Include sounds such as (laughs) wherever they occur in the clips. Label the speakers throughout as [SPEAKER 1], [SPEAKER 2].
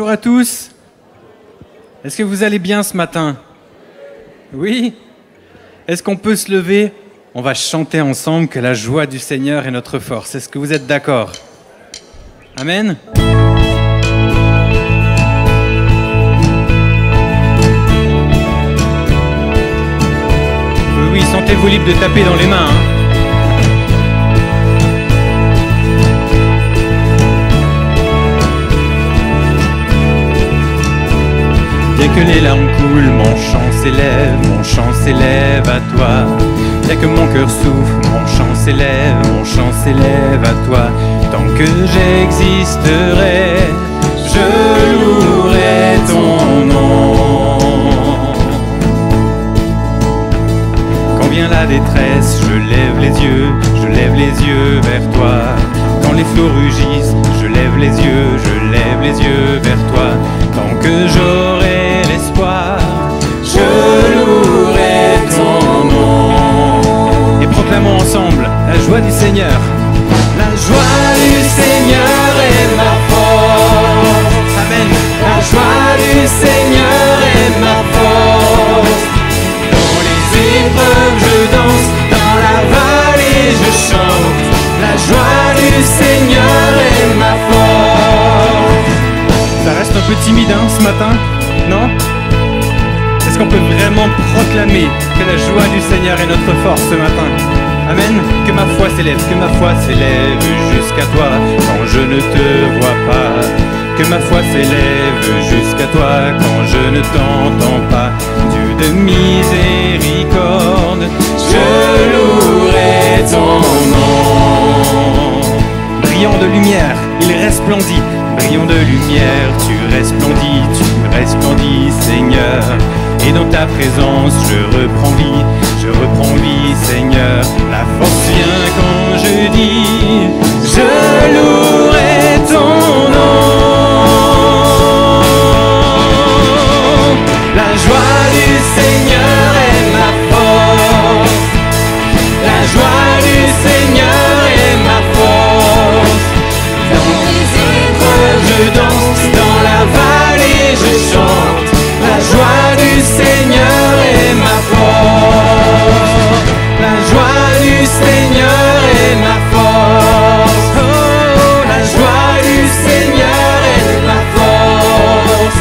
[SPEAKER 1] Bonjour à tous. Est-ce que vous allez bien ce matin? Oui Est-ce qu'on peut se lever? On va chanter ensemble que la joie du Seigneur est notre force. Est-ce que vous êtes d'accord? Amen Oui, sentez-vous libre de taper dans les mains. hein. Que les larmes coulent, mon chant s'élève, mon chant s'élève à toi. Dès que mon cœur souffre, mon chant s'élève, mon chant s'élève à toi. Tant que j'existerai, je louerai ton nom. Quand vient la détresse, je lève les yeux, je lève les yeux vers toi. Quand les flots rugissent, je lève les yeux, je lève les yeux vers toi. Tant que j'aurai l'espoir, je louerai ton nom. Et proclamons ensemble la joie du Seigneur. La joie du Seigneur est ma force. Amen. La joie du Seigneur est ma force. Dans les épreuves, je danse, dans la vallée, je chante. La joie du Seigneur est ma force. Un peu timide hein, ce matin, non? Est-ce qu'on peut vraiment proclamer que la joie du Seigneur est notre force ce matin? Amen. Que ma foi s'élève, que ma foi s'élève jusqu'à toi quand je ne te vois pas. Que ma foi s'élève jusqu'à toi quand je ne t'entends pas. Dieu de miséricorde, je louerai ton nom. Brillant de lumière, il resplendit. Brillant de lumière, tu resplendis, tu resplendis, Seigneur. Et dans ta présence, je reprends vie, je reprends vie, Seigneur. La force vient quand je dis, je louerai ton nom. La joie du Seigneur La joie du Seigneur est ma force. La joie du Seigneur est ma force. Oh, la joie du Seigneur est ma force.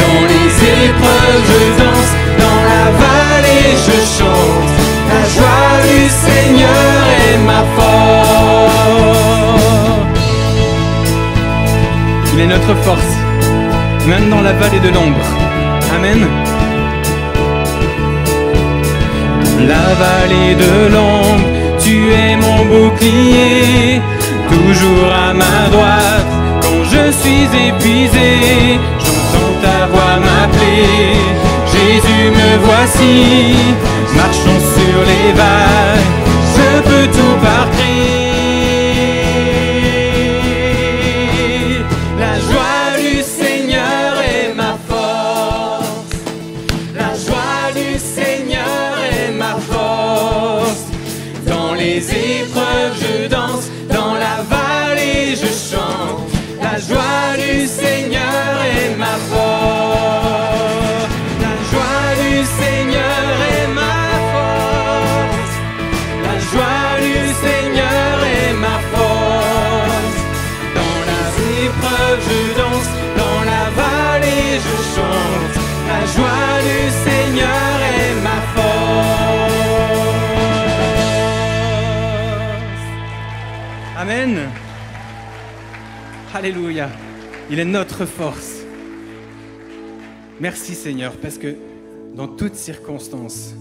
[SPEAKER 1] Dans les épreuves, je danse, dans la vallée, je chante. La joie du Seigneur est ma force. Il est notre force, même dans la vallée de l'ombre. Amen. La vallée de l'ombre, tu es mon bouclier, toujours à ma droite. Quand je suis épuisé, j'entends ta voix m'appeler. Jésus, me voici, marchons sur les vagues. Je peux tout par Alléluia. Il est notre force. Merci Seigneur, parce que dans toutes circonstances,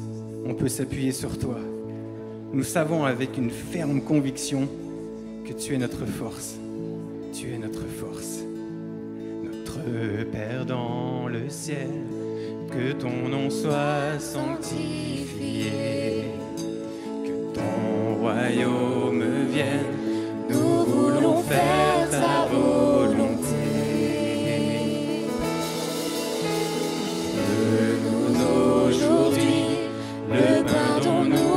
[SPEAKER 1] on peut s'appuyer sur toi. Nous savons avec une ferme conviction que tu es notre force. Tu es notre force. Notre Père dans le ciel, que ton nom soit sanctifié, que ton royaume vienne. Nous voulons faire ta volonté. Donne-nous aujourd'hui le pain dont nous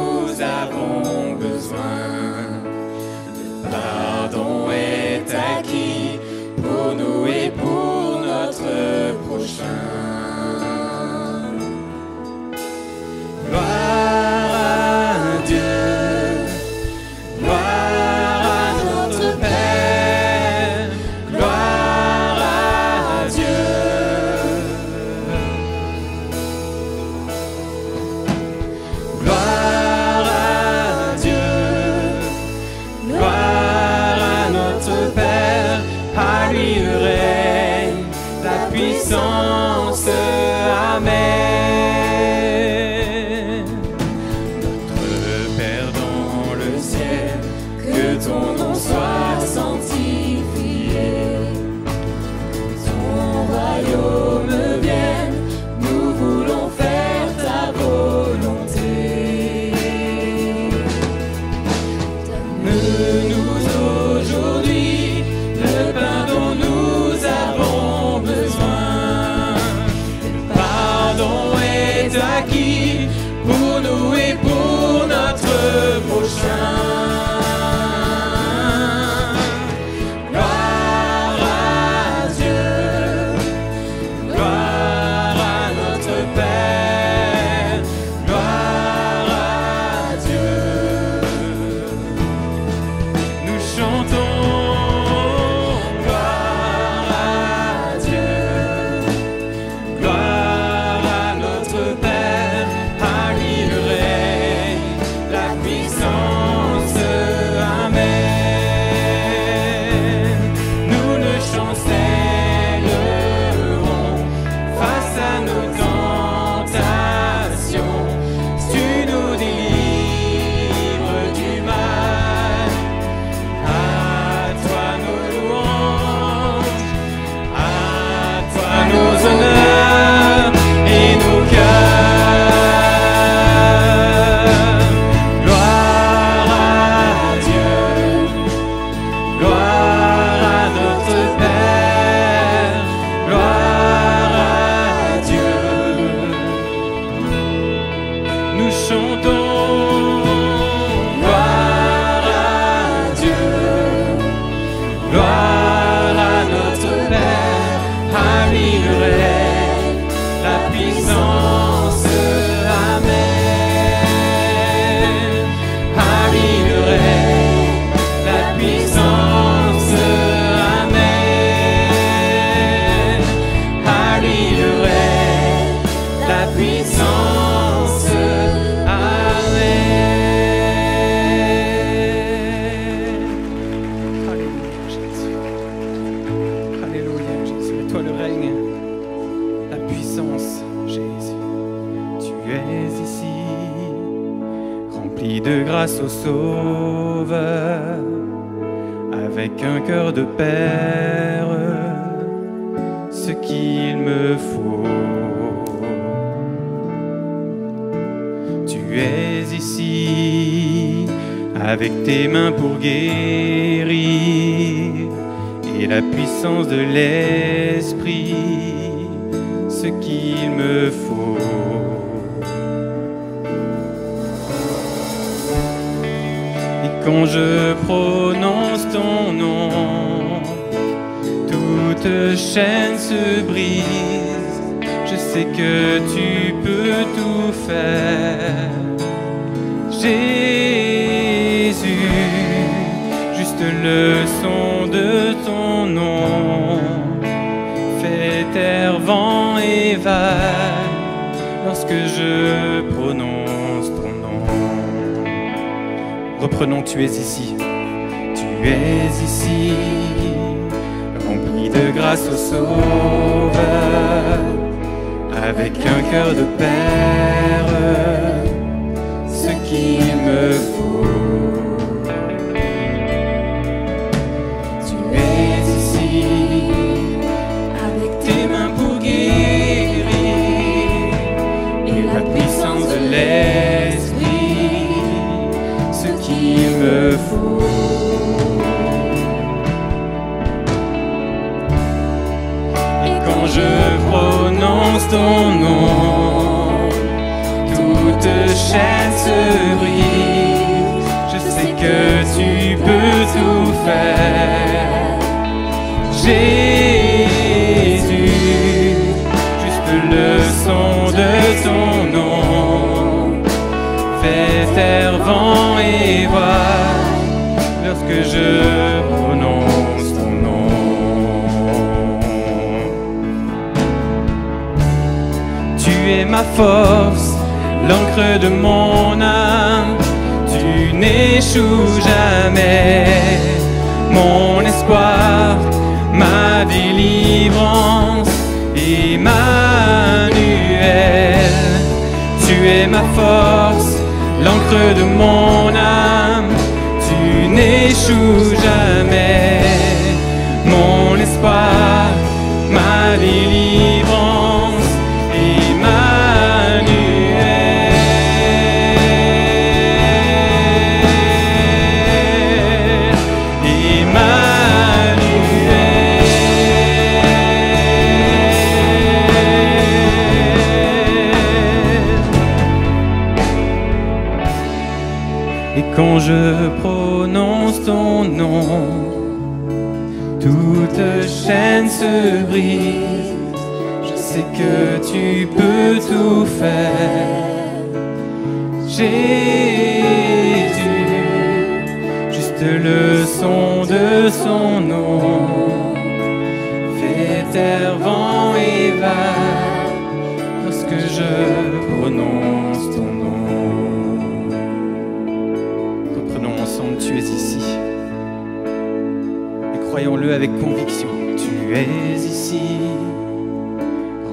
[SPEAKER 1] avec tes mains pour guérir et la puissance de l'Esprit, ce qu'il me faut. Et quand je prononce ton nom, toute chaîne se brise. Je sais que tu peux tout faire. Jésus, le son de ton nom fait taire vent et vague lorsque je prononce ton nom. Reprenons, tu es ici, tu es ici, rempli de grâce au Sauveur, avec un cœur de Père, ce qu'il me faut. Ton nom, toute chaîne se. Je sais que tu peux tout faire. Jésus, juste le son de ton nom fait taire vent et voix lorsque je ma force, l'encre de mon âme, tu n'échoues jamais, mon espoir, ma délivrance, Emmanuel. Tu es ma force, l'encre de mon âme, tu n'échoues jamais, mon espoir, ma délivrance, quand je prononce ton nom, toute chaîne se brise. Je sais que tu peux tout faire. Jésus, juste le son de son nom fait taire vent et vague lorsque je prononce ton nom. Croyons-le avec conviction, tu es ici,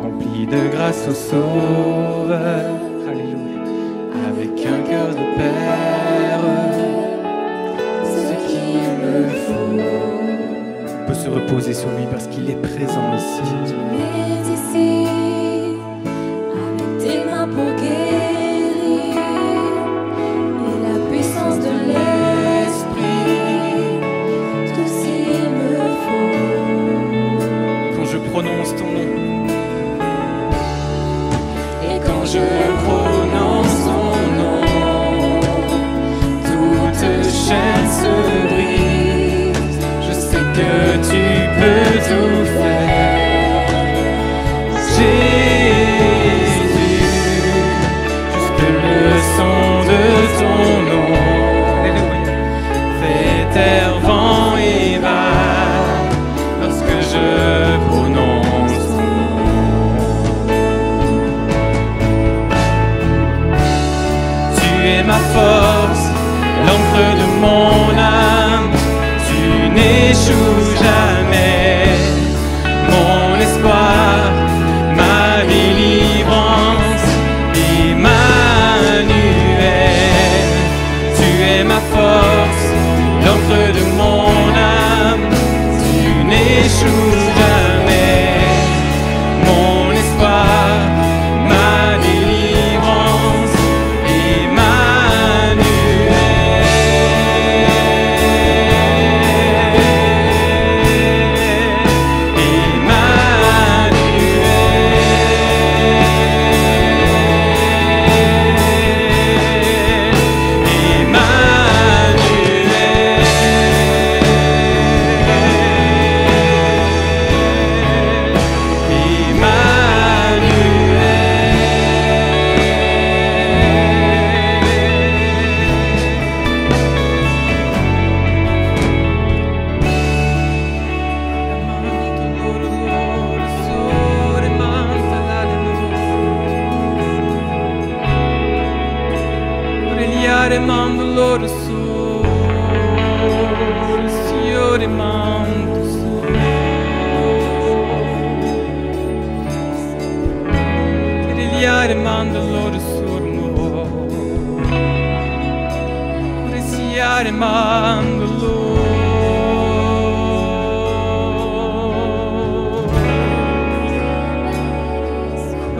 [SPEAKER 1] rempli de grâce au Sauveur. Alléluia. Avec un cœur de Père,
[SPEAKER 2] ce qu'il me faut.
[SPEAKER 1] on peut se reposer sur lui parce qu'il est présent ici.
[SPEAKER 2] Tu es ici,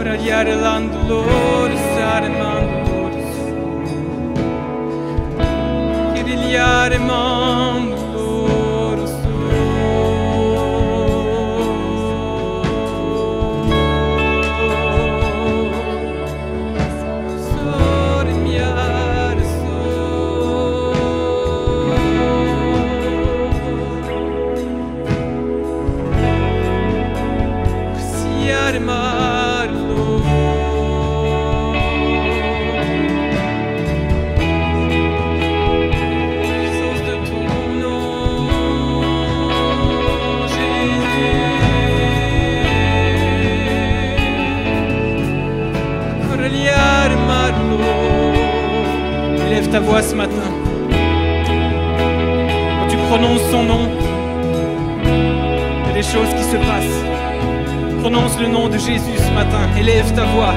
[SPEAKER 1] para iarlan dolores, arman dolores. Kiril. Voix ce matin. Quand tu prononces son nom, il y a des choses qui se passent. Prononce le nom de Jésus ce matin. Élève ta voix.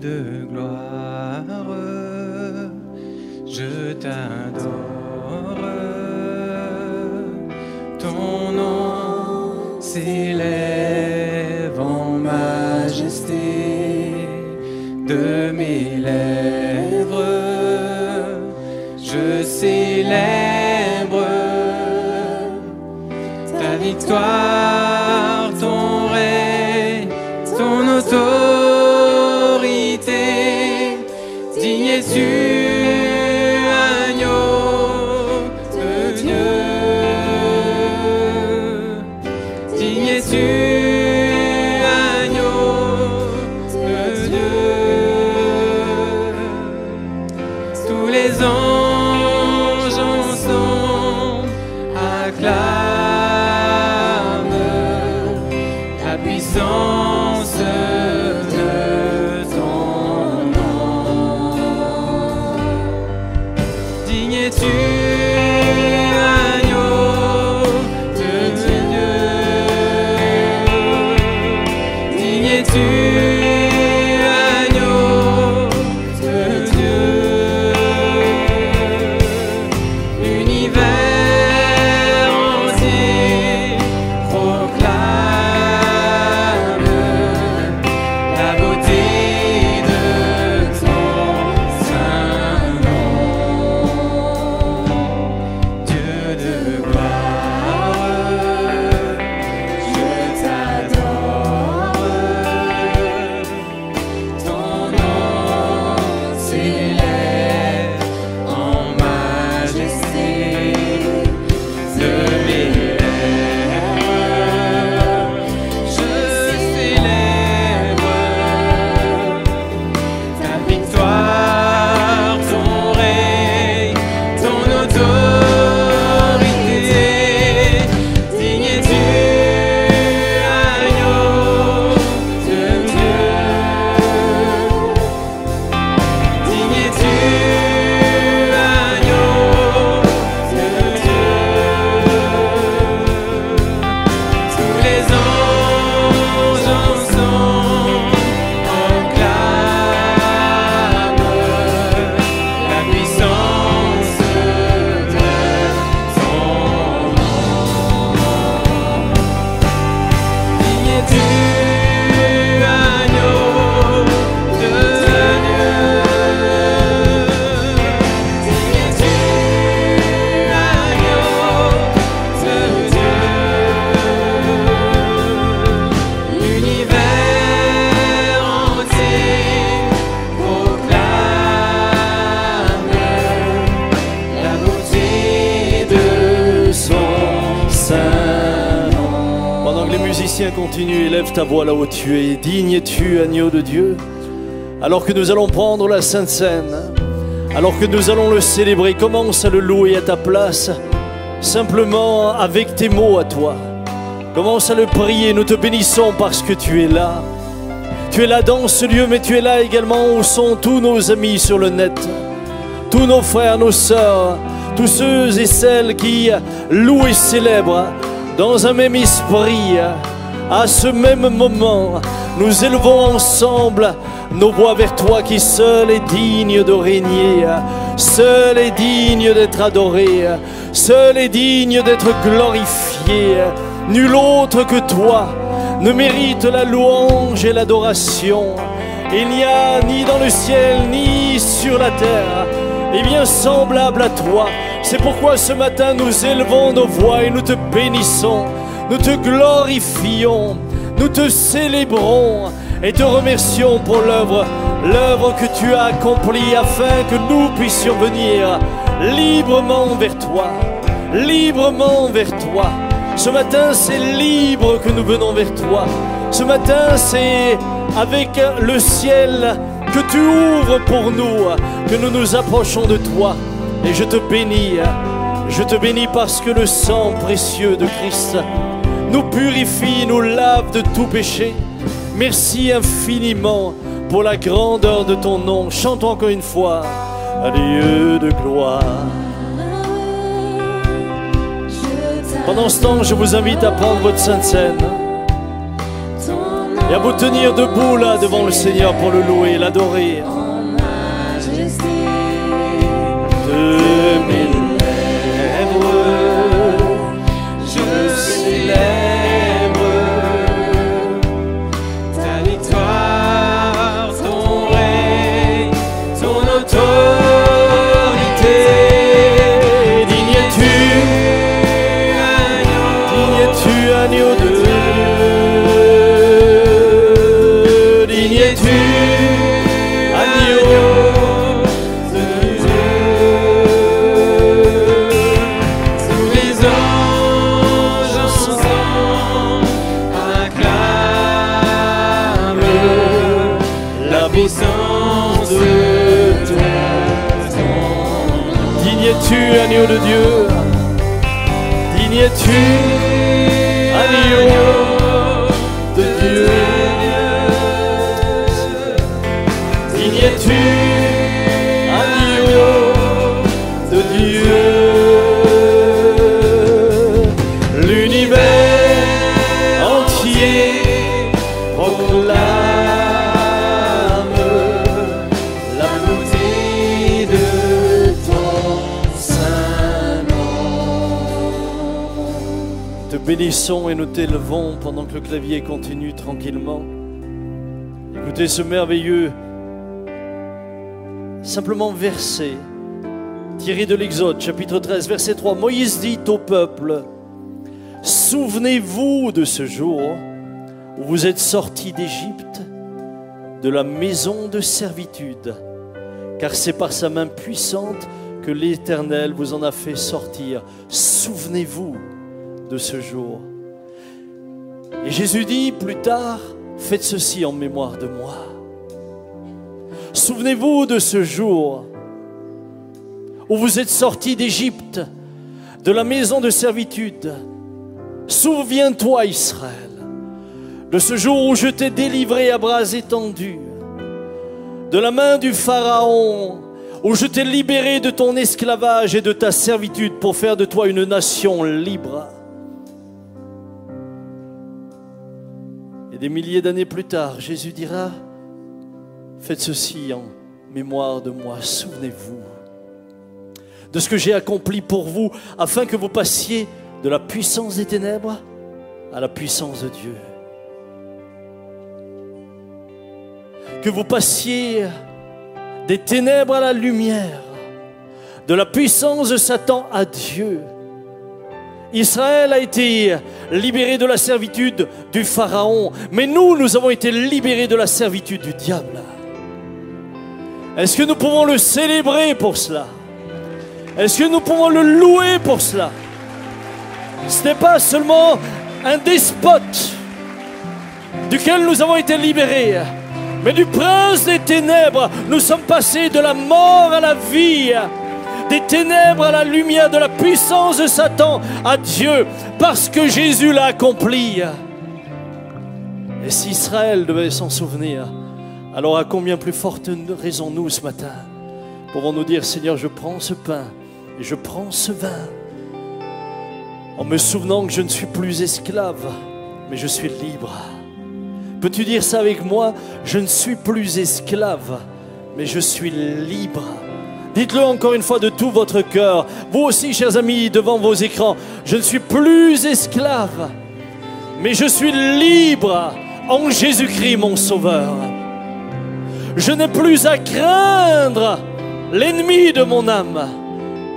[SPEAKER 1] De
[SPEAKER 3] tu es. Digne es-tu, agneau de Dieu. Alors que nous allons prendre la Sainte Seine, alors que nous allons le célébrer, commence à le louer à ta place, simplement avec tes mots à toi. Commence à le prier, nous te bénissons parce que tu es là. Tu es là dans ce lieu, mais tu es là également où sont tous nos amis sur le net, tous nos frères, nos sœurs, tous ceux et celles qui louent et célèbrent dans un même esprit. À ce même moment, nous élevons ensemble nos voix vers toi qui seul est digne de régner, seul est digne d'être adoré, seul est digne d'être glorifié. Nul autre que toi ne mérite la louange et l'adoration. Il n'y a ni dans le ciel ni sur la terre, et bien semblable à toi. C'est pourquoi ce matin nous élevons nos voix et nous te bénissons, nous te glorifions, nous te célébrons et te remercions pour l'œuvre, l'œuvre que tu as accomplie afin que nous puissions venir librement vers toi, librement vers toi. Ce matin, c'est libre que nous venons vers toi. Ce matin, c'est avec le ciel que tu ouvres pour nous que nous nous approchons de toi. Et je te bénis. Je te bénis parce que le sang précieux de Christ nous purifie, nous lave de tout péché. Merci infiniment pour la grandeur de ton nom. Chantons encore une fois. Dieu de gloire. Pendant ce temps, je vous invite à prendre votre sainte scène et à vous tenir debout là devant le Seigneur pour le louer, l'adorer. Digne bénissons et nous t'élevons pendant que le clavier continue tranquillement. Écoutez ce merveilleux, simplement verset, tiré de l'Exode, chapitre 13, verset 3. Moïse dit au peuple, Souvenez-vous de ce jour où vous êtes sortis d'Égypte, de la maison de servitude, car c'est par sa main puissante que l'Éternel vous en a fait sortir. Souvenez-vous de ce jour. Et Jésus dit plus tard, faites ceci en mémoire de moi. Souvenez-vous de ce jour où vous êtes sortis d'Égypte, de la maison de servitude. Souviens-toi, Israël, de ce jour où je t'ai délivré à bras étendus, de la main du Pharaon, où je t'ai libéré de ton esclavage et de ta servitude pour faire de toi une nation libre. Des milliers d'années plus tard, Jésus dira, faites ceci en mémoire de moi, souvenez-vous de ce que j'ai accompli pour vous, afin que vous passiez de la puissance des ténèbres à la puissance de Dieu. Que vous passiez des ténèbres à la lumière, de la puissance de Satan à Dieu. Israël a été libéré de la servitude du Pharaon, mais nous, nous avons été libérés de la servitude du diable. Est-ce que nous pouvons le célébrer pour cela? Est-ce que nous pouvons le louer pour cela? Ce n'est pas seulement un despote, duquel nous avons été libérés. Mais du prince des ténèbres, nous sommes passés de la mort à la vie, des ténèbres à la lumière, de la puissance de Satan à Dieu, parce que Jésus l'a accompli. Et si Israël devait s'en souvenir, alors à combien plus forte raison nous ce matin pouvons-nous dire, Seigneur, je prends ce pain et je prends ce vin, en me souvenant que je ne suis plus esclave, mais je suis libre. Peux-tu dire ça avec moi? Je ne suis plus esclave, mais je suis libre. Dites-le encore une fois de tout votre cœur. Vous aussi, chers amis, devant vos écrans, je ne suis plus esclave, mais je suis libre en Jésus-Christ, mon Sauveur. Je n'ai plus à craindre l'ennemi de mon âme.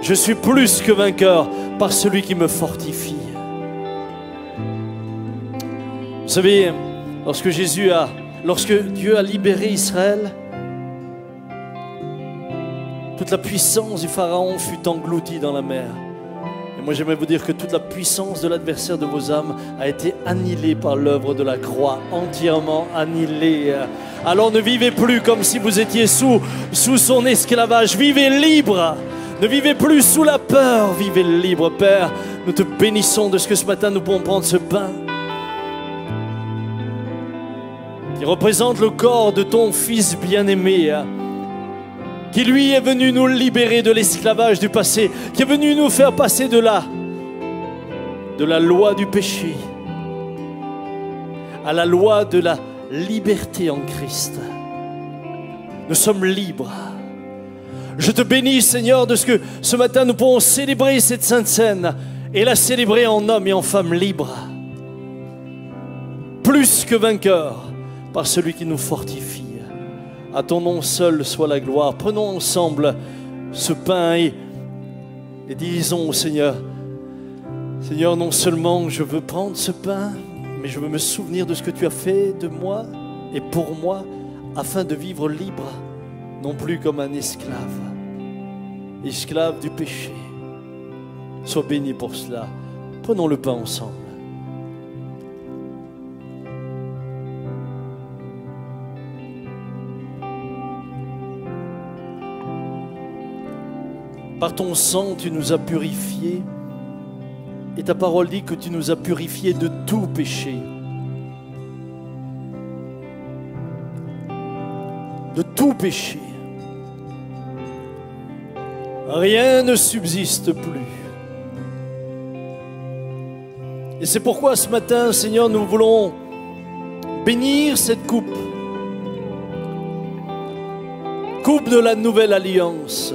[SPEAKER 3] Je suis plus que vainqueur par celui qui me fortifie. Vous savez, lorsque Jésus a, lorsque Dieu a libéré Israël, toute la puissance du Pharaon fut engloutie dans la mer. Et moi j'aimerais vous dire que toute la puissance de l'adversaire de vos âmes a été annihilée par l'œuvre de la croix, entièrement annihilée. Alors ne vivez plus comme si vous étiez sous, sous son esclavage, vivez libre. Ne vivez plus sous la peur, vivez libre, Père. Nous te bénissons de ce que ce matin nous pouvons prendre ce pain qui représente le corps de ton Fils bien-aimé, qui lui est venu nous libérer de l'esclavage du passé, qui est venu nous faire passer de là, de la loi du péché, à la loi de la liberté en Christ. Nous sommes libres. Je te bénis, Seigneur, de ce que ce matin nous pouvons célébrer cette sainte scène et la célébrer en homme et en femme libres. Plus que vainqueurs par celui qui nous fortifie. À ton nom seul soit la gloire. Prenons ensemble ce pain et, et disons au Seigneur, Seigneur, non seulement je veux prendre ce pain, mais je veux me souvenir de ce que tu as fait de moi et pour moi afin de vivre libre, non plus comme un esclave, esclave du péché. Sois béni pour cela. Prenons le pain ensemble. Par ton sang, tu nous as purifiés. Et ta parole dit que tu nous as purifiés de tout péché. De tout péché. Rien ne subsiste plus. Et c'est pourquoi ce matin, Seigneur, nous voulons bénir cette coupe. Coupe de la nouvelle alliance,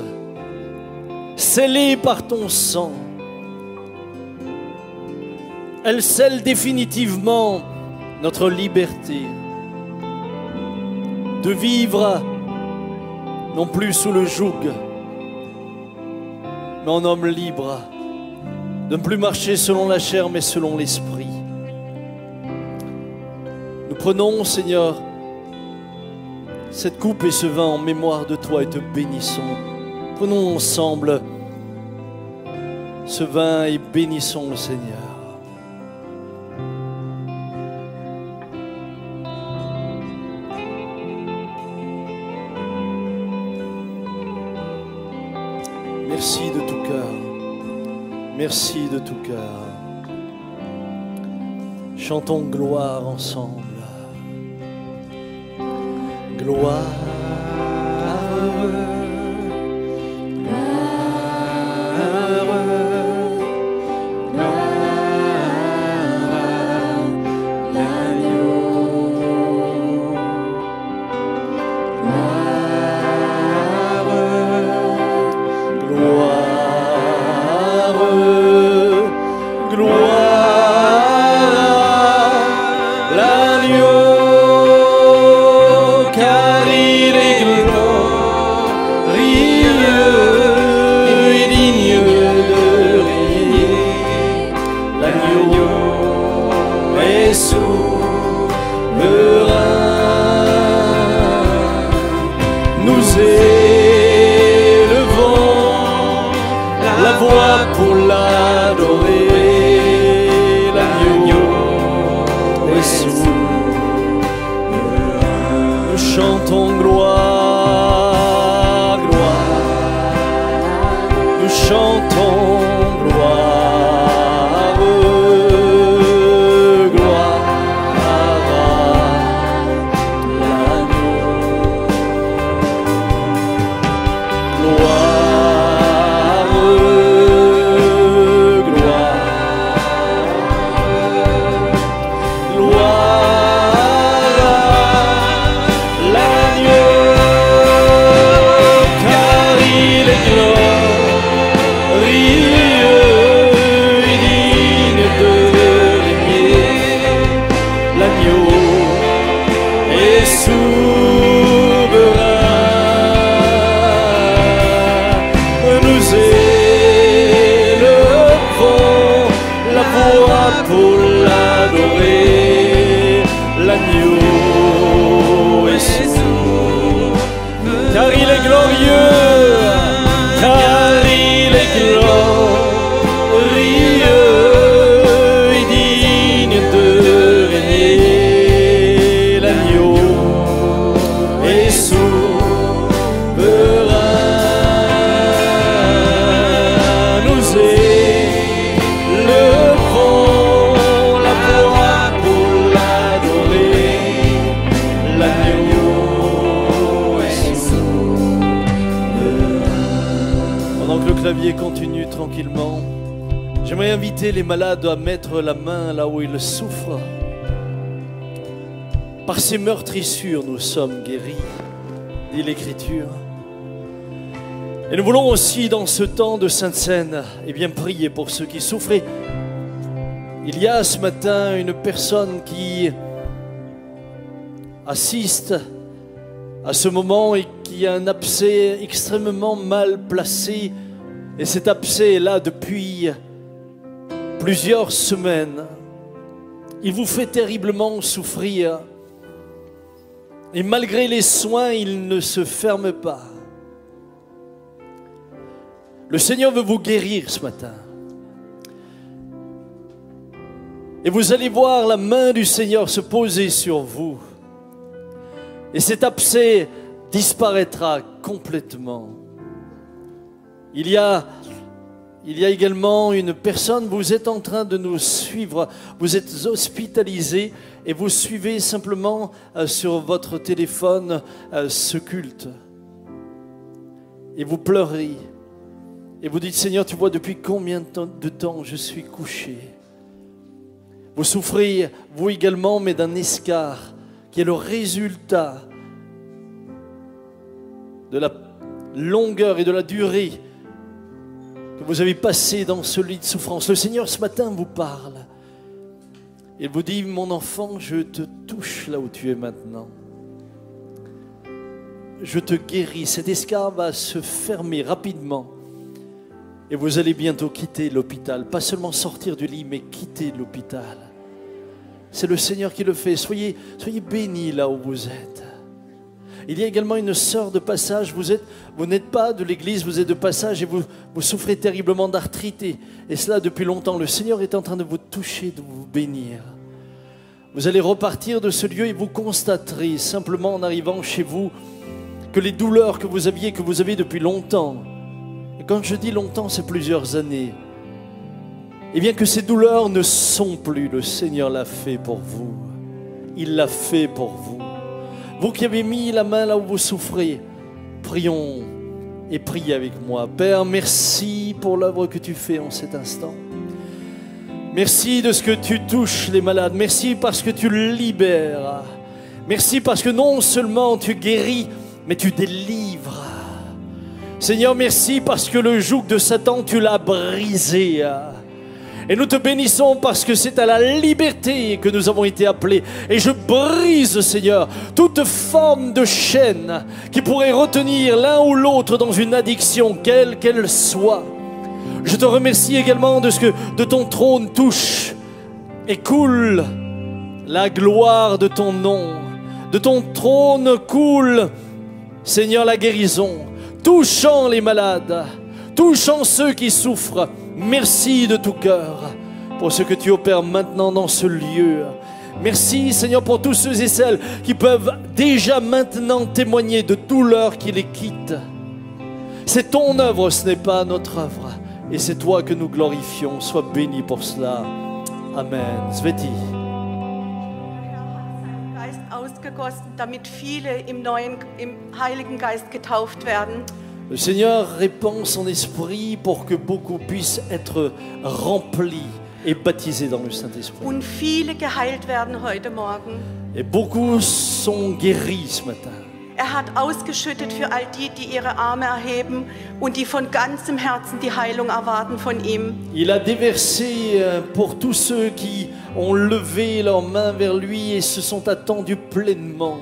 [SPEAKER 3] scellée par ton sang. Elle scelle définitivement notre liberté de vivre non plus sous le joug, mais en homme libre, de ne plus marcher selon la chair, mais selon l'esprit. Nous prenons, Seigneur, cette coupe et ce vin en mémoire de toi et te bénissons. Prenons ensemble ce vin et bénissons le Seigneur. Merci de tout cœur. Merci de tout cœur. Chantons gloire ensemble. Gloire. Malades à mettre la main là où ils souffrent. Par ces meurtrissures, nous sommes guéris, dit l'Écriture. Et nous voulons aussi, dans ce temps de Sainte Seine, eh bien, prier pour ceux qui souffrent. Il y a ce matin une personne qui assiste à ce moment et qui a un abcès extrêmement mal placé. Et cet abcès est là depuis plusieurs semaines. Il vous fait terriblement souffrir. Et malgré les soins, il ne se ferme pas. Le Seigneur veut vous guérir ce matin. Et vous allez voir la main du Seigneur se poser sur vous. Et cet abcès disparaîtra complètement. Il y a, il y a également une personne, vous êtes en train de nous suivre, vous êtes hospitalisé et vous suivez simplement euh, sur votre téléphone euh, ce culte. Et vous pleurez. Et vous dites, Seigneur, tu vois depuis combien de temps, de temps je suis couché. Vous souffrez, vous également, mais d'un escar qui est le résultat de la longueur et de la durée que vous avez passé dans ce lit de souffrance. Le Seigneur ce matin vous parle. Il vous dit, mon enfant, je te touche là où tu es maintenant. Je te guéris. Cet escar va se fermer rapidement. Et vous allez bientôt quitter l'hôpital. Pas seulement sortir du lit, mais quitter l'hôpital. C'est le Seigneur qui le fait. Soyez, soyez bénis là où vous êtes. Il y a également une sœur de passage. Vous êtes, vous n'êtes pas de l'église, vous êtes de passage et vous, souffrez terriblement d'arthrite. Et, et cela depuis longtemps. Le Seigneur est en train de vous toucher, de vous bénir. Vous allez repartir de ce lieu et vous constaterez simplement en arrivant chez vous que les douleurs que vous aviez, que vous avez depuis longtemps, et quand je dis longtemps, c'est plusieurs années, et bien que ces douleurs ne sont plus, le Seigneur l'a fait pour vous. Il l'a fait pour vous. Vous qui avez mis la main là où vous souffrez, prions et priez avec moi. Père, merci pour l'œuvre que tu fais en cet instant. Merci de ce que tu touches les malades. Merci parce que tu libères. Merci parce que non seulement tu guéris, mais tu délivres. Seigneur, merci parce que le joug de Satan, tu l'as brisé. Et nous te bénissons parce que c'est à la liberté que nous avons été appelés. Et je brise, Seigneur, toute forme de chaîne qui pourrait retenir l'un ou l'autre dans une addiction, quelle qu'elle soit. Je te remercie également de ce que de ton trône touche et coule la gloire de ton nom. De ton trône coule, Seigneur, la guérison, touchant les malades, touchant ceux qui souffrent. Merci de tout cœur pour ce que tu opères maintenant dans ce lieu. Merci Seigneur pour tous ceux et celles qui peuvent déjà maintenant témoigner de douleurs qui les quittent. C'est ton œuvre, ce n'est pas notre œuvre. Et c'est toi que nous glorifions. Sois béni pour cela. Amen. Sveti. Le Seigneur répand son esprit pour que beaucoup puissent être remplis et baptisés dans le Saint-Esprit.
[SPEAKER 4] Und viele geheilt werden heute Morgen.
[SPEAKER 3] Et beaucoup sont guéris ce matin.
[SPEAKER 4] Er hat ausgeschüttet für all die, die ihre Arme erheben und die von ganzem Herzen die Heilung erwarten von ihm.
[SPEAKER 3] Il a déversé euh, pour tous ceux qui ont levé leurs mains vers lui et se sont attendus pleinement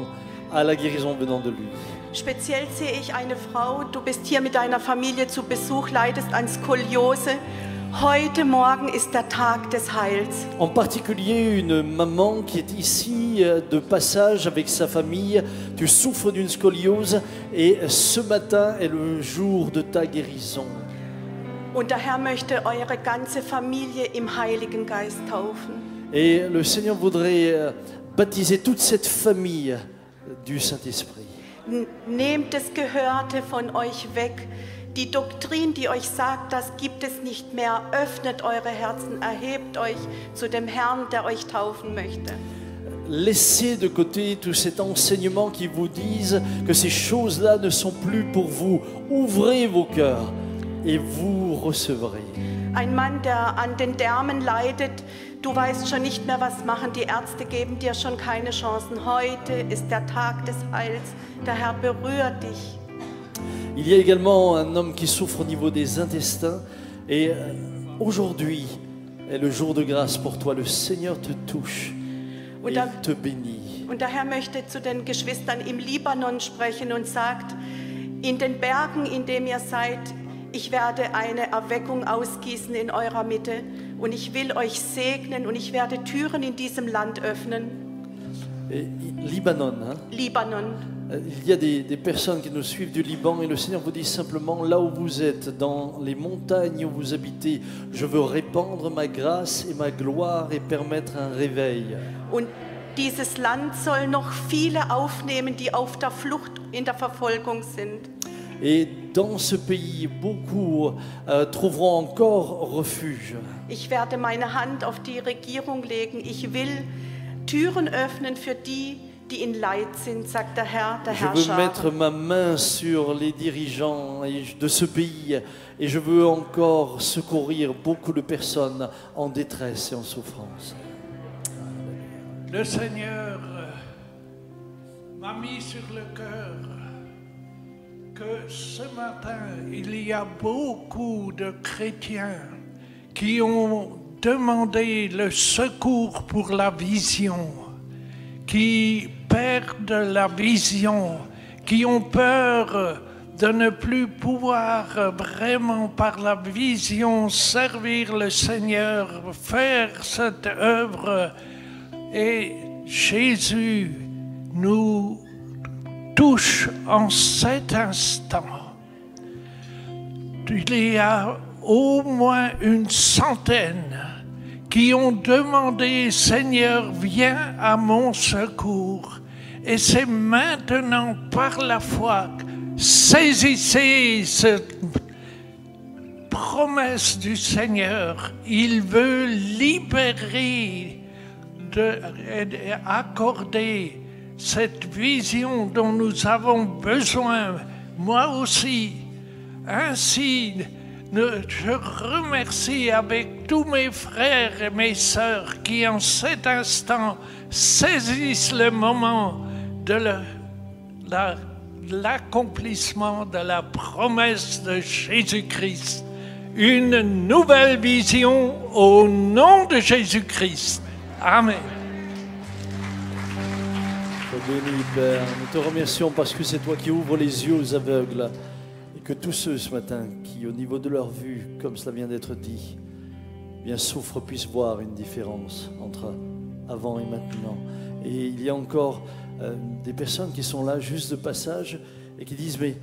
[SPEAKER 3] à la guérison venant de lui.
[SPEAKER 4] Speziell sehe ich eine Frau, du bist hier mit deiner Familie zu Besuch, leidest an Skoliose. Heute Morgen ist der Tag des Heils.
[SPEAKER 3] En particulier une maman qui est ici euh, de passage avec sa famille. Tu souffres d'une scoliose et ce matin est le jour de ta guérison.
[SPEAKER 4] Und der Herr möchte eure ganze Familie im Heiligen Geist taufen.
[SPEAKER 3] Et le Seigneur voudrait euh, baptiser toute cette famille du Saint-Esprit.
[SPEAKER 4] Nehmt das Gehörte von euch weg. Die Doktrin, die euch sagt, das gibt es nicht mehr. Öffnet eure Herzen, erhebt euch zu dem Herrn, der euch taufen möchte.
[SPEAKER 3] Laissez de côté tout cet enseignement qui vous disent que ces choses-là ne sont plus pour vous. Ouvrez vos cœurs et vous recevrez.
[SPEAKER 4] Ein Mann, der an den Därmen leidet, du weißt schon nicht mehr, was machen. Die Ärzte geben dir schon keine Chancen. Heute ist der Tag des Heils. Der Herr berührt dich.
[SPEAKER 3] Il y a également un homme qui souffre au niveau des intestins et euh, aujourd'hui est le jour de grâce pour toi. Le Seigneur te touche et il te bénit.
[SPEAKER 4] und der Herr möchte zu den Geschwistern im Libanon sprechen und sagt, in den Bergen, in dem ihr seid, ich werde eine Erweckung ausgießen in eurer Mitte und ich will euch segnen und ich werde Türen in diesem Land öffnen.
[SPEAKER 3] Et Libanon, hein,
[SPEAKER 4] Libanon.
[SPEAKER 3] Euh, Il y a des, des personnes qui nous suivent du Liban et le Seigneur vous dit simplement, là où vous êtes, dans les montagnes où vous habitez, je veux répandre ma grâce et ma gloire et permettre un réveil.
[SPEAKER 4] Und dieses Land soll noch viele aufnehmen, die auf der Flucht in der Verfolgung sind.
[SPEAKER 3] Et dans ce pays, beaucoup euh, trouveront encore refuge.
[SPEAKER 4] Ich werde meine Hand auf die Regierung legen. Ich will Türen öffnen für die, die in Leid sind, sagt der Herr, der
[SPEAKER 3] Je veux mettre
[SPEAKER 4] Herrscher.
[SPEAKER 3] ma main sur les dirigeants de ce pays et je veux encore secourir beaucoup de personnes en détresse et en souffrance.
[SPEAKER 5] Le Seigneur euh, m'a mis sur le cœur que ce matin, il y a beaucoup de chrétiens qui ont demandé le secours pour la vision, qui perdent la vision, qui ont peur de ne plus pouvoir vraiment par la vision servir le Seigneur, faire cette œuvre. Et Jésus nous touche en cet instant. Il y a au moins une centaine qui ont demandé, Seigneur, viens à mon secours. Et c'est maintenant par la foi, saisissez cette promesse du Seigneur. Il veut libérer, de, accorder cette vision dont nous avons besoin, moi aussi. Ainsi, je remercie avec tous mes frères et mes sœurs qui en cet instant saisissent le moment de l'accomplissement de la promesse de Jésus-Christ. Une nouvelle vision au nom de Jésus-Christ. Amen.
[SPEAKER 3] Béni, Père. Nous te remercions parce que c'est toi qui ouvres les yeux aux aveugles que tous ceux ce matin qui, au niveau de leur vue, comme cela vient d'être dit, bien souffrent puissent voir une différence entre avant et maintenant. Et il y a encore euh, des personnes qui sont là juste de passage et qui disent mais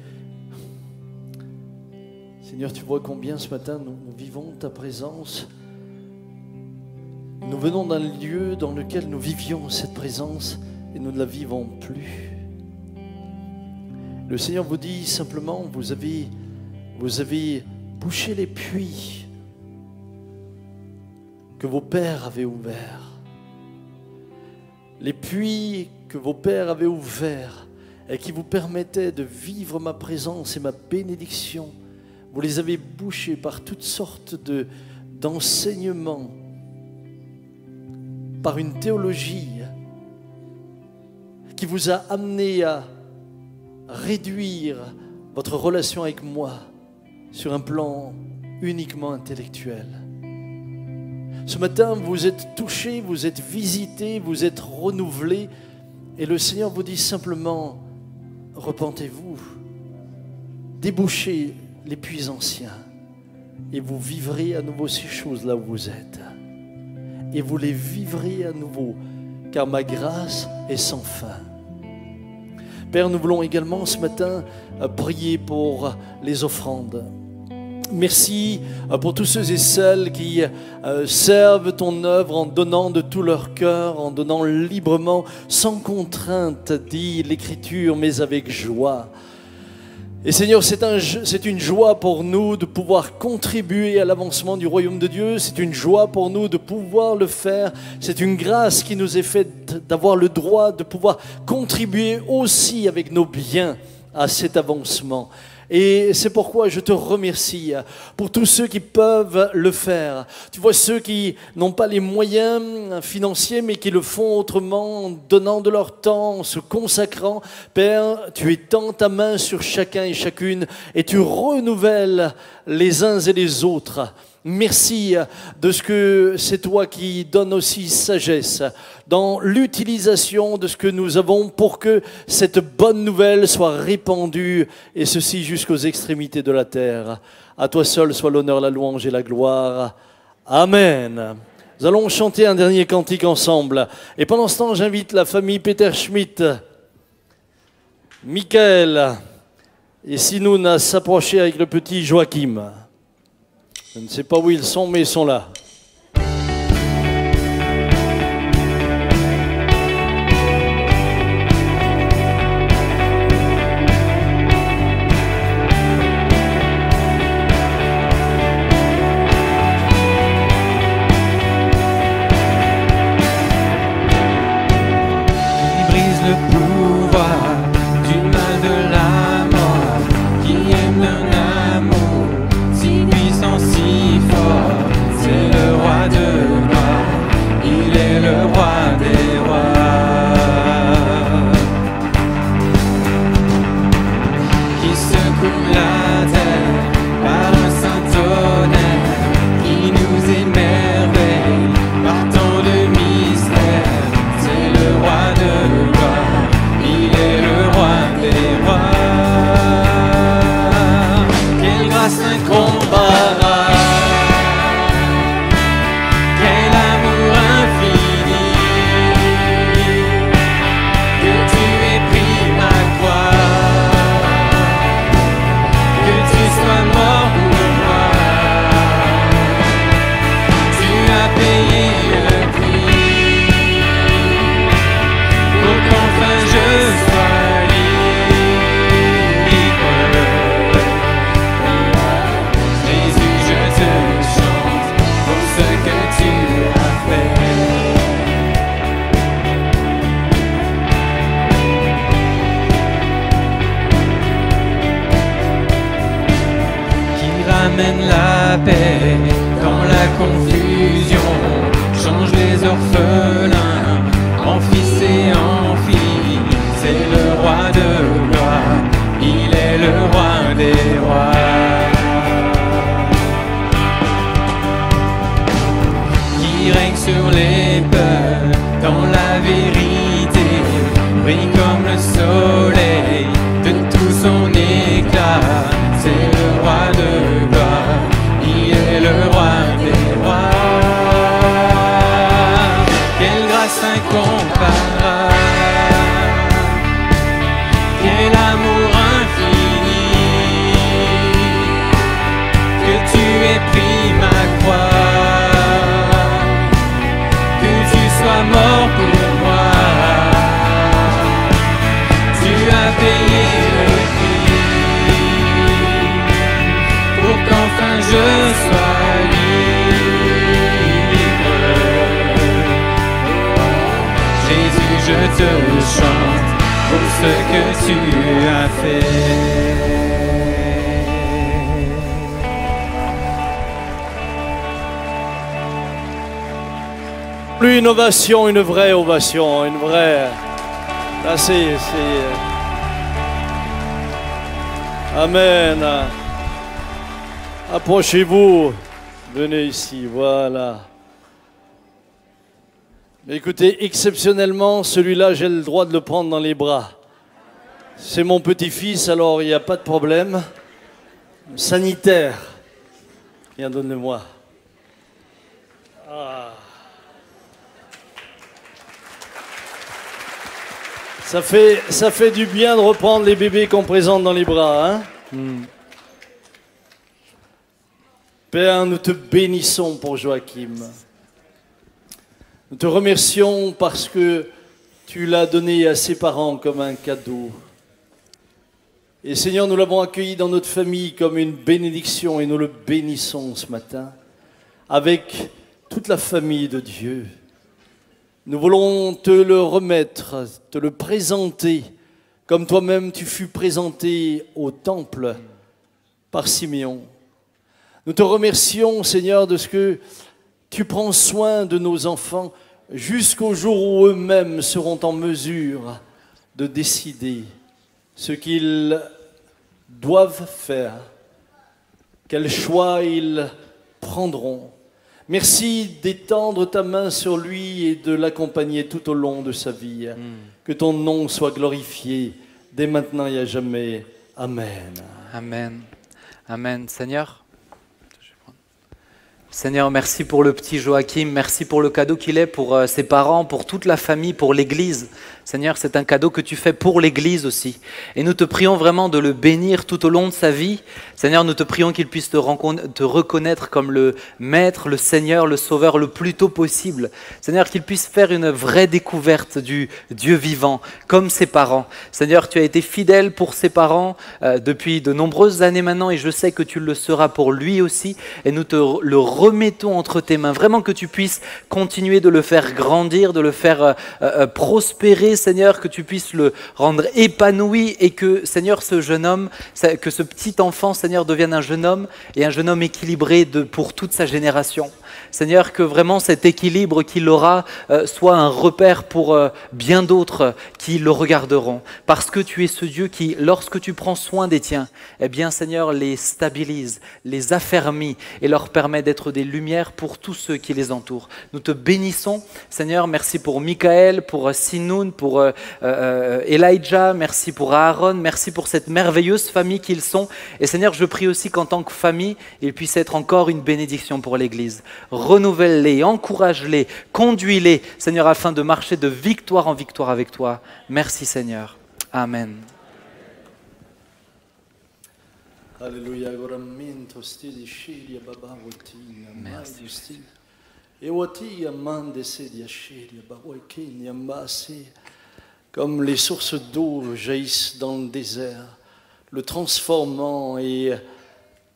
[SPEAKER 3] Seigneur, tu vois combien ce matin nous, nous vivons ta présence? Nous venons d'un lieu dans lequel nous vivions cette présence et nous ne la vivons plus. Le Seigneur vous dit simplement, vous avez bouché les puits que vos pères avaient ouverts. Les puits que vos pères avaient ouverts et qui vous permettaient de vivre ma présence et ma bénédiction. Vous les avez bouchés par toutes sortes de, d'enseignements, par une théologie qui vous a amené à réduire votre relation avec moi sur un plan uniquement intellectuel. Ce matin, vous êtes touché, vous êtes visité, vous êtes renouvelé, et le Seigneur vous dit simplement, repentez-vous, débouchez les puits anciens, et vous vivrez à nouveau ces choses là où vous êtes. Et vous les vivrez à nouveau, car ma grâce est sans fin. Père, nous voulons également ce matin euh, prier pour les offrandes. Merci euh, pour tous ceux et celles qui euh, servent ton œuvre en donnant de tout leur cœur, en donnant librement, sans contrainte, dit l'Écriture, mais avec joie. Et Seigneur, c'est un, c'est une joie pour nous de pouvoir contribuer à l'avancement du royaume de Dieu. C'est une joie pour nous de pouvoir le faire. C'est une grâce qui nous est faite d'avoir le droit de pouvoir contribuer aussi avec nos biens à cet avancement. Et c'est pourquoi je te remercie pour tous ceux qui peuvent le faire. Tu vois, ceux qui n'ont pas les moyens financiers, mais qui le font autrement, en donnant de leur temps, en se consacrant. Père, tu étends ta main sur chacun et chacune et tu renouvelles les uns et les autres. Merci de ce que c'est toi qui donnes aussi sagesse dans l'utilisation de ce que nous avons pour que cette bonne nouvelle soit répandue et ceci jusqu'aux extrémités de la terre. À toi seul soit l'honneur, la louange et la gloire. Amen. Nous allons chanter un dernier cantique ensemble. Et pendant ce temps, j'invite la famille Peter Schmidt, Michael et Sinoun à s'approcher avec le petit Joachim. Je ne sais pas où ils sont, mais ils sont là. Une vraie ovation, une vraie. Là, c'est. c'est- Amen. Approchez-vous. Venez ici, voilà. Écoutez, exceptionnellement, celui-là, j'ai le droit de le prendre dans les bras. C'est mon petit-fils, alors il n'y a pas de problème. Sanitaire. Viens, donne-le-moi. Ça fait, ça fait du bien de reprendre les bébés qu'on présente dans les bras. Hein Père, nous te bénissons pour Joachim. Nous te remercions parce que tu l'as donné à ses parents comme un cadeau. Et Seigneur, nous l'avons accueilli dans notre famille comme une bénédiction et nous le bénissons ce matin avec toute la famille de Dieu. Nous voulons te le remettre, te le présenter, comme toi-même tu fus présenté au temple par Siméon. Nous te remercions, Seigneur, de ce que tu prends soin de nos enfants jusqu'au jour où eux-mêmes seront en mesure de décider ce qu'ils doivent faire, quel choix ils prendront. Merci d'étendre ta main sur lui et de l'accompagner tout au long de sa vie. Que ton nom soit glorifié dès maintenant et à jamais. Amen.
[SPEAKER 6] Amen. Amen. Seigneur, Seigneur, merci pour le petit Joachim, merci pour le cadeau qu'il est pour euh, ses parents, pour toute la famille, pour l'Église. Seigneur, c'est un cadeau que tu fais pour l'Église aussi. Et nous te prions vraiment de le bénir tout au long de sa vie. Seigneur, nous te prions qu'il puisse te, reconnaître comme le Maître, le Seigneur, le Sauveur le plus tôt possible. Seigneur, qu'il puisse faire une vraie découverte du Dieu vivant, comme ses parents. Seigneur, tu as été fidèle pour ses parents euh, depuis de nombreuses années maintenant et je sais que tu le seras pour lui aussi. Et nous te le remettons entre tes mains. Vraiment que tu puisses continuer de le faire grandir, de le faire euh, euh, prospérer, Seigneur, que tu puisses le rendre épanoui et que, Seigneur, ce jeune homme, que ce petit enfant, Seigneur, devienne un jeune homme et un jeune homme équilibré pour toute sa génération. Seigneur, que vraiment cet équilibre qu'il aura euh, soit un repère pour euh, bien d'autres qui le regarderont. Parce que tu es ce Dieu qui, lorsque tu prends soin des tiens, eh bien, Seigneur, les stabilise, les affermit et leur permet d'être des lumières pour tous ceux qui les entourent. Nous te bénissons, Seigneur. Merci pour Michael, pour euh, Sinoun, pour Elijah. Merci pour Aaron. Merci pour cette merveilleuse famille qu'ils sont. Et Seigneur, je prie aussi qu'en tant que famille, ils puissent être encore une bénédiction pour l'Église. Renouvelle-les, encourage-les, conduis-les, Seigneur, afin de marcher de victoire en victoire avec toi. Merci, Seigneur. Amen.
[SPEAKER 3] Alléluia.
[SPEAKER 6] Merci,
[SPEAKER 3] mbasi. Comme les sources d'eau jaillissent dans le désert, le transformant et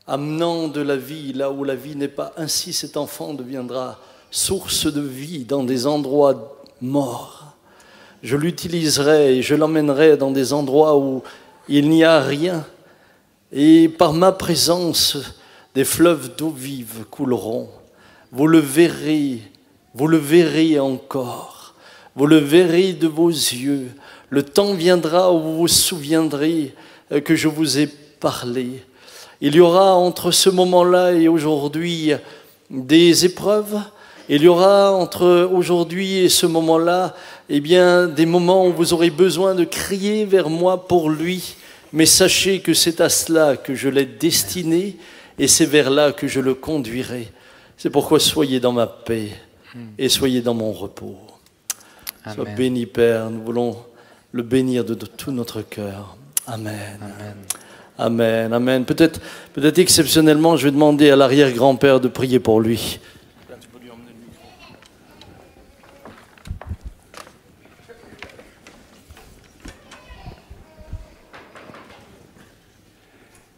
[SPEAKER 3] amenant de la vie là où la vie n'est pas. Ainsi cet enfant deviendra source de vie dans des endroits morts. Je l'utiliserai et je l'emmènerai dans des endroits où il n'y a rien. Et par ma présence, des fleuves d'eau vive couleront. Vous le verrez, vous le verrez encore. Vous le verrez de vos yeux. Le temps viendra où vous vous souviendrez que je vous ai parlé. Il y aura entre ce moment-là et aujourd'hui des épreuves. Il y aura entre aujourd'hui et ce moment-là, eh bien, des moments où vous aurez besoin de crier vers moi pour lui. Mais sachez que c'est à cela que je l'ai destiné et c'est vers là que je le conduirai. C'est pourquoi soyez dans ma paix et soyez dans mon repos. Sois béni, Père. Nous voulons le bénir de, de tout notre cœur. Amen.
[SPEAKER 6] Amen.
[SPEAKER 3] Amen. Amen. Peut-être, peut-être exceptionnellement, je vais demander à l'arrière-grand-père de prier pour lui.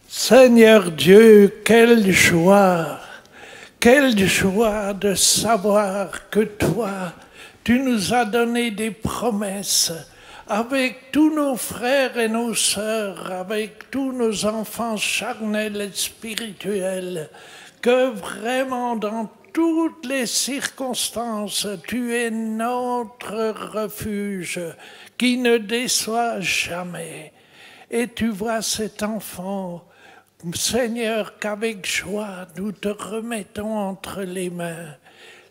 [SPEAKER 5] Seigneur Dieu, quelle joie, quelle joie de savoir que toi, Tu nous as donné des promesses avec tous nos frères et nos sœurs, avec tous nos enfants charnels et spirituels, que vraiment dans toutes les circonstances, tu es notre refuge qui ne déçoit jamais. Et tu vois cet enfant, Seigneur, qu'avec joie nous te remettons entre les mains.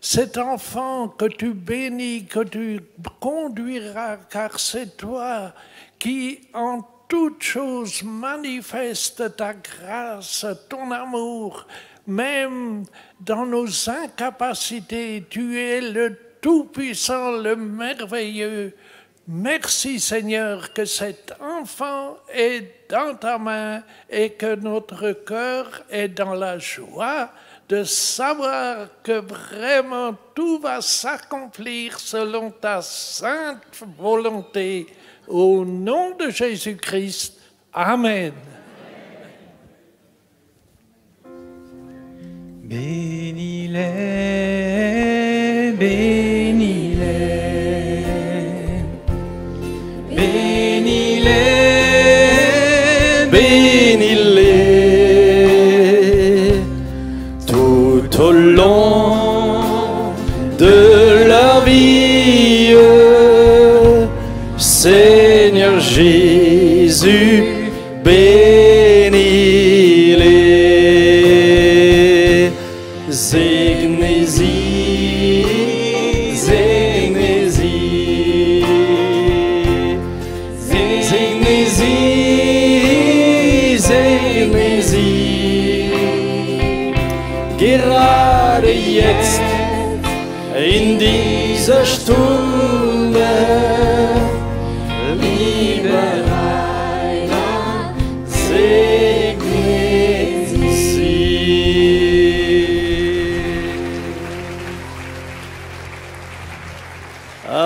[SPEAKER 5] Cet enfant que tu bénis, que tu conduiras, car c'est toi qui en toutes choses manifeste ta grâce, ton amour, même dans nos incapacités, tu es le Tout-Puissant, le Merveilleux. Merci Seigneur que cet enfant est dans ta main et que notre cœur est dans la joie de savoir que vraiment tout va s'accomplir selon ta sainte volonté. Au nom de Jésus-Christ. Amen.
[SPEAKER 1] Bénis-les, bénis-les,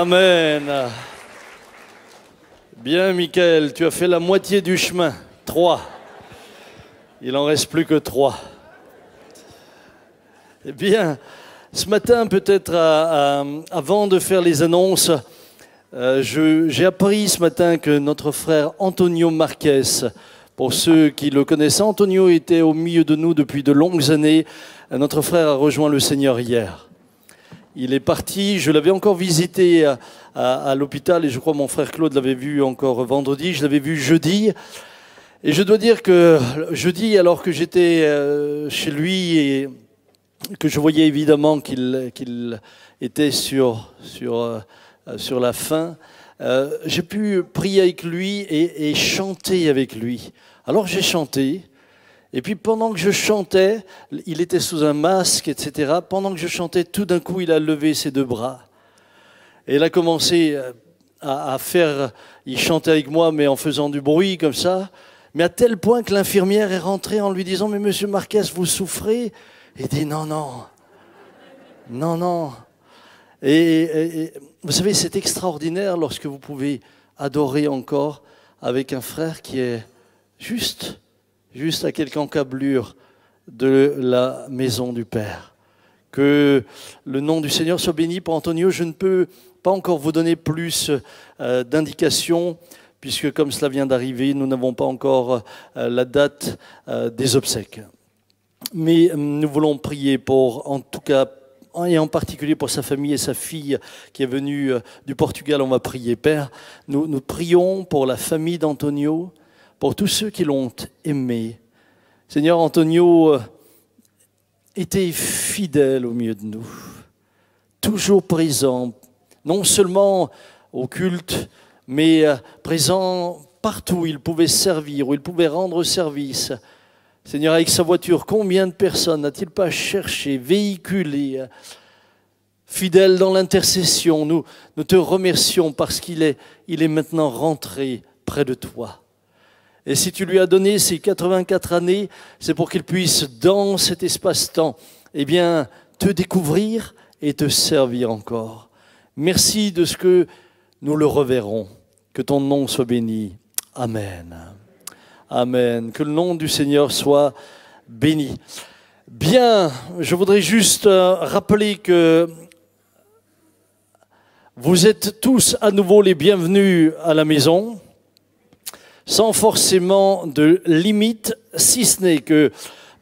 [SPEAKER 3] Amen. Bien, Michael, tu as fait la moitié du chemin. Trois. Il en reste plus que trois. Eh bien, ce matin, peut-être avant de faire les annonces, euh, j'ai appris ce matin que notre frère Antonio Marquez, pour ceux qui le connaissent, Antonio était au milieu de nous depuis de longues années. Notre frère a rejoint le Seigneur hier. Il est parti, je l'avais encore visité à, à- à l'hôpital et je crois mon frère Claude l'avait vu encore vendredi, je l'avais vu jeudi. Et je dois dire que jeudi, alors que j'étais euh, chez lui et que je voyais évidemment qu'il était euh, sur la fin, euh, j'ai pu prier avec lui et, et chanter avec lui. Alors j'ai chanté, et puis pendant que je chantais, il était sous un masque, etc. Pendant que je chantais, tout d'un coup, il a levé ses deux bras. Et il a commencé euh, à, à faire, il chantait avec moi, mais en faisant du bruit comme ça. Mais à tel point que l'infirmière est rentrée en lui disant, mais monsieur Marquez, vous souffrez? Il dit, non, non, non, non. Et, vous savez, c'est extraordinaire lorsque vous pouvez adorer encore avec un frère qui est juste, juste à quelques encablures de la maison du Père. Que le nom du Seigneur soit béni pour Antonio. Je ne peux pas encore vous donner plus euh, d'indications, puisque comme cela vient d'arriver, nous n'avons pas encore euh, la date euh, des obsèques. Mais euh, nous voulons prier pour, en tout cas, et en particulier pour sa famille et sa fille qui est venue euh, du Portugal. On va prier, Père. Nous, prions pour la famille d'Antonio, pour tous ceux qui l'ont aimé. Seigneur, Antonio euh, était fidèle au milieu de nous, toujours présent, non seulement au culte, mais présent partout où il pouvait servir, où il pouvait rendre service. Seigneur, avec sa voiture, combien de personnes n'a-t-il pas cherché, véhiculé, euh, fidèle dans l'intercession? Nous, te remercions parce qu'il est, est maintenant rentré près de toi. Et si tu lui as donné ces 84 années, c'est pour qu'il puisse, dans cet espace-temps, eh bien, te découvrir et te servir encore. Merci de ce que nous le reverrons. Que ton nom soit béni. Amen. Amen. Que le nom du Seigneur soit béni. Bien, je voudrais juste euh, rappeler que Vous êtes tous à nouveau les bienvenus à la maison, sans forcément de limite, si ce n'est que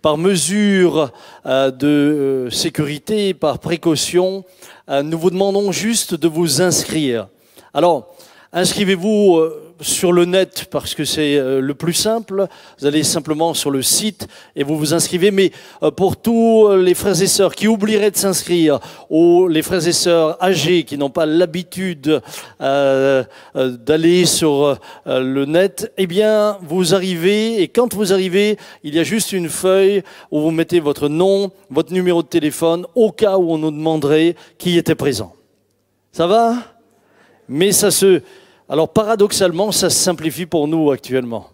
[SPEAKER 3] par mesure euh, de euh, sécurité, par précaution, nous vous demandons juste de vous inscrire. Alors, inscrivez-vous sur le net parce que c'est euh, le plus simple. Vous allez simplement sur le site et vous vous inscrivez. Mais euh, pour tous les frères et sœurs qui oublieraient de s'inscrire ou les frères et sœurs âgés qui n'ont pas l'habitude euh, d'aller sur le net, eh bien, vous arrivez et quand vous arrivez, il y a juste une feuille où vous mettez votre nom, votre numéro de téléphone au cas où on nous demanderait qui était présent. Ça va? Mais ça se alors paradoxalement, ça se simplifie pour nous actuellement.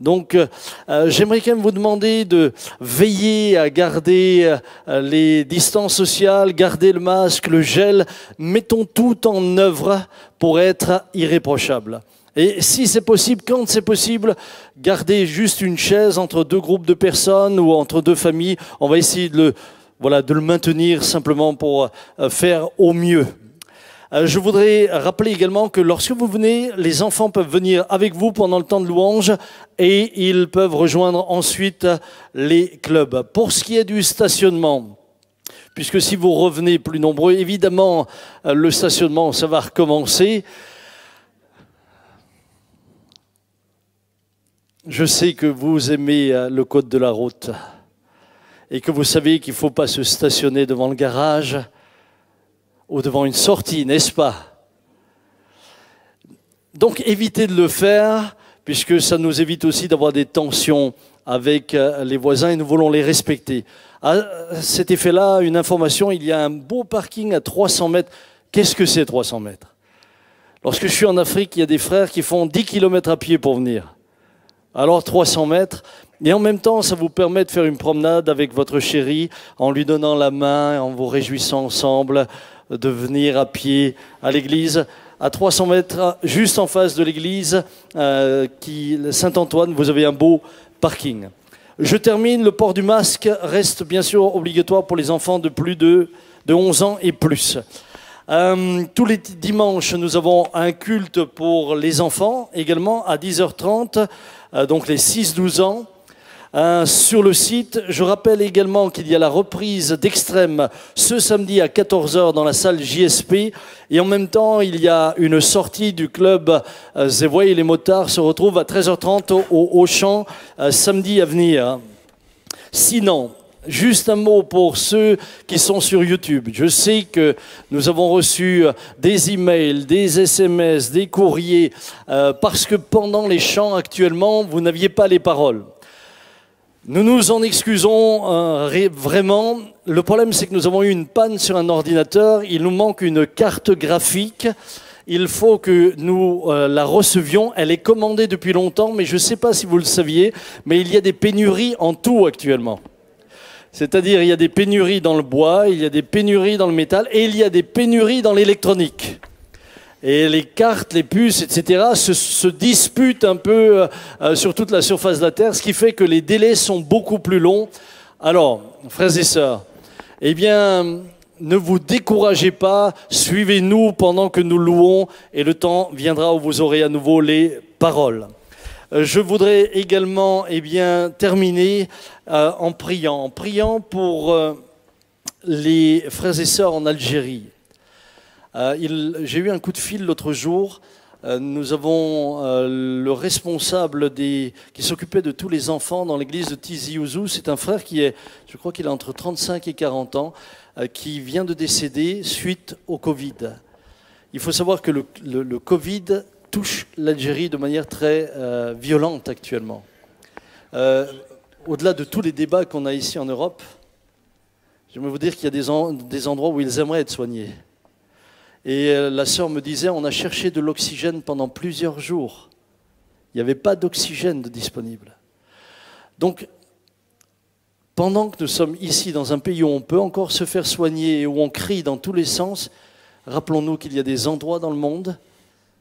[SPEAKER 3] Donc euh, euh, j'aimerais quand même vous demander de veiller à garder euh, les distances sociales, garder le masque, le gel. Mettons tout en œuvre pour être irréprochable. Et si c'est possible, quand c'est possible, gardez juste une chaise entre deux groupes de personnes ou entre deux familles. On va essayer de le, voilà, de le maintenir simplement pour faire au mieux. Euh, Je voudrais rappeler également que lorsque vous venez, les enfants peuvent venir avec vous pendant le temps de louange et ils peuvent rejoindre ensuite les clubs. Pour ce qui est du stationnement, puisque si vous revenez plus nombreux, évidemment, euh, le stationnement, ça va recommencer. Je sais que vous aimez euh, le code de la route et que vous savez qu'il ne faut pas se stationner devant le garage ou devant une sortie, n'est-ce pas? Donc évitez de le faire, puisque ça nous évite aussi d'avoir des tensions avec euh, les voisins et nous voulons les respecter. À cet effet-là, une information, il y a un beau parking à 300 mètres. Qu'est-ce que c'est 300 mètres? Lorsque je suis en Afrique, il y a des frères qui font 10 km à pied pour venir. Alors 300 mètres, et en même temps, ça vous permet de faire une promenade avec votre chéri en lui donnant la main, en vous réjouissant ensemble de venir à pied à l'église. À 300 mètres, juste en face de l'église, euh, qui Saint-Antoine, vous avez un beau parking. Je termine, le port du masque reste bien sûr obligatoire pour les enfants de plus de, de 11 ans et plus. Euh, tous les dimanches, nous avons un culte pour les enfants, également à 10h30, euh, donc les 6-12 ans. Euh, sur le site, je rappelle également qu'il y a la reprise d'Extrême ce samedi à 14h dans la salle JSP. Et en même temps, il y a une sortie du club euh, Zévoy et les motards se retrouvent à 13h30 au, au champ euh, samedi à venir. Sinon, Juste un mot pour ceux qui sont sur YouTube. Je sais que nous avons reçu des emails, des SMS, des courriers, euh, parce que pendant les chants actuellement, vous n'aviez pas les paroles. Nous nous en excusons euh, vraiment. Le problème, c'est que nous avons eu une panne sur un ordinateur. Il nous manque une carte graphique. Il faut que nous euh, la recevions. Elle est commandée depuis longtemps, mais je ne sais pas si vous le saviez, mais il y a des pénuries en tout actuellement. C'est-à-dire, il y a des pénuries dans le bois, il y a des pénuries dans le métal, et il y a des pénuries dans l'électronique. Et les cartes, les puces, etc., se, disputent un peu euh, euh, sur toute la surface de la Terre, ce qui fait que les délais sont beaucoup plus longs. Alors, frères et sœurs, eh bien, ne vous découragez pas, suivez-nous pendant que nous louons, et le temps viendra où vous aurez à nouveau les paroles. Euh, Je voudrais également eh bien, terminer en priant, en priant pour les frères et sœurs en Algérie. Euh, J'ai eu un coup de fil l'autre jour. Euh, nous avons euh, le responsable des, qui s'occupait de tous les enfants dans l'église de Tizi Ouzou. C'est un frère qui est, je crois qu'il a entre 35 et 40 ans, qui vient de décéder suite au Covid. Il faut savoir que le, Covid touche l'Algérie de manière très violente actuellement. Au-delà de tous les débats qu'on a ici en Europe, j'aimerais vous dire qu'il y a des endroits où ils aimeraient être soignés. Et euh, la sœur me disait, on a cherché de l'oxygène pendant plusieurs jours. Il n'y avait pas d'oxygène disponible. Donc, pendant que nous sommes ici dans un pays où on peut encore se faire soigner et où on crie dans tous les sens, rappelons-nous qu'il y a des endroits dans le monde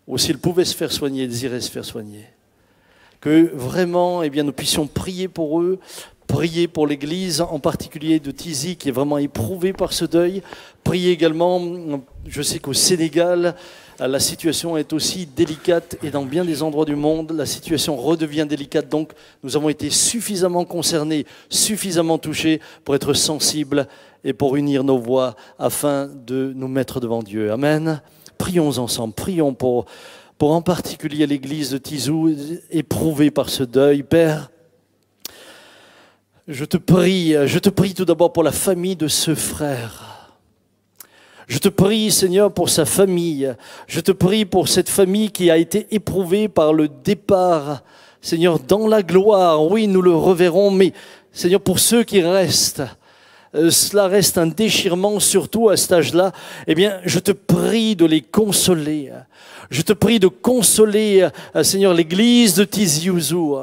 [SPEAKER 3] où s'ils pouvaient se faire soigner, ils iraient se faire soigner. Que vraiment, eh bien, nous puissions prier pour eux, Priez pour l'Église, en particulier de Tizi, qui est vraiment éprouvée par ce deuil. Priez également, je sais qu'au Sénégal, la situation est aussi délicate et dans bien des endroits du monde, la situation redevient délicate. Donc, nous avons été suffisamment concernés, suffisamment touchés pour être sensibles et pour unir nos voix afin de nous mettre devant Dieu. Amen. Prions ensemble, prions pour, pour en particulier l'Église de Tizou, éprouvée par ce deuil. Père, je te prie, je te prie tout d'abord pour la famille de ce frère. Je te prie, Seigneur, pour sa famille. Je te prie pour cette famille qui a été éprouvée par le départ, Seigneur, dans la gloire. Oui, nous le reverrons, mais Seigneur, pour ceux qui restent, euh, cela reste un déchirement, surtout à cet âge-là. Eh bien, je te prie de les consoler. Je te prie de consoler, euh, Seigneur, l'église de Tiziouzou.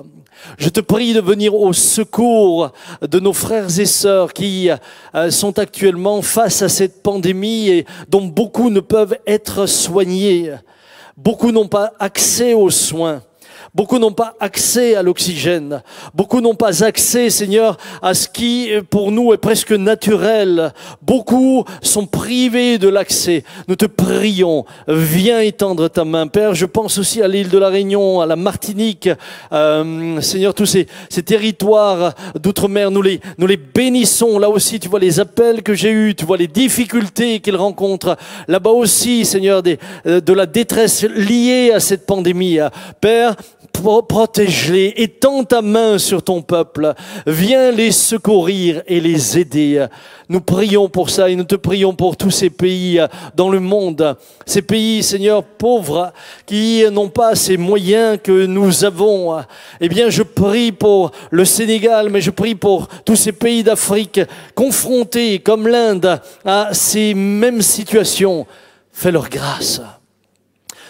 [SPEAKER 3] Je te prie de venir au secours de nos frères et sœurs qui euh, sont actuellement face à cette pandémie et dont beaucoup ne peuvent être soignés. Beaucoup n'ont pas accès aux soins. Beaucoup n'ont pas accès à l'oxygène. Beaucoup n'ont pas accès, Seigneur, à ce qui pour nous est presque naturel. Beaucoup sont privés de l'accès. Nous te prions, viens étendre ta main. Père, je pense aussi à l'île de la Réunion, à la Martinique. Euh, Seigneur, tous ces, ces territoires d'outre-mer, nous les, nous les bénissons. Là aussi, tu vois les appels que j'ai eus, tu vois les difficultés qu'ils rencontrent. Là-bas aussi, Seigneur, des, euh, de la détresse liée à cette pandémie. Père, protège-les, étends ta main sur ton peuple, viens les secourir et les aider. Nous prions pour ça et nous te prions pour tous ces pays dans le monde, ces pays, Seigneur, pauvres, qui n'ont pas ces moyens que nous avons. Eh bien, je prie pour le Sénégal, mais je prie pour tous ces pays d'Afrique confrontés, comme l'Inde, à ces mêmes situations. Fais leur grâce.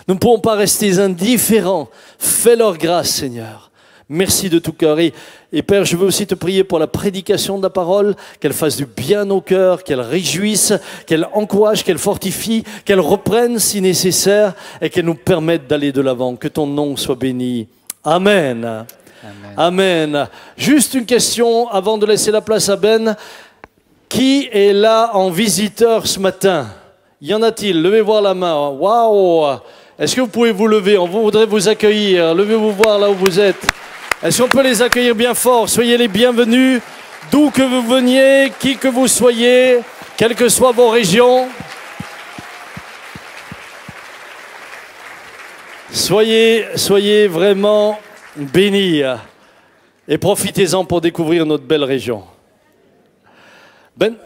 [SPEAKER 3] Nous ne pouvons pas rester indifférents. Fais leur grâce, Seigneur. Merci de tout cœur. Et, Père, je veux aussi te prier pour la prédication de la parole, qu'elle fasse du bien au cœur, qu'elle réjouisse, qu'elle encourage, qu'elle fortifie, qu'elle reprenne si nécessaire et qu'elle nous permette d'aller de l'avant. Que ton nom soit béni. Amen. Amen. Amen. Juste une question avant de laisser la place à Ben. Qui est là en visiteur ce matin? Y en a-t-il? Levez voir la main. Waouh est-ce que vous pouvez vous lever? On voudrait vous accueillir. Levez-vous voir là où vous êtes. Est-ce qu'on peut les accueillir bien fort? Soyez les bienvenus, d'où que vous veniez, qui que vous soyez, quelles que soient vos régions. Soyez, soyez vraiment bénis et profitez-en pour découvrir notre belle région. Ben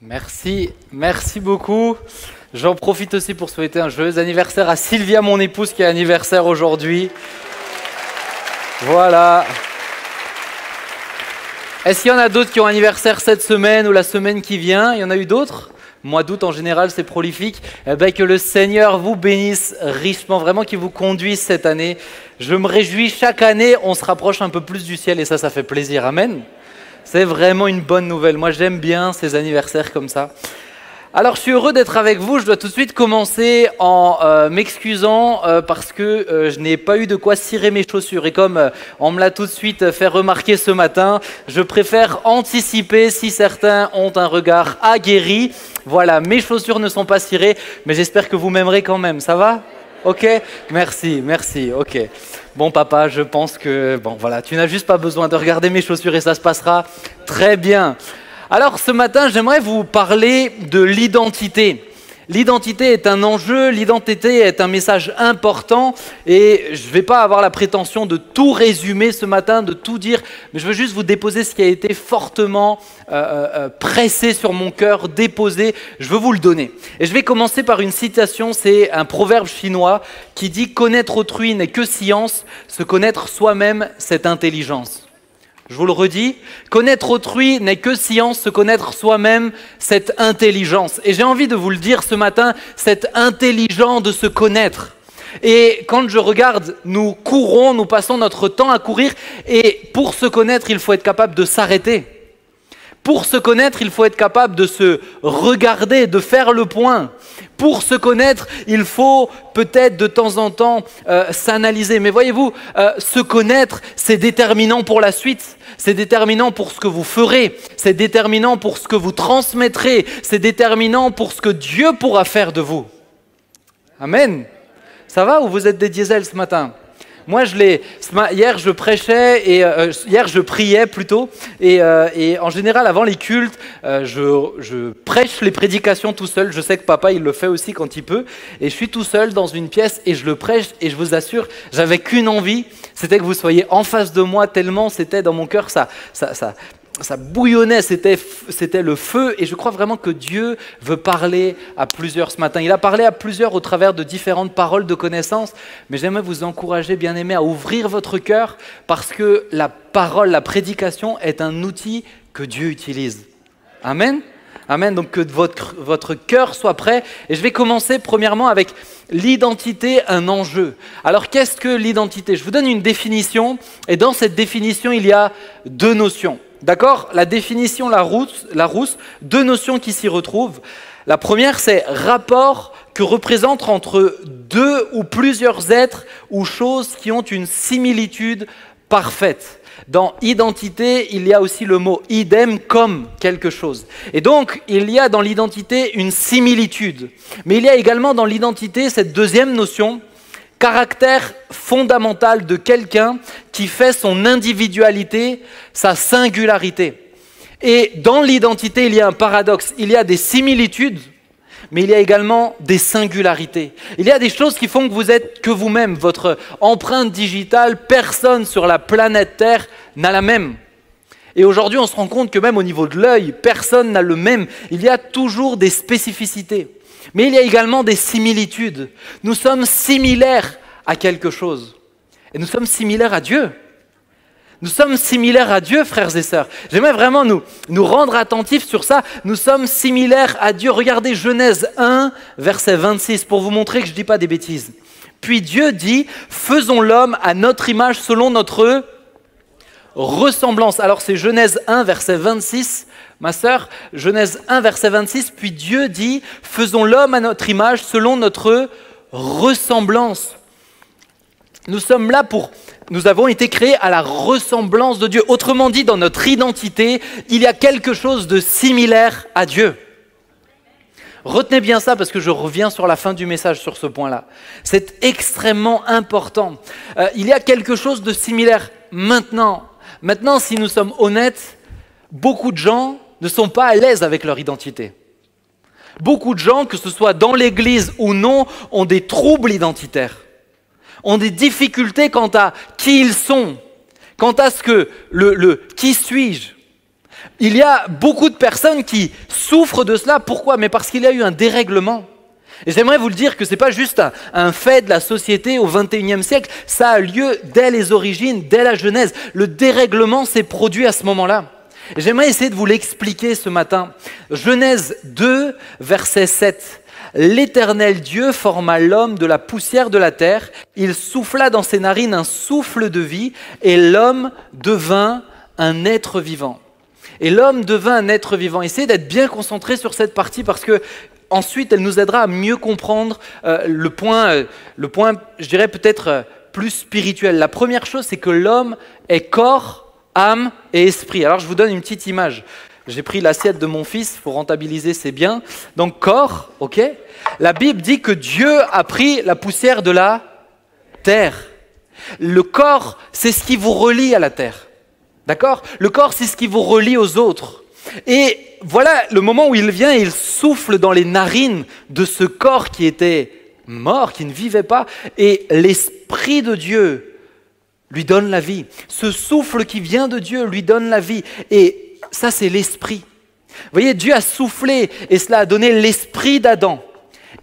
[SPEAKER 6] Merci, merci beaucoup. J'en profite aussi pour souhaiter un joyeux anniversaire à Sylvia, mon épouse, qui a anniversaire aujourd'hui. Voilà. Est-ce qu'il y en a d'autres qui ont anniversaire cette semaine ou la semaine qui vient? Il y en a eu d'autres? Mois d'août en général, c'est prolifique. Eh ben, que le Seigneur vous bénisse richement, vraiment qu'il vous conduise cette année. Je me réjouis chaque année, on se rapproche un peu plus du ciel et ça, ça fait plaisir. Amen. C'est vraiment une bonne nouvelle. Moi, j'aime bien ces anniversaires comme ça. Alors je suis heureux d'être avec vous. Je dois tout de suite commencer en euh, m'excusant euh, parce que euh, je n'ai pas eu de quoi cirer mes chaussures. Et comme on me l'a tout de suite fait remarquer ce matin, je préfère anticiper si certains ont un regard aguerri. Voilà, mes chaussures ne sont pas cirées, mais j'espère que vous m'aimerez quand même. Ça va? Ok? Merci, merci, ok. Bon papa, je pense que... Bon voilà, tu n'as juste pas besoin de regarder mes chaussures et ça se passera très bien. Alors ce matin, j'aimerais vous parler de l'identité. L'identité est un enjeu, l'identité est un message important et je ne vais pas avoir la prétention de tout résumer ce matin, de tout dire, mais je veux juste vous déposer ce qui a été fortement euh, euh, euh, pressé sur mon cœur, déposé, je veux vous le donner. Et je vais commencer par une citation, c'est un proverbe chinois qui dit ⁇ Connaître autrui n'est que science, se connaître soi-même, c'est intelligence ⁇ je vous le redis, connaître autrui n'est que science, se connaître soi-même, cette intelligence. Et j'ai envie de vous le dire ce matin, cette intelligence de se connaître. Et quand je regarde, nous courons, nous passons notre temps à courir, et pour se connaître, il faut être capable de s'arrêter. Pour se connaître, il faut être capable de se regarder, de faire le point. Pour se connaître, il faut peut-être de temps en temps euh, s'analyser. Mais voyez-vous, euh, se connaître, c'est déterminant pour la suite. C'est déterminant pour ce que vous ferez. C'est déterminant pour ce que vous transmettrez. C'est déterminant pour ce que Dieu pourra faire de vous. Amen. Ça va ou vous êtes des diesels ce matin? Moi, je l'ai. Hier, je prêchais et euh, hier, je priais plutôt. Et, euh, et, en général, avant les cultes, euh, je, je, prêche les prédications tout seul. Je sais que papa, il le fait aussi quand il peut. Et je suis tout seul dans une pièce et je le prêche. Et je vous assure, j'avais qu'une envie, c'était que vous soyez en face de moi. Tellement c'était dans mon cœur, ça, ça, ça, ça bouillonnait, c'était, le feu, et je crois vraiment que Dieu veut parler à plusieurs ce matin. Il a parlé à plusieurs au travers de différentes paroles de connaissance, mais j'aimerais vous encourager, bien aimé, à ouvrir votre cœur, parce que la parole, la prédication est un outil que Dieu utilise. Amen. Amen. Donc que votre, votre cœur soit prêt. Et je vais commencer premièrement avec l'identité, un enjeu. Alors qu'est-ce que l'identité? Je vous donne une définition, et dans cette définition, il y a deux notions. D'accord? La définition, la rousse, la deux notions qui s'y retrouvent. La première, c'est rapport que représente entre deux ou plusieurs êtres ou choses qui ont une similitude parfaite. Dans identité, il y a aussi le mot idem comme quelque chose. Et donc, il y a dans l'identité une similitude. Mais il y a également dans l'identité cette deuxième notion caractère fondamental de quelqu'un qui fait son individualité, sa singularité. Et dans l'identité, il y a un paradoxe, il y a des similitudes, mais il y a également des singularités. Il y a des choses qui font que vous êtes que vous-même. Votre empreinte digitale, personne sur la planète Terre n'a la même. Et aujourd'hui, on se rend compte que même au niveau de l'œil, personne n'a le même. Il y a toujours des spécificités. Mais il y a également des similitudes. Nous sommes similaires à quelque chose. Et nous sommes similaires à Dieu. Nous sommes similaires à Dieu, frères et sœurs. J'aimerais vraiment nous, nous rendre attentifs sur ça. Nous sommes similaires à Dieu. Regardez Genèse 1, verset 26, pour vous montrer que je ne dis pas des bêtises. Puis Dieu dit, faisons l'homme à notre image selon notre ressemblance. Alors c'est Genèse 1, verset 26 Ma sœur, Genèse 1, verset 26, puis Dieu dit, faisons l'homme à notre image selon notre ressemblance. Nous sommes là pour... Nous avons été créés à la ressemblance de Dieu. Autrement dit, dans notre identité, il y a quelque chose de similaire à Dieu. Retenez bien ça parce que je reviens sur la fin du message sur ce point-là. C'est extrêmement important. Euh, il y a quelque chose de similaire maintenant. Maintenant, si nous sommes honnêtes, beaucoup de gens ne sont pas à l'aise avec leur identité. Beaucoup de gens, que ce soit dans l'Église ou non, ont des troubles identitaires, ont des difficultés quant à qui ils sont, quant à ce que le, qui suis-je. Il y a beaucoup de personnes qui souffrent de cela. Pourquoi? Mais parce qu'il y a eu un dérèglement. Et j'aimerais vous le dire que ce n'est pas juste un, fait de la société au XXIe siècle, ça a lieu dès les origines, dès la Genèse. Le dérèglement s'est produit à ce moment-là. J'aimerais essayer de vous l'expliquer ce matin. Genèse 2, verset 7. L'Éternel Dieu forma l'homme de la poussière de la terre, il souffla dans ses narines un souffle de vie, et l'homme devint un être vivant. Et l'homme devint un être vivant. Essayez d'être bien concentré sur cette partie parce que ensuite elle nous aidera à mieux comprendre euh, le, point, euh, le point, je dirais peut-être euh, plus spirituel. La première chose, c'est que l'homme est corps, âme et esprit. Alors je vous donne une petite image. J'ai pris l'assiette de mon fils, il faut rentabiliser ses biens. Donc corps, ok La Bible dit que Dieu a pris la poussière de la terre. Le corps, c'est ce qui vous relie à la terre. D'accord? Le corps, c'est ce qui vous relie aux autres. Et voilà le moment où il vient il souffle dans les narines de ce corps qui était mort, qui ne vivait pas. Et l'Esprit de Dieu lui donne la vie. Ce souffle qui vient de Dieu lui donne la vie. Et ça, c'est l'esprit. Vous voyez, Dieu a soufflé et cela a donné l'esprit d'Adam.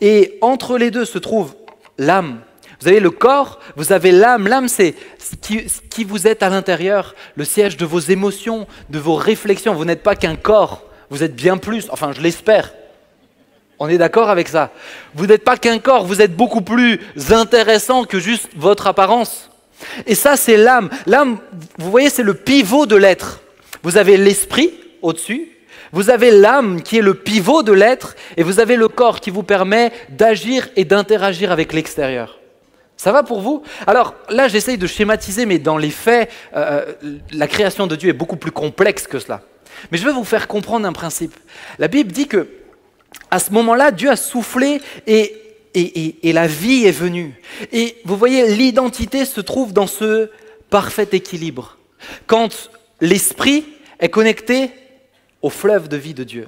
[SPEAKER 6] Et entre les deux se trouve l'âme. Vous avez le corps, vous avez l'âme. L'âme, c'est ce qui, ce qui, vous êtes à l'intérieur, le siège de vos émotions, de vos réflexions. Vous n'êtes pas qu'un corps, vous êtes bien plus, enfin je l'espère. On est d'accord avec ça Vous n'êtes pas qu'un corps, vous êtes beaucoup plus intéressant que juste votre apparence. Et ça, c'est l'âme. L'âme, vous voyez, c'est le pivot de l'être. Vous avez l'esprit au-dessus, Vous avez l'âme qui est le pivot de l'être et vous avez le corps qui vous permet d'agir et d'interagir avec l'extérieur. Ça va pour vous? Alors là, j'essaye de schématiser, mais dans les faits, euh, la création de Dieu est beaucoup plus complexe que cela. Mais je vais vous faire comprendre un principe. La Bible dit que à ce moment-là, Dieu a soufflé et, et, et la vie est venue. Et vous voyez, l'identité se trouve dans ce parfait équilibre. Quand l'esprit est connecté au fleuve de vie de Dieu,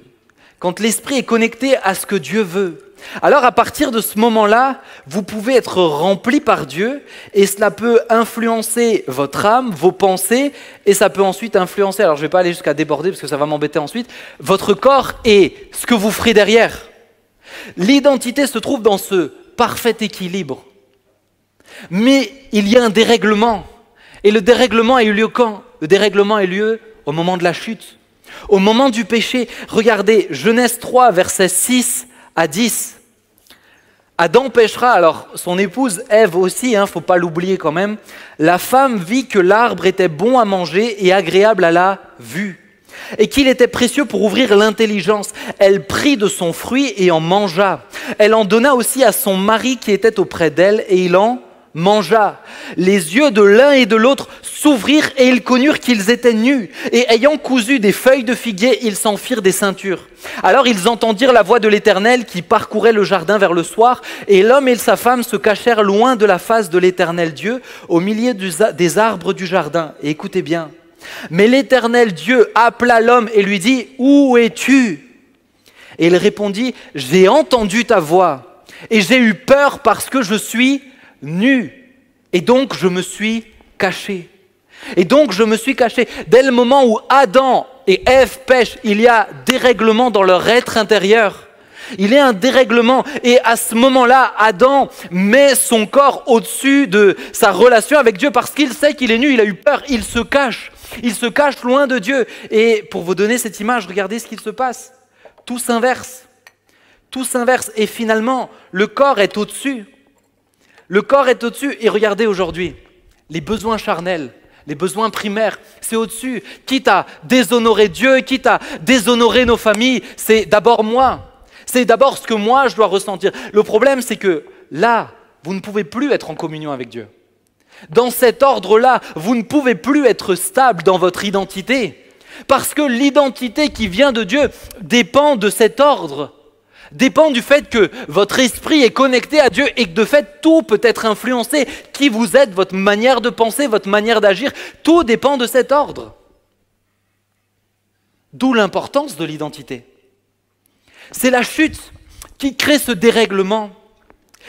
[SPEAKER 6] quand l'esprit est connecté à ce que Dieu veut, alors à partir de ce moment-là, vous pouvez être rempli par Dieu et cela peut influencer votre âme, vos pensées et ça peut ensuite influencer, alors je ne vais pas aller jusqu'à déborder parce que ça va m'embêter ensuite, votre corps et ce que vous ferez derrière. L'identité se trouve dans ce parfait équilibre. Mais il y a un dérèglement. Et le dérèglement a eu lieu quand? Le dérèglement a eu lieu au moment de la chute. Au moment du péché, regardez Genèse 3, versets 6 à 10. Adam pêchera, alors son épouse Ève aussi, il hein, faut pas l'oublier quand même. La femme vit que l'arbre était bon à manger et agréable à la vue, et qu'il était précieux pour ouvrir l'intelligence. Elle prit de son fruit et en mangea. Elle en donna aussi à son mari qui était auprès d'elle, et il en mangea. Les yeux de l'un et de l'autre s'ouvrirent et ils connurent qu'ils étaient nus. Et ayant cousu des feuilles de figuier, ils s'en firent des ceintures. Alors ils entendirent la voix de l'Éternel qui parcourait le jardin vers le soir, et l'homme et sa femme se cachèrent loin de la face de l'Éternel Dieu, au milieu des arbres du jardin. Et écoutez bien. Mais l'Éternel Dieu appela l'homme et lui dit, Où es-tu? Et il répondit, J'ai entendu ta voix, et j'ai eu peur parce que je suis nu. Et donc je me suis caché. Et donc je me suis caché. Dès le moment où Adam et Ève pêchent, il y a dérèglement dans leur être intérieur. Il y a un dérèglement. Et à ce moment-là, Adam met son corps au-dessus de sa relation avec Dieu parce qu'il sait qu'il est nu, il a eu peur, il se cache. Il se cache loin de Dieu. Et pour vous donner cette image, regardez ce qu'il se passe. Tout s'inverse. Tout s'inverse. Et finalement, le corps est au-dessus. Le corps est au-dessus. Et regardez aujourd'hui, les besoins charnels, les besoins primaires, c'est au-dessus. Quitte à déshonorer Dieu, quitte à déshonorer nos familles, c'est d'abord moi. C'est d'abord ce que moi je dois ressentir. Le problème, c'est que là, vous ne pouvez plus être en communion avec Dieu. Dans cet ordre-là, vous ne pouvez plus être stable dans votre identité. Parce que l'identité qui vient de Dieu dépend de cet ordre dépend du fait que votre esprit est connecté à Dieu et que de fait tout peut être influencé. Qui vous êtes, votre manière de penser, votre manière d'agir, tout dépend de cet ordre. D'où l'importance de l'identité. C'est la chute qui crée ce dérèglement.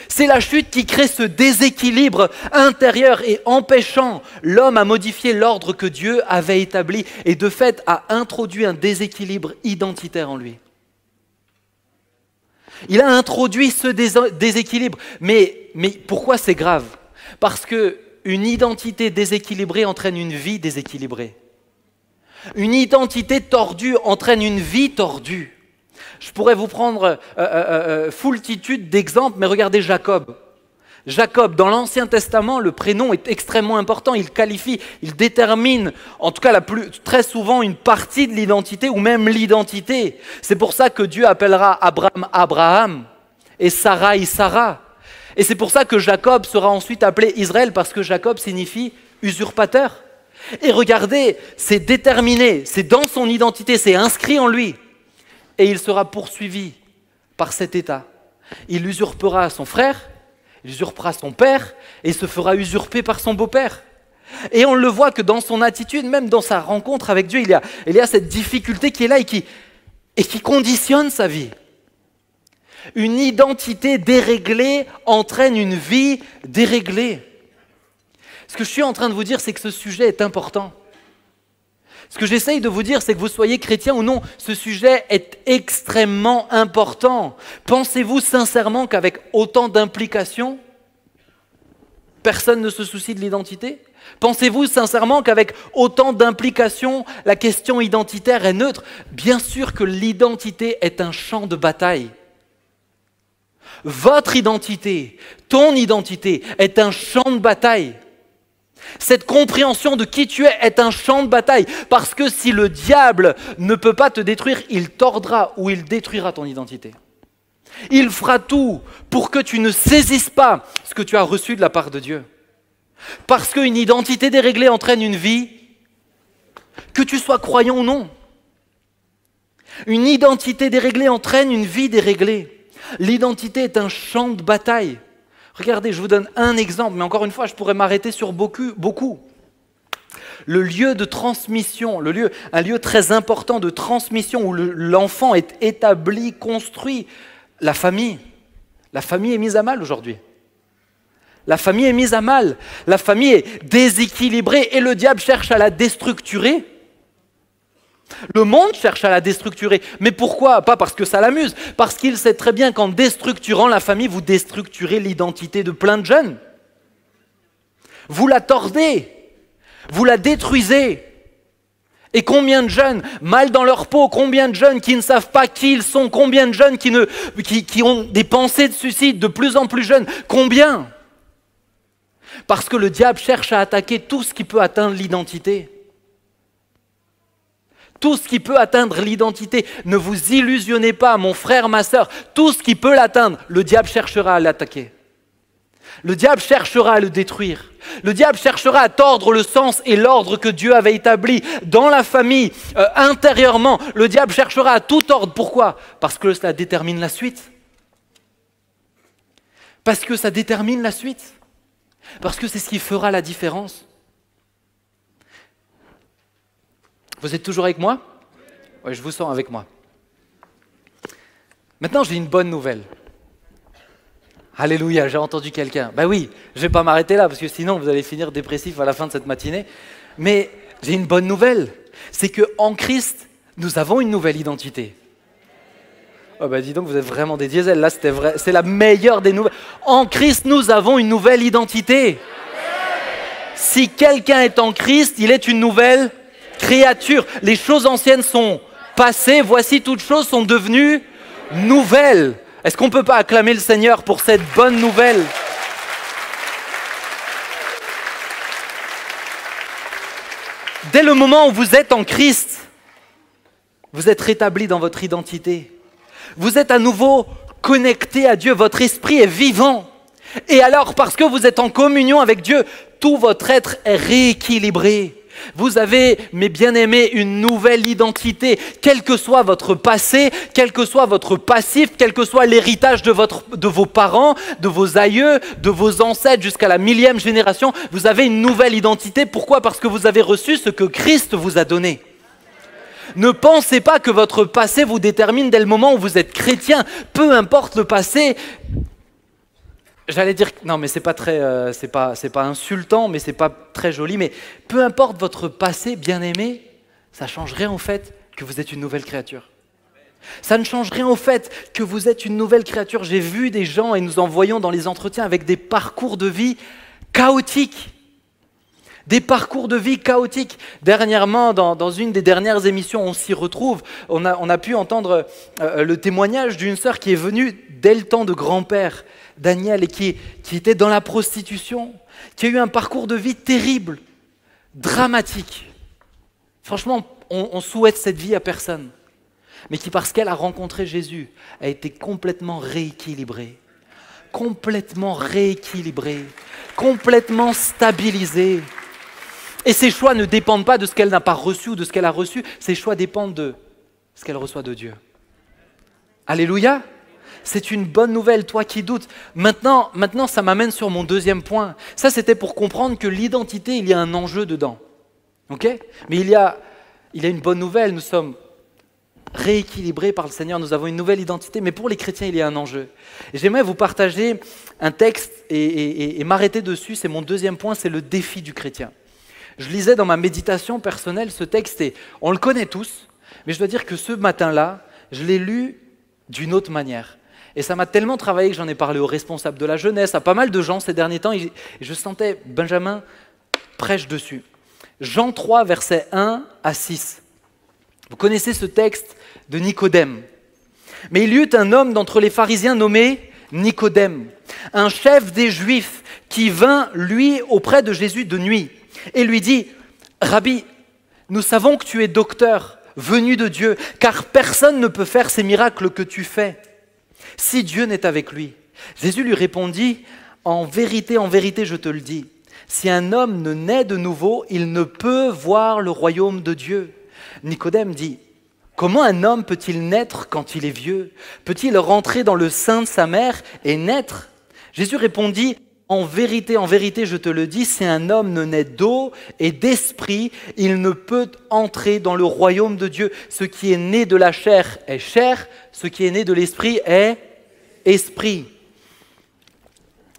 [SPEAKER 6] C'est la chute qui crée ce déséquilibre intérieur et empêchant l'homme à modifier l'ordre que Dieu avait établi et de fait a introduit un déséquilibre identitaire en lui. Il a introduit ce déséquilibre. Mais, pourquoi c'est grave? Parce que une identité déséquilibrée entraîne une vie déséquilibrée. Une identité tordue entraîne une vie tordue. Je pourrais vous prendre euh, euh, euh, foultitude d'exemples, mais regardez Jacob. Jacob, dans l'Ancien Testament, le prénom est extrêmement important. Il qualifie, il détermine, en tout cas la plus, très souvent, une partie de l'identité ou même l'identité. C'est pour ça que Dieu appellera Abraham Abraham et Sarah Sarah. Et c'est pour ça que Jacob sera ensuite appelé Israël, parce que Jacob signifie usurpateur. Et regardez, c'est déterminé, c'est dans son identité, c'est inscrit en lui. Et il sera poursuivi par cet état. Il usurpera son frère, il usurpera son père et se fera usurper par son beau-père. Et on le voit que dans son attitude, même dans sa rencontre avec Dieu, il y a, cette difficulté qui est là et qui conditionne sa vie. Une identité déréglée entraîne une vie déréglée. Ce que je suis en train de vous dire, c'est que ce sujet est important. Ce que j'essaye de vous dire, c'est que vous soyez chrétien ou non, ce sujet est extrêmement important. Pensez-vous sincèrement qu'avec autant d'implications, personne ne se soucie de l'identité? Pensez-vous sincèrement qu'avec autant d'implications, la question identitaire est neutre? Bien sûr que l'identité est un champ de bataille. Votre identité, ton identité est un champ de bataille. Cette compréhension de qui tu es est un champ de bataille. Parce que si le diable ne peut pas te détruire, il tordra ou il détruira ton identité. Il fera tout pour que tu ne saisisses pas ce que tu as reçu de la part de Dieu. Parce qu'une identité déréglée entraîne une vie, que tu sois croyant ou non. Une identité déréglée entraîne une vie déréglée. L'identité est un champ de bataille. Regardez, je vous donne un exemple, mais encore une fois, je pourrais m'arrêter sur beaucoup. Le lieu de transmission, un lieu très important de transmission où le- l'enfant est établi, construit, la famille. La famille est mise à mal aujourd'hui. La famille est mise à mal. La famille est déséquilibrée et le diable cherche à la déstructurer. Le monde cherche à la déstructurer. Mais pourquoi? Pas parce que ça l'amuse, parce qu'il sait très bien qu'en déstructurant la famille, vous déstructurez l'identité de plein de jeunes. Vous la tordez, vous la détruisez. Et combien de jeunes mal dans leur peau, combien de jeunes qui ne savent pas qui ils sont, combien de jeunes qui, ne, qui, qui ont des pensées de suicide de plus en plus jeunes, combien? Parce que le diable cherche à attaquer tout ce qui peut atteindre l'identité. Tout ce qui peut atteindre l'identité. Ne vous illusionnez pas, mon frère, ma sœur. Tout ce qui peut l'atteindre, le diable cherchera à l'attaquer. Le diable cherchera à le détruire. Le diable cherchera à tordre le sens et l'ordre que Dieu avait établi dans la famille, euh, intérieurement. Le diable cherchera à tout tordre. Pourquoi? Parce que cela détermine la suite. Parce que ça détermine la suite. Parce que c'est ce qui fera la différence. Vous êtes toujours avec moi? Oui, je vous sens avec moi. Maintenant, j'ai une bonne nouvelle. Alléluia, j'ai entendu quelqu'un. Ben oui, je ne vais pas m'arrêter là, parce que sinon vous allez finir dépressif à la fin de cette matinée. Mais j'ai une bonne nouvelle. C'est qu'en Christ, nous avons une nouvelle identité. Oh ben dis donc, vous êtes vraiment des diesels. Là, c'était vrai. C'est la meilleure des nouvelles. En Christ, nous avons une nouvelle identité. Si quelqu'un est en Christ, il est une nouvelle Les choses anciennes sont passées. Voici toutes choses sont devenues nouvelles. Est-ce qu'on ne peut pas acclamer le Seigneur pour cette bonne nouvelle? Dès le moment où vous êtes en Christ, vous êtes rétabli dans votre identité. Vous êtes à nouveau connecté à Dieu. Votre esprit est vivant. Et alors, parce que vous êtes en communion avec Dieu, tout votre être est rééquilibré. Vous avez, mes bien-aimés, une nouvelle identité, quel que soit votre passé, quel que soit votre passif, quel que soit l'héritage de, votre- de vos parents, de vos aïeux, de vos ancêtres jusqu'à la millième génération, vous avez une nouvelle identité. Pourquoi? Parce que vous avez reçu ce que Christ vous a donné. Ne pensez pas que votre passé vous détermine dès le moment où vous êtes chrétien. Peu importe le passé. J'allais dire non, mais c'est pas très, euh, c'est pas, c'est pas insultant, mais c'est pas très joli. Mais peu importe votre passé, bien aimé, ça change rien au fait que vous êtes une nouvelle créature. Ça ne change rien au fait que vous êtes une nouvelle créature. J'ai vu des gens et nous en voyons dans les entretiens avec des parcours de vie chaotiques des parcours de vie chaotiques. Dernièrement, dans, dans une des dernières émissions, on s'y retrouve, on a, on a pu entendre euh, le témoignage d'une sœur qui est venue dès le temps de grand-père, Daniel, et qui, était dans la prostitution, qui a eu un parcours de vie terrible, dramatique. Franchement, on, on souhaite cette vie à personne, mais qui, parce qu'elle a rencontré Jésus, a été complètement rééquilibrée complètement rééquilibrée, complètement stabilisée. Et ses choix ne dépendent pas de ce qu'elle n'a pas reçu ou de ce qu'elle a reçu, ses choix dépendent de ce qu'elle reçoit de Dieu. Alléluia. C'est une bonne nouvelle, toi qui doutes. Maintenant, maintenant ça m'amène sur mon deuxième point. Ça, c'était pour comprendre que l'identité, il y a un enjeu dedans. OK? Mais il y, a, il y a une bonne nouvelle, nous sommes rééquilibrés par le Seigneur, nous avons une nouvelle identité, mais pour les chrétiens, il y a un enjeu. J'aimerais vous partager un texte et- et m'arrêter dessus, c'est mon deuxième point, c'est le défi du chrétien. Je lisais dans ma méditation personnelle ce texte et on le connaît tous, mais je dois dire que ce matin-là, je l'ai lu d'une autre manière. Et ça m'a tellement travaillé que j'en ai parlé aux responsables de la jeunesse, à pas mal de gens ces derniers temps, et je sentais Benjamin prêche dessus. Jean 3, versets 1 à 6. Vous connaissez ce texte de Nicodème. Mais il y eut un homme d'entre les pharisiens nommé Nicodème. un chef des Juifs qui vint, lui, auprès de Jésus de nuit et lui dit, Rabbi, nous savons que tu es docteur, venu de Dieu, car personne ne peut faire ces miracles que tu fais si Dieu n'est avec lui. Jésus lui répondit, En vérité, en vérité, je te le dis, si un homme ne naît de nouveau, il ne peut voir le royaume de Dieu. Nicodème dit, Comment un homme peut-il naître quand il est vieux? Peut-il rentrer dans le sein de sa mère et naître? Jésus répondit, En vérité, en vérité, je te le dis, si un homme ne naît d'eau et d'esprit, il ne peut entrer dans le royaume de Dieu. Ce qui est né de la chair est chair, ce qui est né de l'esprit est esprit.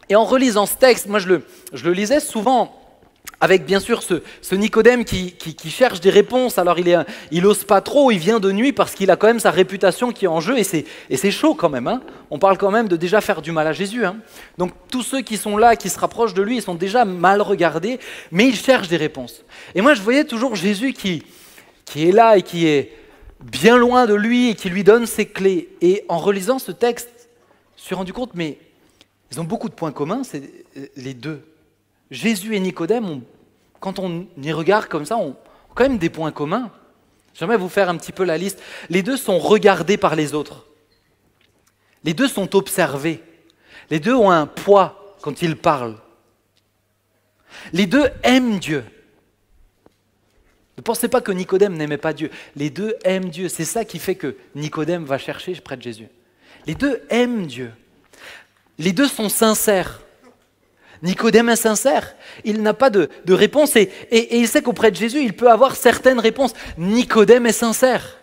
[SPEAKER 6] Et en relisant ce texte, moi je le, je le lisais souvent avec bien sûr ce, Nicodème qui, qui- cherche des réponses. Alors il, est, il ose pas trop, il vient de nuit parce qu'il a quand même sa réputation qui est en jeu et c'est, et c'est chaud quand même. hein. On parle quand même de déjà faire du mal à Jésus. hein. Donc tous ceux qui sont là, qui se rapprochent de lui, ils sont déjà mal regardés, mais ils cherchent des réponses. Et moi je voyais toujours Jésus qui, qui est là et qui est bien loin de lui et qui lui donne ses clés. Et en relisant ce texte, je me suis rendu compte, mais ils ont beaucoup de points communs, c'est euh, les deux. Jésus et Nicodème, quand on y regarde comme ça, ont quand même des points communs. J'aimerais vous faire un petit peu la liste. Les deux sont regardés par les autres. Les deux sont observés. Les deux ont un poids quand ils parlent. Les deux aiment Dieu. Ne pensez pas que Nicodème n'aimait pas Dieu. Les deux aiment Dieu. C'est ça qui fait que Nicodème va chercher près de Jésus. Les deux aiment Dieu. Les deux sont sincères. Nicodème est sincère. Il n'a pas de, réponse et, il sait qu'auprès de Jésus, il peut avoir certaines réponses. Nicodème est sincère.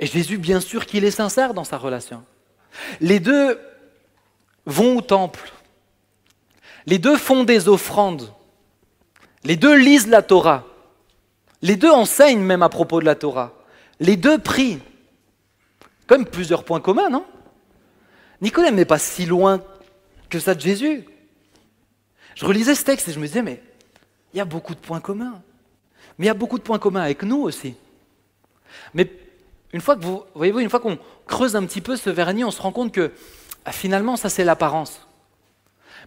[SPEAKER 6] Et Jésus, bien sûr qu'il est sincère dans sa relation. Les deux vont au temple. Les deux font des offrandes. Les deux lisent la Torah. Les deux enseignent même à propos de la Torah. Les deux prient. Même plusieurs points communs, non? Nicodème n'est pas si loin que ça de Jésus. Je relisais ce texte et je me disais, mais il y a beaucoup de points communs. Mais il y a beaucoup de points communs avec nous aussi. Mais une fois que vous, voyez-vous, une fois qu'on creuse un petit peu ce vernis, on se rend compte que ah, finalement, ça c'est l'apparence.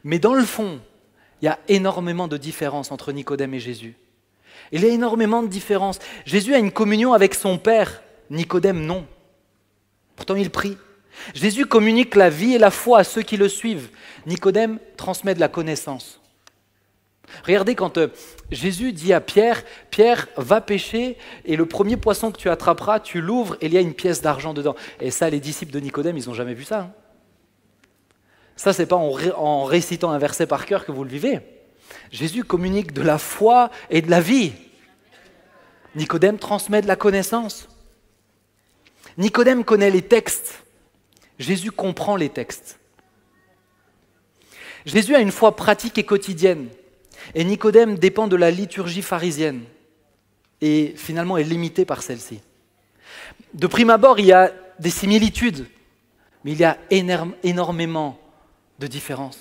[SPEAKER 6] Mais dans le fond, il y a énormément de différences entre Nicodème et Jésus. Il y a énormément de différences. Jésus a une communion avec son Père, Nicodème non. Pourtant il prie. Jésus communique la vie et la foi à ceux qui le suivent. Nicodème transmet de la connaissance. Regardez quand euh, Jésus dit à Pierre, Pierre, va pêcher et le premier poisson que tu attraperas, tu l'ouvres et il y a une pièce d'argent dedans. Et ça, les disciples de Nicodème, ils n'ont jamais vu ça. hein. Ça, c'est pas en, ré- en récitant un verset par cœur que vous le vivez. Jésus communique de la foi et de la vie. Nicodème transmet de la connaissance. Nicodème connaît les textes. Jésus comprend les textes. Jésus a une foi pratique et quotidienne. Et Nicodème dépend de la liturgie pharisienne. Et finalement est limité par celle-ci. De prime abord, il y a des similitudes, mais il y a énormément de différences.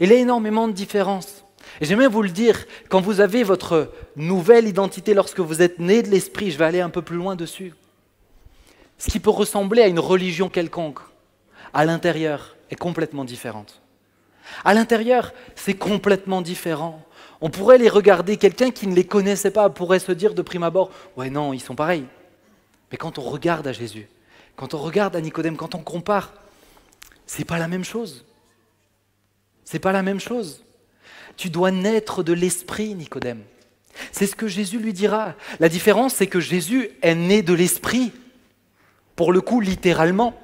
[SPEAKER 6] Il y a énormément de différences. Et j'aimerais vous le dire, quand vous avez votre nouvelle identité, lorsque vous êtes né de l'esprit, je vais aller un peu plus loin dessus. Ce qui peut ressembler à une religion quelconque, à l'intérieur, est complètement différente. À l'intérieur, c'est complètement différent. On pourrait les regarder, quelqu'un qui ne les connaissait pas pourrait se dire de prime abord, ouais non, ils sont pareils. Mais quand on regarde à Jésus, quand on regarde à Nicodème, quand on compare, c'est pas la même chose. C'est pas la même chose. Tu dois naître de l'esprit, Nicodème. C'est ce que Jésus lui dira. La différence, c'est que Jésus est né de l'esprit. Pour le coup, littéralement.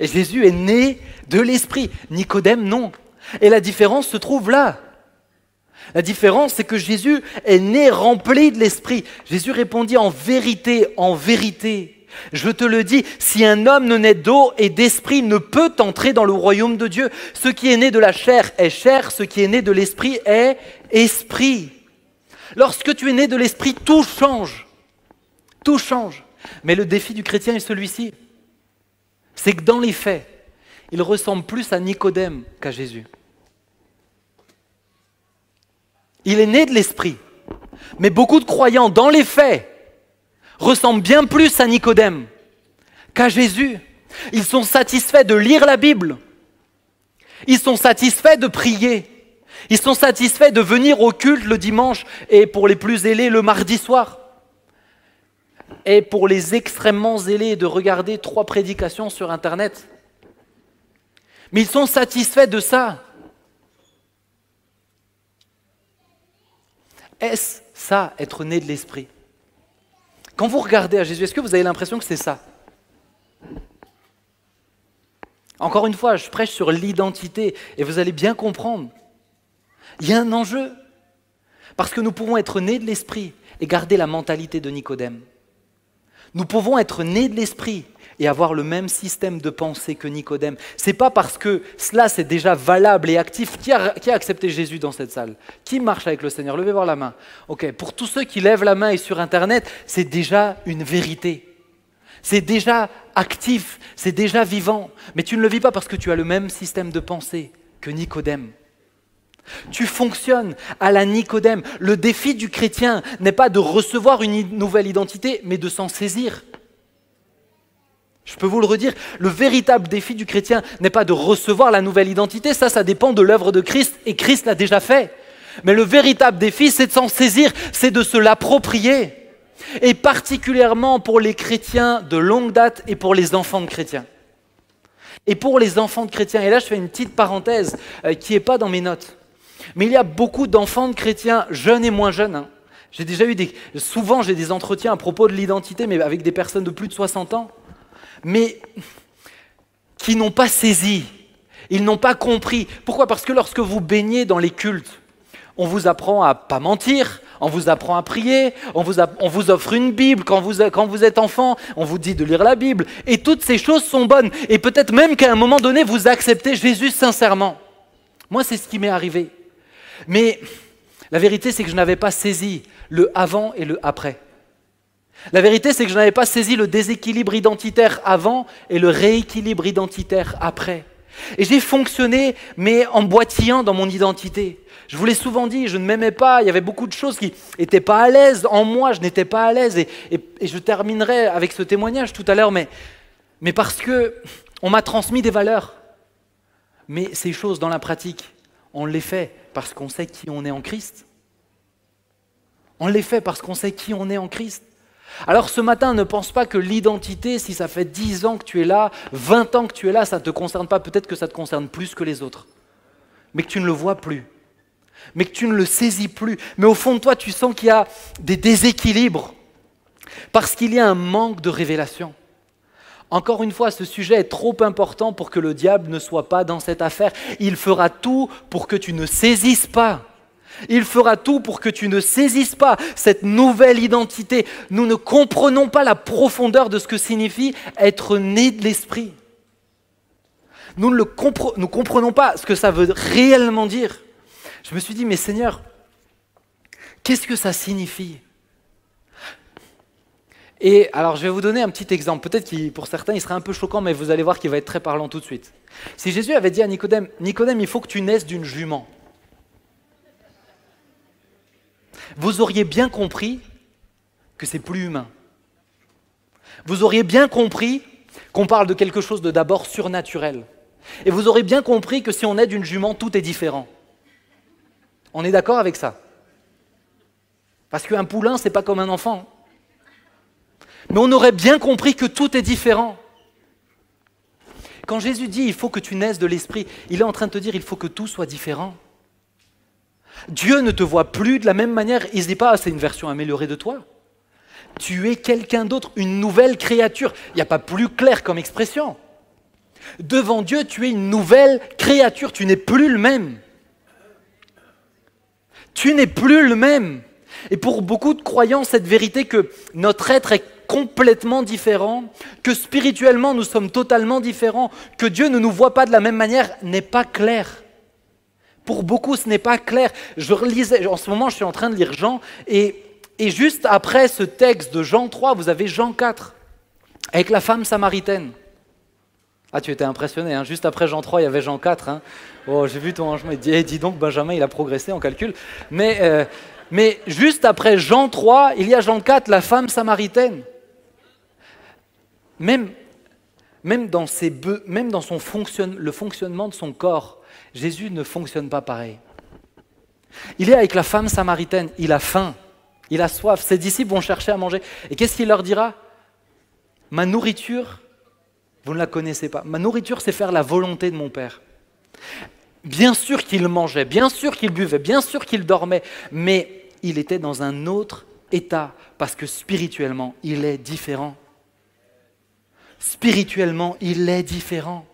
[SPEAKER 6] Et Jésus est né de l'esprit. Nicodème, non. Et la différence se trouve là. La différence, c'est que Jésus est né rempli de l'esprit. Jésus répondit en vérité, en vérité. Je te le dis, si un homme ne naît d'eau et d'esprit, ne peut entrer dans le royaume de Dieu. Ce qui est né de la chair est chair, ce qui est né de l'esprit est esprit. Lorsque tu es né de l'esprit, tout change. Tout change. Mais le défi du chrétien est celui-ci. C'est que dans les faits, il ressemble plus à Nicodème qu'à Jésus. Il est né de l'esprit. Mais beaucoup de croyants, dans les faits, ressemblent bien plus à Nicodème qu'à Jésus. Ils sont satisfaits de lire la Bible. Ils sont satisfaits de prier. Ils sont satisfaits de venir au culte le dimanche et pour les plus zélés le mardi soir. Et pour les extrêmement zélés de regarder trois prédications sur Internet. Mais ils sont satisfaits de ça. Est-ce ça, être né de l'esprit? Quand vous regardez à Jésus, est-ce que vous avez l'impression que c'est ça? Encore une fois, je prêche sur l'identité et vous allez bien comprendre. Il y a un enjeu. Parce que nous pouvons être nés de l'esprit et garder la mentalité de Nicodème. Nous pouvons être nés de l'esprit et avoir le même système de pensée que Nicodème. C'est pas parce que cela c'est déjà valable et actif. Qui a, accepté Jésus dans cette salle? Qui marche avec le Seigneur? Levez voir la main. Ok. Pour tous ceux qui lèvent la main et sur Internet, c'est déjà une vérité. C'est déjà actif, c'est déjà vivant. Mais tu ne le vis pas parce que tu as le même système de pensée que Nicodème. Tu fonctionnes à la Nicodème. Le défi du chrétien n'est pas de recevoir une nouvelle identité, mais de s'en saisir. Je peux vous le redire, le véritable défi du chrétien n'est pas de recevoir la nouvelle identité, ça, ça dépend de l'œuvre de Christ, et Christ l'a déjà fait. Mais le véritable défi, c'est de s'en saisir, c'est de se l'approprier. Et particulièrement pour les chrétiens de longue date et pour les enfants de chrétiens. Et pour les enfants de chrétiens, et là je fais une petite parenthèse euh, qui n'est pas dans mes notes. Mais il y a beaucoup d'enfants de chrétiens, jeunes et moins jeunes. Hein. J'ai déjà eu des. Souvent, j'ai des entretiens à propos de l'identité, mais avec des personnes de plus de 60 ans, mais qui n'ont pas saisi, ils n'ont pas compris. Pourquoi? Parce que lorsque vous baignez dans les cultes, on vous apprend à pas mentir, on vous apprend à prier, on vous, on vous offre une Bible quand vous, quand vous êtes enfant, on vous dit de lire la Bible, et toutes ces choses sont bonnes. Et peut-être même qu'à un moment donné, vous acceptez Jésus sincèrement. Moi, c'est ce qui m'est arrivé. Mais la vérité, c'est que je n'avais pas saisi le avant et le après. La vérité, c'est que je n'avais pas saisi le déséquilibre identitaire avant et le rééquilibre identitaire après. Et j'ai fonctionné, mais en boitillant dans mon identité. Je vous l'ai souvent dit, je ne m'aimais pas, il y avait beaucoup de choses qui n'étaient pas à l'aise. En moi, je n'étais pas à l'aise. Et, je terminerai avec ce témoignage tout à l'heure, mais, mais parce que on m'a transmis des valeurs. Mais ces choses dans la pratique, on les fait parce qu'on sait qui on est en Christ. On les fait parce qu'on sait qui on est en Christ. Alors ce matin, ne pense pas que l'identité, si ça fait 10 ans que tu es là, 20 ans que tu es là, ça ne te concerne pas, peut-être que ça te concerne plus que les autres. Mais que tu ne le vois plus. Mais que tu ne le saisis plus. Mais au fond de toi, tu sens qu'il y a des déséquilibres. Parce qu'il y a un manque de révélation. Encore une fois, ce sujet est trop important pour que le diable ne soit pas dans cette affaire. Il fera tout pour que tu ne saisisses pas. Il fera tout pour que tu ne saisisses pas cette nouvelle identité. Nous ne comprenons pas la profondeur de ce que signifie être né de l'esprit. Nous ne comprenons pas ce que ça veut réellement dire. Je me suis dit, mais Seigneur, qu'est-ce que ça signifie? Et alors, je vais vous donner un petit exemple. Peut-être que pour certains, il serait un peu choquant, mais vous allez voir qu'il va être très parlant tout de suite. Si Jésus avait dit à Nicodème, Nicodème, il faut que tu naisses d'une jument, vous auriez bien compris que c'est plus humain. Vous auriez bien compris qu'on parle de quelque chose de d'abord surnaturel. Et vous aurez bien compris que si on est d'une jument, tout est différent. On est d'accord avec ça? Parce qu'un poulain, c'est pas comme un enfant. Mais on aurait bien compris que tout est différent. Quand Jésus dit il faut que tu naisses de l'esprit, il est en train de te dire il faut que tout soit différent. Dieu ne te voit plus de la même manière. Il ne se dit pas ah, c'est une version améliorée de toi. Tu es quelqu'un d'autre, une nouvelle créature. Il n'y a pas plus clair comme expression. Devant Dieu, tu es une nouvelle créature. Tu n'es plus le même. Tu n'es plus le même. Et pour beaucoup de croyants, cette vérité que notre être est complètement différent, que spirituellement nous sommes totalement différents, que Dieu ne nous voit pas de la même manière, n'est pas clair. Pour beaucoup, ce n'est pas clair. Je relisais, en ce moment, je suis en train de lire Jean, et, et juste après ce texte de Jean 3, vous avez Jean 4, avec la femme samaritaine. Ah, tu étais impressionné, hein. juste après Jean 3, il y avait Jean 4. Hein. Oh, j'ai vu ton dit, eh, dis donc, Benjamin, il a progressé en calcul. Mais, euh, mais juste après Jean 3, il y a Jean 4, la femme samaritaine. Même, même dans, ses, même dans son le fonctionnement de son corps, Jésus ne fonctionne pas pareil. Il est avec la femme samaritaine, il a faim, il a soif, ses disciples vont chercher à manger. Et qu'est-ce qu'il leur dira? Ma nourriture, vous ne la connaissez pas. Ma nourriture, c'est faire la volonté de mon Père. Bien sûr qu'il mangeait, bien sûr qu'il buvait, bien sûr qu'il dormait, mais il était dans un autre état parce que spirituellement, il est différent. Spirituellement, il est différent.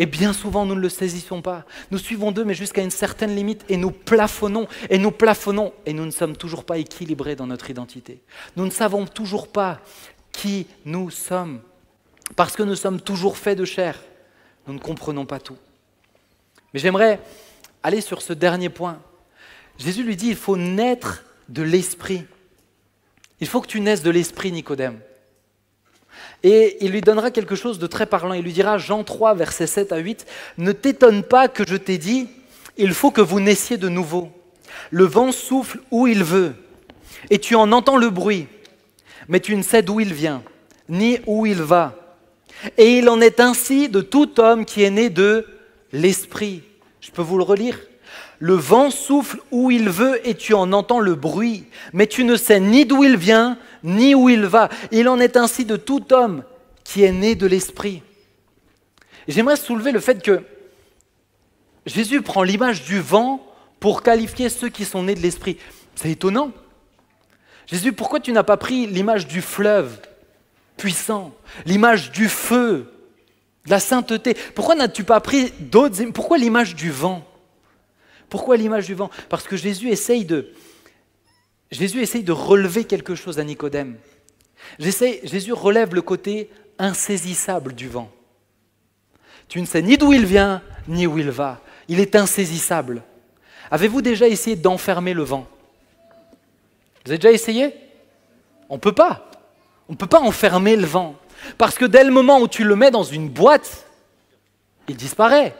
[SPEAKER 6] Et bien souvent, nous ne le saisissons pas. Nous suivons d'eux, mais jusqu'à une certaine limite, et nous plafonnons, et nous plafonnons, et nous ne sommes toujours pas équilibrés dans notre identité. Nous ne savons toujours pas qui nous sommes, parce que nous sommes toujours faits de chair. Nous ne comprenons pas tout. Mais j'aimerais aller sur ce dernier point. Jésus lui dit, il faut naître de l'esprit. Il faut que tu naisses de l'esprit, Nicodème. Et il lui donnera quelque chose de très parlant. Il lui dira, Jean 3, versets 7 à 8, Ne t'étonne pas que je t'ai dit, il faut que vous naissiez de nouveau. Le vent souffle où il veut, et tu en entends le bruit, mais tu ne sais d'où il vient, ni où il va. Et il en est ainsi de tout homme qui est né de l'esprit. Je peux vous le relire le vent souffle où il veut et tu en entends le bruit, mais tu ne sais ni d'où il vient, ni où il va. Il en est ainsi de tout homme qui est né de l'Esprit. J'aimerais soulever le fait que Jésus prend l'image du vent pour qualifier ceux qui sont nés de l'Esprit. C'est étonnant. Jésus, pourquoi tu n'as pas pris l'image du fleuve puissant, l'image du feu, de la sainteté? Pourquoi n'as-tu pas pris d'autres Pourquoi l'image du vent? Pourquoi l'image du vent? Parce que Jésus essaye de, Jésus essaye de relever quelque chose à Nicodème. Jésus relève le côté insaisissable du vent. Tu ne sais ni d'où il vient, ni où il va. Il est insaisissable. Avez-vous déjà essayé d'enfermer le vent? Vous avez déjà essayé? On ne peut pas. On ne peut pas enfermer le vent. Parce que dès le moment où tu le mets dans une boîte, il disparaît.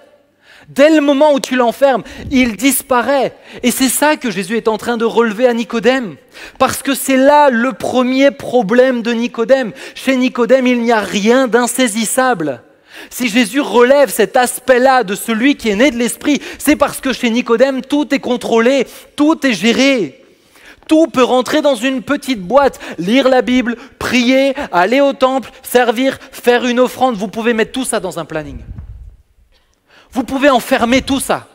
[SPEAKER 6] Dès le moment où tu l'enfermes, il disparaît. Et c'est ça que Jésus est en train de relever à Nicodème. Parce que c'est là le premier problème de Nicodème. Chez Nicodème, il n'y a rien d'insaisissable. Si Jésus relève cet aspect-là de celui qui est né de l'Esprit, c'est parce que chez Nicodème, tout est contrôlé, tout est géré. Tout peut rentrer dans une petite boîte, lire la Bible, prier, aller au temple, servir, faire une offrande. Vous pouvez mettre tout ça dans un planning. Vous pouvez enfermer tout ça.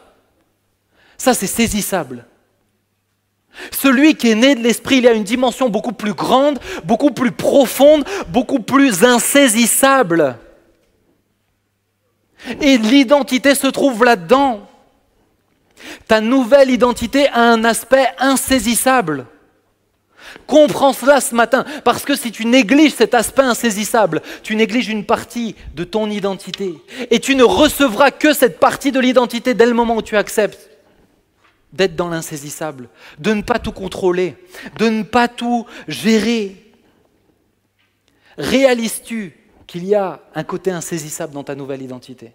[SPEAKER 6] Ça, c'est saisissable. Celui qui est né de l'esprit, il a une dimension beaucoup plus grande, beaucoup plus profonde, beaucoup plus insaisissable. Et l'identité se trouve là-dedans. Ta nouvelle identité a un aspect insaisissable. Comprends cela ce matin, parce que si tu négliges cet aspect insaisissable, tu négliges une partie de ton identité. Et tu ne recevras que cette partie de l'identité dès le moment où tu acceptes d'être dans l'insaisissable, de ne pas tout contrôler, de ne pas tout gérer. Réalises-tu qu'il y a un côté insaisissable dans ta nouvelle identité?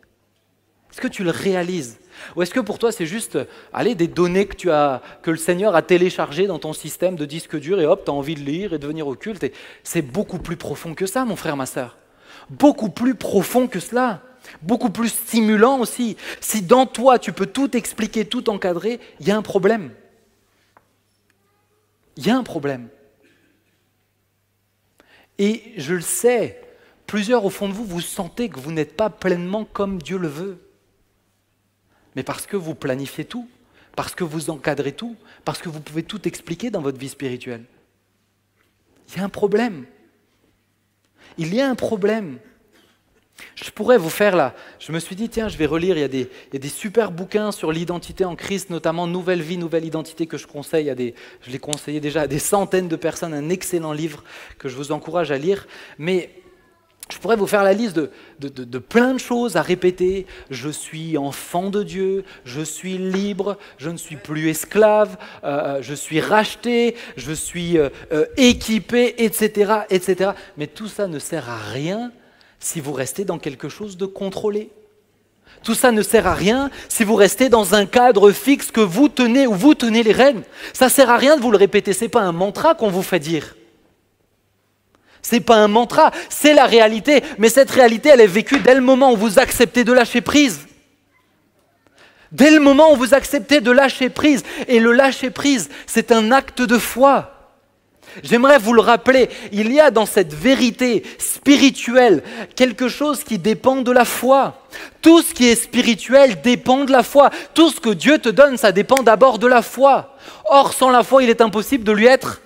[SPEAKER 6] Est-ce que tu le réalises? Ou est-ce que pour toi c'est juste allez, des données que, tu as, que le Seigneur a téléchargées dans ton système de disque dur et hop, tu as envie de lire et de venir au culte C'est beaucoup plus profond que ça, mon frère, ma soeur. Beaucoup plus profond que cela. Beaucoup plus stimulant aussi. Si dans toi tu peux tout expliquer, tout encadrer, il y a un problème. Il y a un problème. Et je le sais, plusieurs au fond de vous, vous sentez que vous n'êtes pas pleinement comme Dieu le veut mais parce que vous planifiez tout, parce que vous encadrez tout, parce que vous pouvez tout expliquer dans votre vie spirituelle. Il y a un problème. Il y a un problème. Je pourrais vous faire là. Je me suis dit, tiens, je vais relire. Il y a des, super bouquins sur l'identité en Christ, notamment Nouvelle vie, Nouvelle identité, que je conseille à des. Je l'ai conseillé déjà à des centaines de personnes. Un excellent livre que je vous encourage à lire. Mais je pourrais vous faire la liste de, plein de choses à répéter. Je suis enfant de Dieu, je suis libre, je ne suis plus esclave, euh, euh, je suis racheté, je suis euh, équipé, etc., etc. Mais tout ça ne sert à rien si vous restez dans quelque chose de contrôlé. Tout ça ne sert à rien si vous restez dans un cadre fixe que vous tenez ou vous tenez les règles. Ça sert à rien de vous le répéter. Ce n'est pas un mantra qu'on vous fait dire. C'est pas un mantra, c'est la réalité. Mais cette réalité, elle est vécue dès le moment où vous acceptez de lâcher prise. Dès le moment où vous acceptez de lâcher prise, et le lâcher prise, c'est un acte de foi. J'aimerais vous le rappeler, il y a dans cette vérité spirituelle quelque chose qui dépend de la foi. Tout ce qui est spirituel dépend de la foi. Tout ce que Dieu te donne, ça dépend d'abord de la foi. Or, sans la foi, il est impossible de lui être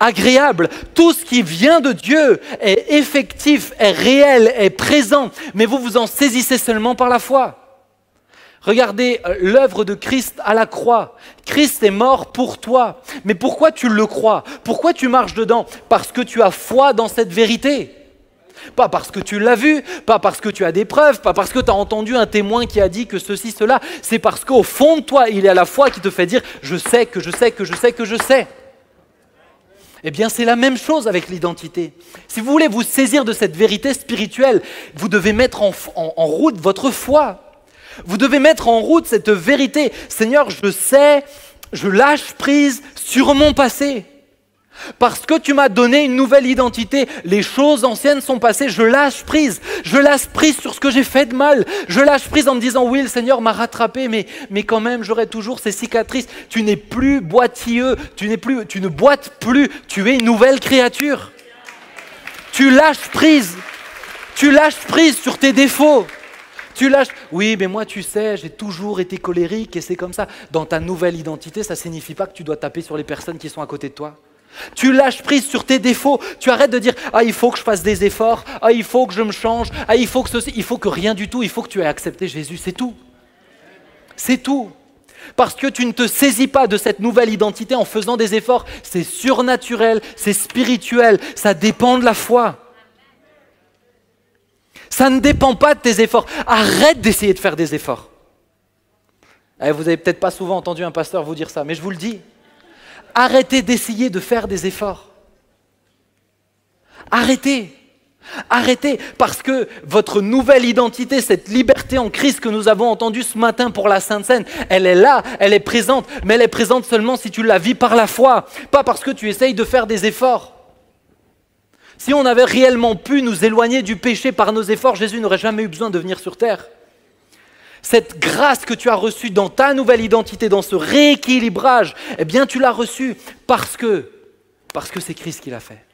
[SPEAKER 6] agréable. Tout ce qui vient de Dieu est effectif, est réel, est présent, mais vous vous en saisissez seulement par la foi. Regardez euh, l'œuvre de Christ à la croix. Christ est mort pour toi. Mais pourquoi tu le crois? Pourquoi tu marches dedans? Parce que tu as foi dans cette vérité. Pas parce que tu l'as vu, pas parce que tu as des preuves, pas parce que tu as entendu un témoin qui a dit que ceci, cela. C'est parce qu'au fond de toi, il y a la foi qui te fait dire je sais que je sais que je sais que je sais. Eh bien, c'est la même chose avec l'identité. Si vous voulez vous saisir de cette vérité spirituelle, vous devez mettre en, route votre foi. Vous devez mettre en route cette vérité. Seigneur, je sais, je lâche prise sur mon passé. Parce que tu m'as donné une nouvelle identité, les choses anciennes sont passées, je lâche prise. Je lâche prise sur ce que j'ai fait de mal. Je lâche prise en me disant, oui, le Seigneur m'a rattrapé, mais, quand même, j'aurai toujours ces cicatrices. Tu n'es plus boitilleux, tu, n'es plus, tu ne boites plus, tu es une nouvelle créature. Tu lâches prise. Tu lâches prise sur tes défauts. Tu lâches. Oui, mais moi, tu sais, j'ai toujours été colérique et c'est comme ça. Dans ta nouvelle identité, ça ne signifie pas que tu dois taper sur les personnes qui sont à côté de toi. Tu lâches prise sur tes défauts. Tu arrêtes de dire Ah, il faut que je fasse des efforts. Ah, il faut que je me change. Ah, il faut que ceci. Il faut que rien du tout. Il faut que tu aies accepté Jésus. C'est tout. C'est tout. Parce que tu ne te saisis pas de cette nouvelle identité en faisant des efforts. C'est surnaturel, c'est spirituel, ça dépend de la foi. Ça ne dépend pas de tes efforts. Arrête d'essayer de faire des efforts. Eh, vous n'avez peut-être pas souvent entendu un pasteur vous dire ça, mais je vous le dis. Arrêtez d'essayer de faire des efforts. Arrêtez. Arrêtez, parce que votre nouvelle identité, cette liberté en Christ que nous avons entendue ce matin pour la Sainte Seine, elle est là, elle est présente, mais elle est présente seulement si tu la vis par la foi, pas parce que tu essayes de faire des efforts. Si on avait réellement pu nous éloigner du péché par nos efforts, Jésus n'aurait jamais eu besoin de venir sur terre. Cette grâce que tu as reçue dans ta nouvelle identité, dans ce rééquilibrage, eh bien tu l'as reçue parce que, c'est Christ qui l'a fait.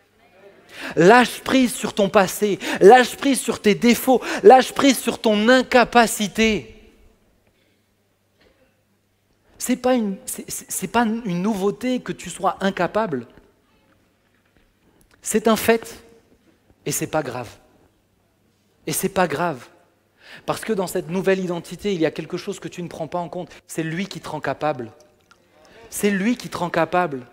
[SPEAKER 6] Lâche prise sur ton passé, lâche prise sur tes défauts, lâche prise sur ton incapacité. C'est pas une, pas une nouveauté que tu sois incapable. C'est un fait et c'est pas grave. Et c'est pas grave. Parce que dans cette nouvelle identité, il y a quelque chose que tu ne prends pas en compte. C'est lui qui te rend capable. C'est lui qui te rend capable.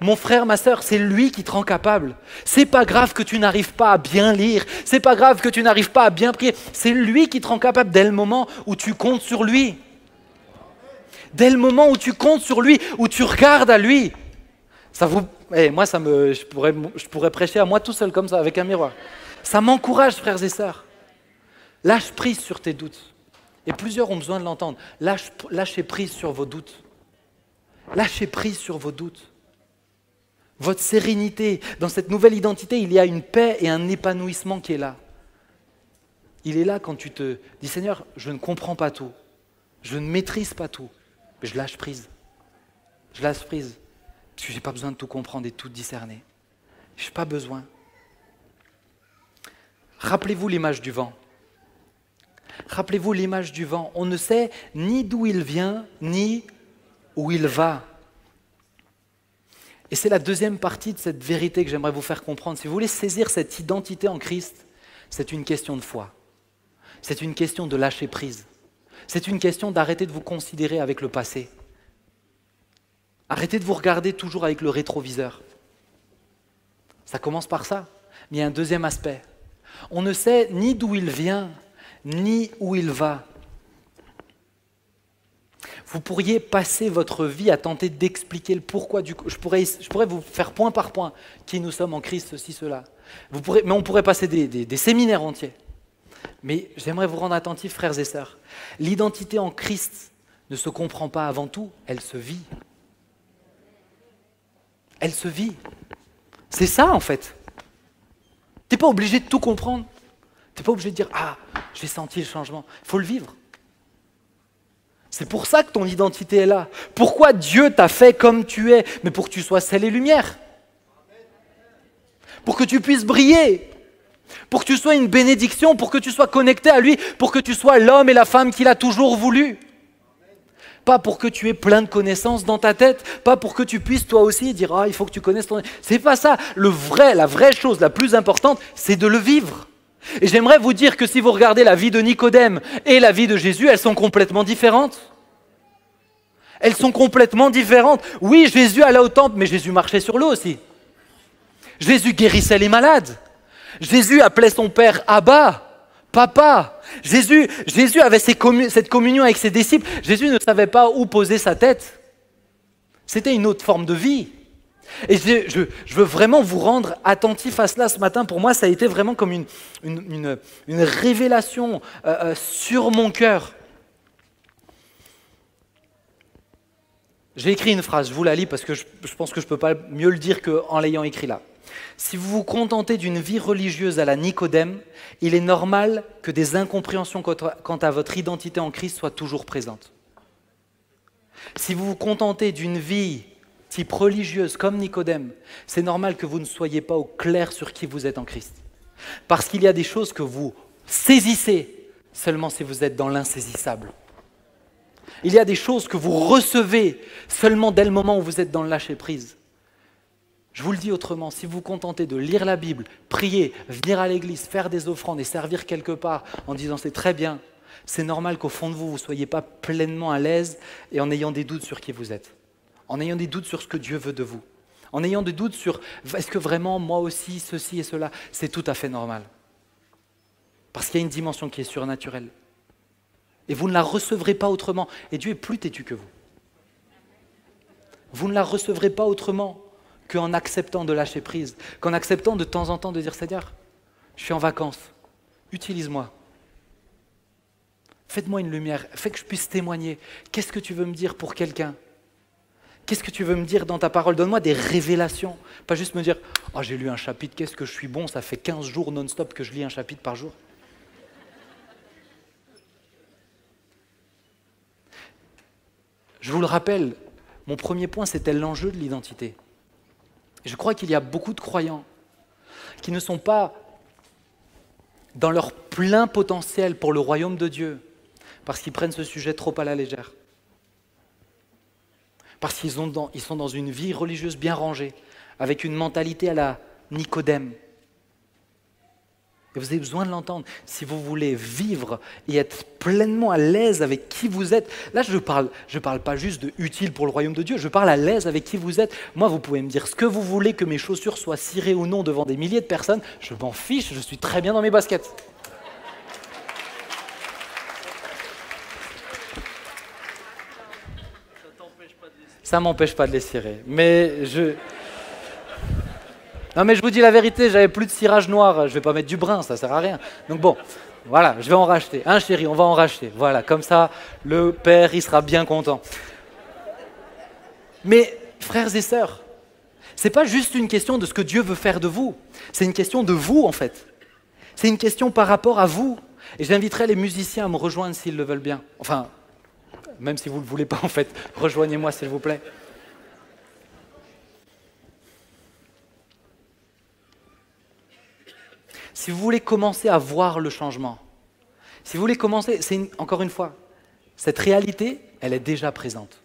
[SPEAKER 6] Mon frère, ma sœur, c'est lui qui te rend capable. C'est pas grave que tu n'arrives pas à bien lire. C'est pas grave que tu n'arrives pas à bien prier. C'est lui qui te rend capable dès le moment où tu comptes sur lui. Dès le moment où tu comptes sur lui, où tu regardes à lui. Ça vous, eh, moi, ça me, je pourrais, je pourrais prêcher à moi tout seul comme ça, avec un miroir. Ça m'encourage, frères et sœurs. Lâche prise sur tes doutes. Et plusieurs ont besoin de l'entendre. Lâche, lâchez prise sur vos doutes. Lâchez prise sur vos doutes. Votre sérénité, dans cette nouvelle identité, il y a une paix et un épanouissement qui est là. Il est là quand tu te dis Seigneur, je ne comprends pas tout. Je ne maîtrise pas tout. Mais je lâche prise. Je lâche prise. Parce que je n'ai pas besoin de tout comprendre et tout discerner. Je n'ai pas besoin. Rappelez-vous l'image du vent. Rappelez-vous l'image du vent. On ne sait ni d'où il vient, ni où il va. Et c'est la deuxième partie de cette vérité que j'aimerais vous faire comprendre. Si vous voulez saisir cette identité en Christ, c'est une question de foi. C'est une question de lâcher prise. C'est une question d'arrêter de vous considérer avec le passé. Arrêtez de vous regarder toujours avec le rétroviseur. Ça commence par ça. Mais il y a un deuxième aspect. On ne sait ni d'où il vient, ni où il va. Vous pourriez passer votre vie à tenter d'expliquer le pourquoi du je pourrais, je pourrais vous faire point par point qui nous sommes en Christ, ceci, cela. Vous mais on pourrait passer des séminaires entiers. Mais j'aimerais vous rendre attentifs, frères et sœurs. L'identité en Christ ne se comprend pas avant tout, elle se vit. Elle se vit. C'est ça en fait. Tu n'es pas obligé de tout comprendre. N'es pas obligé de dire Ah, j'ai senti le changement. Il faut le vivre. C'est pour ça que ton identité est là. Pourquoi Dieu t'a fait comme tu es? Mais pour que tu sois sel et lumière. Pour que tu puisses briller. Pour que tu sois une bénédiction, pour que tu sois connecté à lui, pour que tu sois l'homme et la femme qu'il a toujours voulu. Pas pour que tu aies plein de connaissances dans ta tête, pas pour que tu puisses toi aussi dire ah il faut que tu connaisses ton. C'est pas ça. Le vrai, la vraie chose la plus importante, c'est de le vivre. Et j'aimerais vous dire que si vous regardez la vie de Nicodème et la vie de Jésus, elles sont complètement différentes. Elles sont complètement différentes. Oui, Jésus allait au temple, mais Jésus marchait sur l'eau aussi. Jésus guérissait les malades. Jésus appelait son Père Abba, Papa. Jésus, Jésus avait cette communion avec ses disciples. Jésus ne savait pas où poser sa tête. C'était une autre forme de vie. Et je, veux vraiment vous rendre attentif à cela ce matin. Pour moi, ça a été vraiment comme une, révélation euh, euh, sur mon cœur. J'ai écrit une phrase, je vous la lis parce que je, je pense que je ne peux pas mieux le dire qu'en l'ayant écrit là. Si vous vous contentez d'une vie religieuse à la Nicodème, il est normal que des incompréhensions quant à votre identité en Christ soient toujours présentes. Si vous vous contentez d'une vie type religieuse comme Nicodème, c'est normal que vous ne soyez pas au clair sur qui vous êtes en Christ. Parce qu'il y a des choses que vous saisissez seulement si vous êtes dans l'insaisissable. Il y a des choses que vous recevez seulement dès le moment où vous êtes dans le lâcher-prise. Je vous le dis autrement, si vous vous contentez de lire la Bible, prier, venir à l'église, faire des offrandes et servir quelque part en disant c'est très bien, c'est normal qu'au fond de vous, vous ne soyez pas pleinement à l'aise et en ayant des doutes sur qui vous êtes en ayant des doutes sur ce que Dieu veut de vous, en ayant des doutes sur est-ce que vraiment moi aussi, ceci et cela, c'est tout à fait normal? Parce qu'il y a une dimension qui est surnaturelle. Et vous ne la recevrez pas autrement. Et Dieu est plus têtu que vous. Vous ne la recevrez pas autrement qu'en acceptant de lâcher prise, qu'en acceptant de temps en temps de dire Seigneur, je suis en vacances, utilise-moi. Faites-moi une lumière, fais que je puisse témoigner. Qu'est-ce que tu veux me dire pour quelqu'un? Qu'est-ce que tu veux me dire dans ta parole? Donne-moi des révélations. Pas juste me dire oh, j'ai lu un chapitre, qu'est-ce que je suis bon, ça fait 15 jours non-stop que je lis un chapitre par jour. Je vous le rappelle, mon premier point, c'était l'enjeu de l'identité. Je crois qu'il y a beaucoup de croyants qui ne sont pas dans leur plein potentiel pour le royaume de Dieu, parce qu'ils prennent ce sujet trop à la légère parce qu'ils sont dans une vie religieuse bien rangée, avec une mentalité à la Nicodème. Et vous avez besoin de l'entendre. Si vous voulez vivre et être pleinement à l'aise avec qui vous êtes, là je ne parle, je parle pas juste de utile pour le royaume de Dieu, je parle à l'aise avec qui vous êtes. Moi, vous pouvez me dire ce que vous voulez, que mes chaussures soient cirées ou non devant des milliers de personnes, je m'en fiche, je suis très bien dans mes baskets. Ça m'empêche pas de les cirer. Mais je. Non, mais je vous dis la vérité, j'avais plus de cirage noir. Je vais pas mettre du brun, ça sert à rien. Donc bon, voilà, je vais en racheter. Hein, chéri, on va en racheter. Voilà, comme ça, le père, il sera bien content. Mais frères et sœurs, c'est pas juste une question de ce que Dieu veut faire de vous. C'est une question de vous, en fait. C'est une question par rapport à vous. Et j'inviterai les musiciens à me rejoindre s'ils le veulent bien. Enfin, même si vous ne le voulez pas en fait. Rejoignez-moi s'il vous plaît. Si vous voulez commencer à voir le changement, si vous voulez commencer, c'est encore une fois, cette réalité, elle est déjà présente.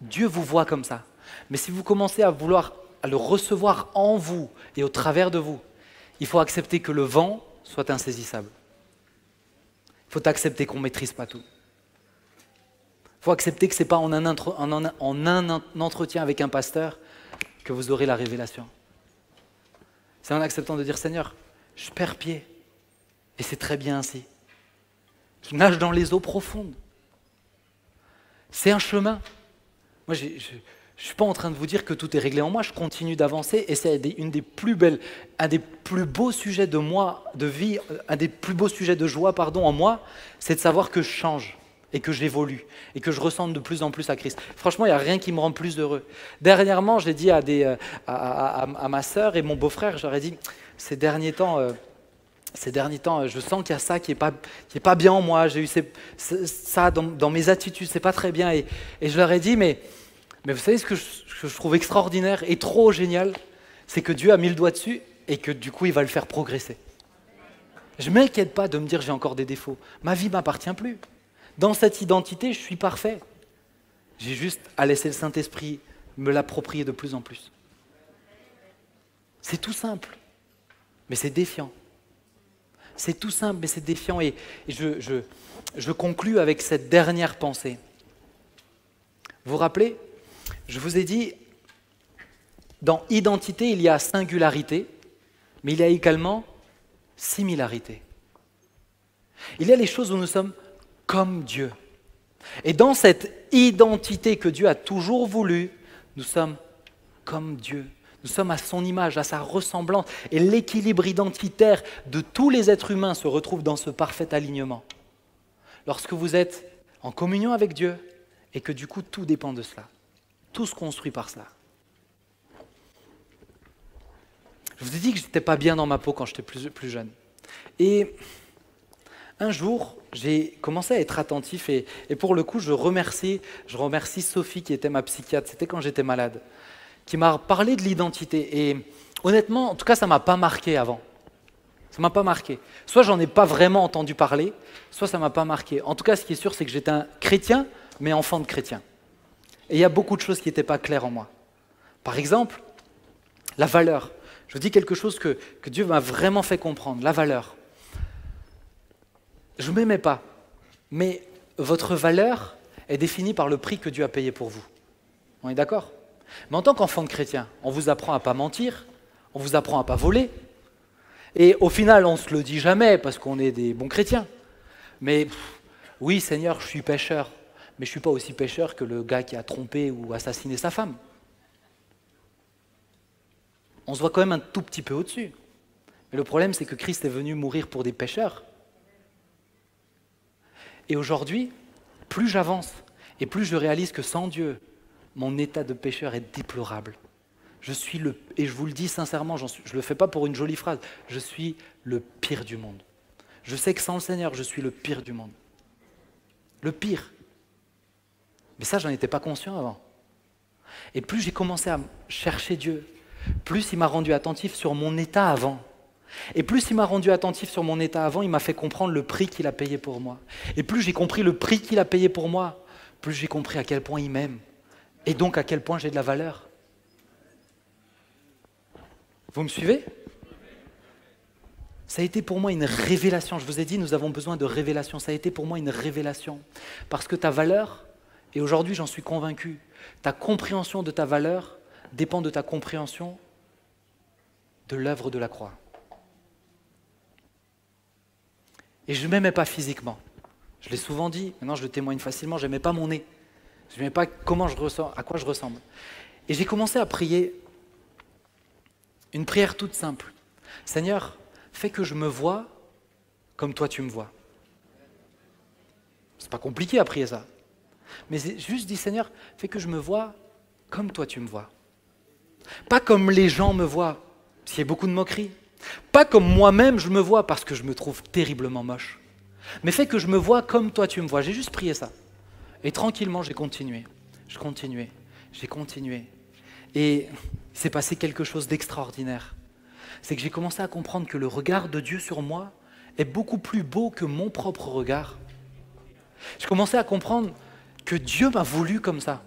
[SPEAKER 6] Dieu vous voit comme ça. Mais si vous commencez à vouloir le recevoir en vous et au travers de vous, il faut accepter que le vent soit insaisissable. Il faut accepter qu'on ne maîtrise pas tout faut accepter que ce n'est pas en un, entretien avec un pasteur que vous aurez la révélation. C'est en acceptant de dire Seigneur, je perds pied. Et c'est très bien ainsi. Je nage dans les eaux profondes. C'est un chemin. Moi, je ne suis pas en train de vous dire que tout est réglé en moi. Je continue d'avancer et c'est une des plus belles, un des plus beaux sujets de moi, de vie, un des plus beaux sujets de joie, pardon, en moi, c'est de savoir que je change et que j'évolue et que je ressemble de plus en plus à Christ. Franchement, il n'y a rien qui me rend plus heureux. Dernièrement, j'ai dit à, des, euh, à, ma sœur et mon beau-frère, j'aurais dit, ces derniers temps, euh, ces derniers temps, je sens qu'il y a ça qui n'est pas, bien en moi. J'ai eu ça dans, mes attitudes, c'est pas très bien. Et, je leur ai dit, mais, vous savez ce que je, que je trouve extraordinaire et trop génial, c'est que Dieu a mis le doigt dessus et que du coup, il va le faire progresser. Je ne m'inquiète pas de me dire j'ai encore des défauts. Ma vie m'appartient plus. Dans cette identité, je suis parfait. J'ai juste à laisser le Saint-Esprit me l'approprier de plus en plus. C'est tout simple, mais c'est défiant. C'est tout simple, mais c'est défiant. Et je, je, je avec cette dernière pensée. Vous vous rappelez Je vous ai dit, dans identité, il y a singularité, mais il y a également similarité. Il y a les choses où nous sommes comme Dieu. Et dans cette identité que Dieu a toujours voulu, nous sommes comme Dieu. Nous sommes à son image, à sa ressemblance. Et l'équilibre identitaire de tous les êtres humains se retrouve dans ce parfait alignement. Lorsque vous êtes en communion avec Dieu et que du coup tout dépend de cela. Tout se construit par cela. Je vous ai dit que je n'étais pas bien dans ma peau quand j'étais plus, plus jeune. Et un jour, j'ai commencé à être attentif et, pour le coup, je remercie, je remercie Sophie qui était ma psychiatre. C'était quand j'étais malade, qui m'a parlé de l'identité. Et honnêtement, en tout cas, ça m'a pas marqué avant. Ça m'a pas marqué. Soit j'en ai pas vraiment entendu parler, soit ça m'a pas marqué. En tout cas, ce qui est sûr, c'est que j'étais un chrétien, mais enfant de chrétien. Et il y a beaucoup de choses qui n'étaient pas claires en moi. Par exemple, la valeur. Je vous dis quelque chose que Dieu m'a vraiment fait comprendre, la valeur. Je ne m'aimais pas, mais votre valeur est définie par le prix que Dieu a payé pour vous. On est d'accord? Mais en tant qu'enfant de chrétien, on vous apprend à pas mentir, on vous apprend à pas voler, et au final, on ne se le dit jamais parce qu'on est des bons chrétiens. Mais oui, Seigneur, je suis pécheur, mais je ne suis pas aussi pécheur que le gars qui a trompé ou assassiné sa femme. On se voit quand même un tout petit peu au-dessus. Mais le problème, c'est que Christ est venu mourir pour des pécheurs. Et aujourd'hui, plus j'avance et plus je réalise que sans Dieu, mon état de pécheur est déplorable. Je suis le, et je vous le dis sincèrement, je ne le fais pas pour une jolie phrase, je suis le pire du monde. Je sais que sans le Seigneur, je suis le pire du monde. Le pire. Mais ça, j'en étais pas conscient avant. Et plus j'ai commencé à chercher Dieu, plus il m'a rendu attentif sur mon état avant. Et plus il m'a rendu attentif sur mon état avant, il m'a fait comprendre le prix qu'il a payé pour moi. Et plus j'ai compris le prix qu'il a payé pour moi, plus j'ai compris à quel point il m'aime. Et donc à quel point j'ai de la valeur. Vous me suivez? Ça a été pour moi une révélation. Je vous ai dit, nous avons besoin de révélation. Ça a été pour moi une révélation. Parce que ta valeur, et aujourd'hui j'en suis convaincu, ta compréhension de ta valeur dépend de ta compréhension de l'œuvre de la croix. Et je ne m'aimais pas physiquement. Je l'ai souvent dit, maintenant je le témoigne facilement, je n'aimais pas mon nez. Je n'aimais pas comment je ressens, à quoi je ressemble. Et j'ai commencé à prier une prière toute simple. Seigneur, fais que je me vois comme toi tu me vois. C'est pas compliqué à prier ça. Mais juste dit, Seigneur, fais que je me vois comme toi tu me vois. Pas comme les gens me voient, parce qu'il y a beaucoup de moqueries. Pas comme moi-même je me vois parce que je me trouve terriblement moche. Mais fais que je me vois comme toi tu me vois. J'ai juste prié ça. Et tranquillement, j'ai continué. Je continuais. J'ai continué. Et s'est passé quelque chose d'extraordinaire. C'est que j'ai commencé à comprendre que le regard de Dieu sur moi est beaucoup plus beau que mon propre regard. Je commençais à comprendre que Dieu m'a voulu comme ça.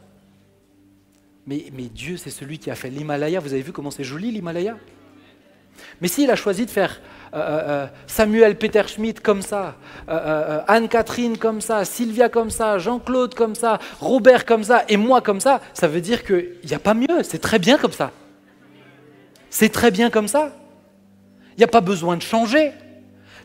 [SPEAKER 6] Mais, mais Dieu, c'est celui qui a fait l'Himalaya. Vous avez vu comment c'est joli l'Himalaya? Mais s'il a choisi de faire euh, euh, Samuel Peter Schmidt comme ça, euh, euh, Anne-Catherine comme ça, Sylvia comme ça, Jean-Claude comme ça, Robert comme ça, et moi comme ça, ça veut dire qu'il n'y a pas mieux. C'est très bien comme ça. C'est très bien comme ça. Il n'y a pas besoin de changer.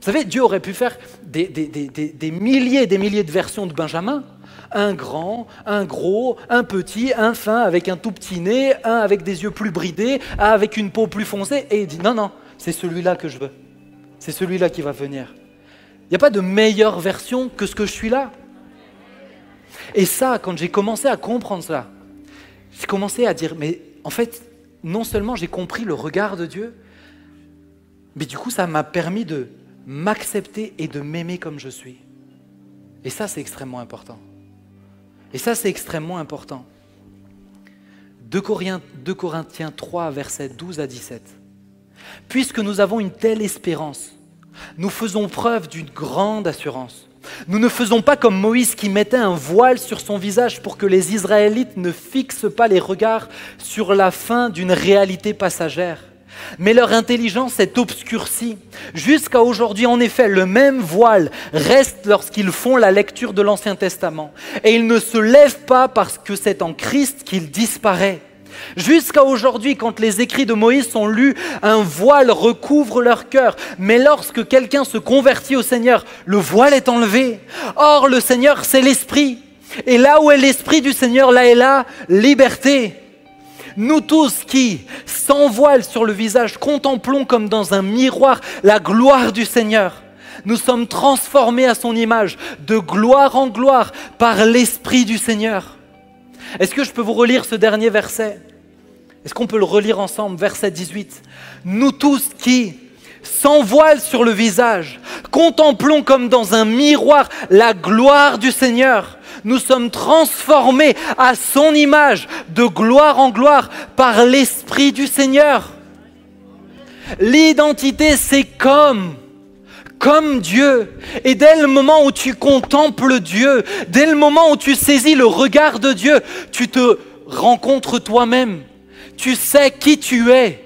[SPEAKER 6] Vous savez, Dieu aurait pu faire des- des- des- des milliers et des milliers de versions de Benjamin. Un grand, un gros, un petit, un fin avec un tout petit nez, un avec des yeux plus bridés, un avec une peau plus foncée. Et il dit non, non, c'est celui-là que je veux. C'est celui-là qui va venir. Il n'y a pas de meilleure version que ce que je suis là. Et ça, quand j'ai commencé à comprendre cela, j'ai commencé à dire, mais en fait, non seulement j'ai compris le regard de Dieu, mais du coup, ça m'a permis de, m'accepter et de m'aimer comme je suis. Et ça, c'est extrêmement important. Et ça, c'est extrêmement important. 2 Corinthiens, 2 Corinthiens 3, versets 12 à 17. Puisque nous avons une telle espérance, nous faisons preuve d'une grande assurance. Nous ne faisons pas comme Moïse qui mettait un voile sur son visage pour que les Israélites ne fixent pas les regards sur la fin d'une réalité passagère. Mais leur intelligence est obscurcie. Jusqu'à aujourd'hui, en effet, le même voile reste lorsqu'ils font la lecture de l'Ancien Testament. Et il ne se lève pas parce que c'est en Christ qu'il disparaît. Jusqu'à aujourd'hui, quand les écrits de Moïse sont lus, un voile recouvre leur cœur. Mais lorsque quelqu'un se convertit au Seigneur, le voile est enlevé. Or, le Seigneur, c'est l'Esprit. Et là où est l'Esprit du Seigneur, là est la liberté. Nous tous qui, sans voile sur le visage, contemplons comme dans un miroir la gloire du Seigneur, nous sommes transformés à son image, de gloire en gloire, par l'Esprit du Seigneur. Est-ce que je peux vous relire ce dernier verset? Est-ce qu'on peut le relire ensemble Verset 18. Nous tous qui, sans voile sur le visage, contemplons comme dans un miroir la gloire du Seigneur. Nous sommes transformés à son image, de gloire en gloire, par l'Esprit du Seigneur. L'identité, c'est comme comme Dieu. Et dès le moment où tu contemples Dieu, dès le moment où tu saisis le regard de Dieu, tu te rencontres toi-même. Tu sais qui tu es.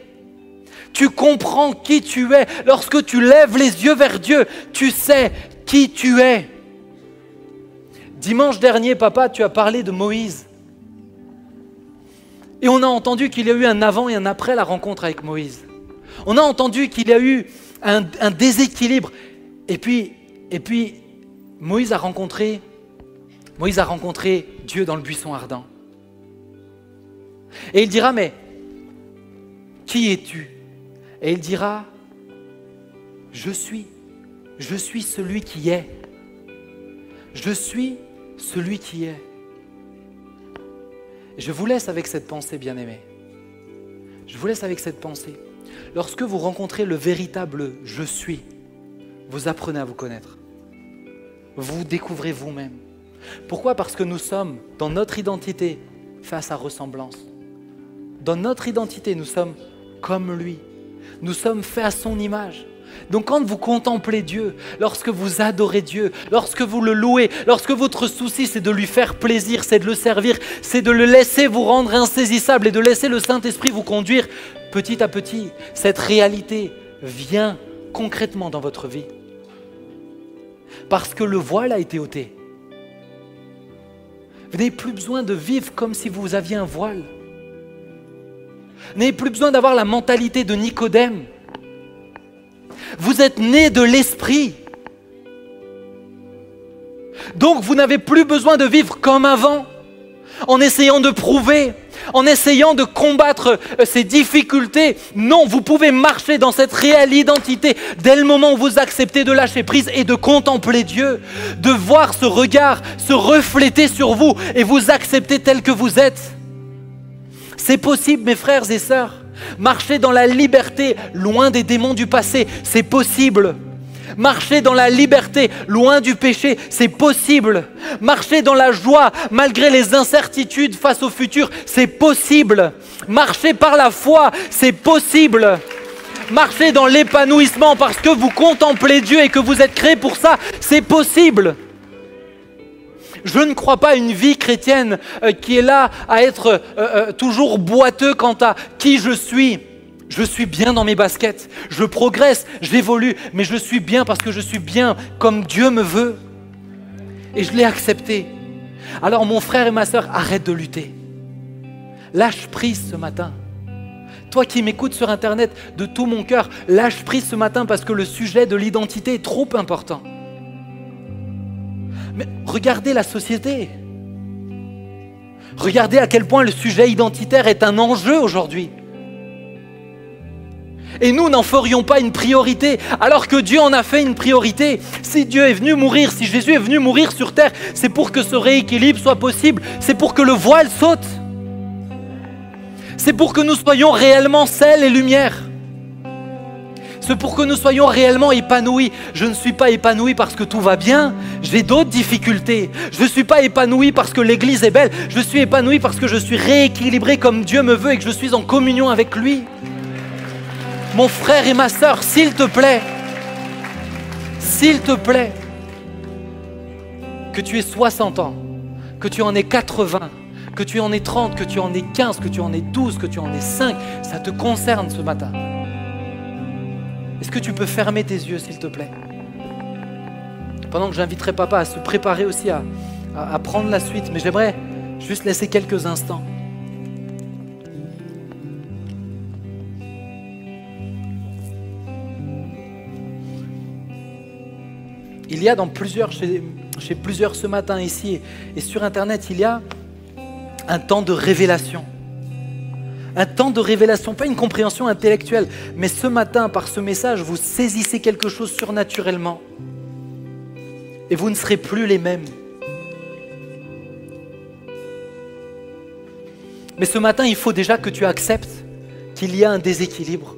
[SPEAKER 6] Tu comprends qui tu es. Lorsque tu lèves les yeux vers Dieu, tu sais qui tu es. Dimanche dernier, papa, tu as parlé de Moïse. Et on a entendu qu'il y a eu un avant et un après la rencontre avec Moïse. On a entendu qu'il y a eu un, déséquilibre. Et puis, et puis, Moïse a rencontré, Moïse a rencontré Dieu dans le buisson ardent. Et il dira, mais qui es-tu? Et il dira, je suis, je suis celui qui est. Je suis celui qui est. Je vous laisse avec cette pensée, bien-aimée. Je vous laisse avec cette pensée. Lorsque vous rencontrez le véritable je suis, vous apprenez à vous connaître. Vous découvrez vous-même. Pourquoi? Parce que nous sommes, dans notre identité, face à ressemblance. Dans notre identité, nous sommes comme lui. Nous sommes faits à son image. Donc quand vous contemplez Dieu, lorsque vous adorez Dieu, lorsque vous le louez, lorsque votre souci c'est de lui faire plaisir, c'est de le servir, c'est de le laisser vous rendre insaisissable et de laisser le Saint-Esprit vous conduire, petit à petit, cette réalité vient concrètement dans votre vie. Parce que le voile a été ôté. Vous n'avez plus besoin de vivre comme si vous aviez un voile. Vous n'avez plus besoin d'avoir la mentalité de Nicodème. Vous êtes né de l'esprit. Donc vous n'avez plus besoin de vivre comme avant, en essayant de prouver, en essayant de combattre euh, ces difficultés. Non, vous pouvez marcher dans cette réelle identité dès le moment où vous acceptez de lâcher prise et de contempler Dieu, de voir ce regard se refléter sur vous et vous accepter tel que vous êtes. C'est possible, mes frères et sœurs. Marcher dans la liberté, loin des démons du passé, c'est possible. Marcher dans la liberté, loin du péché, c'est possible. Marcher dans la joie, malgré les incertitudes face au futur, c'est possible. Marcher par la foi, c'est possible. Marcher dans l'épanouissement parce que vous contemplez Dieu et que vous êtes créé pour ça, c'est possible. Je ne crois pas à une vie chrétienne euh, qui est là à être euh, euh, toujours boiteux quant à qui je suis. Je suis bien dans mes baskets, je progresse, j'évolue, mais je suis bien parce que je suis bien comme Dieu me veut. Et je l'ai accepté. Alors mon frère et ma soeur, arrête de lutter. Lâche prise ce matin. Toi qui m'écoutes sur Internet de tout mon cœur, lâche prise ce matin parce que le sujet de l'identité est trop important. Mais regardez la société. Regardez à quel point le sujet identitaire est un enjeu aujourd'hui. Et nous n'en ferions pas une priorité, alors que Dieu en a fait une priorité. Si Dieu est venu mourir, si Jésus est venu mourir sur terre, c'est pour que ce rééquilibre soit possible, c'est pour que le voile saute. C'est pour que nous soyons réellement sel et lumière. C'est pour que nous soyons réellement épanouis. Je ne suis pas épanoui parce que tout va bien. J'ai d'autres difficultés. Je ne suis pas épanoui parce que l'Église est belle. Je suis épanoui parce que je suis rééquilibré comme Dieu me veut et que je suis en communion avec lui. Mon frère et ma sœur, s'il te plaît, s'il te plaît, que tu aies 60 ans, que tu en aies 80, que tu en aies 30, que tu en aies 15, que tu en aies 12, que tu en aies 5, ça te concerne ce matin. Est-ce que tu peux fermer tes yeux, s'il te plaît? Pendant que j'inviterai papa à se préparer aussi à, prendre la suite, mais j'aimerais juste laisser quelques instants. Il y a dans plusieurs, chez, chez plusieurs ce matin ici et sur Internet, il y a un temps de révélation. Un temps de révélation, pas une compréhension intellectuelle, mais ce matin, par ce message, vous saisissez quelque chose surnaturellement. Et vous ne serez plus les mêmes. Mais ce matin, il faut déjà que tu acceptes qu'il y a un déséquilibre.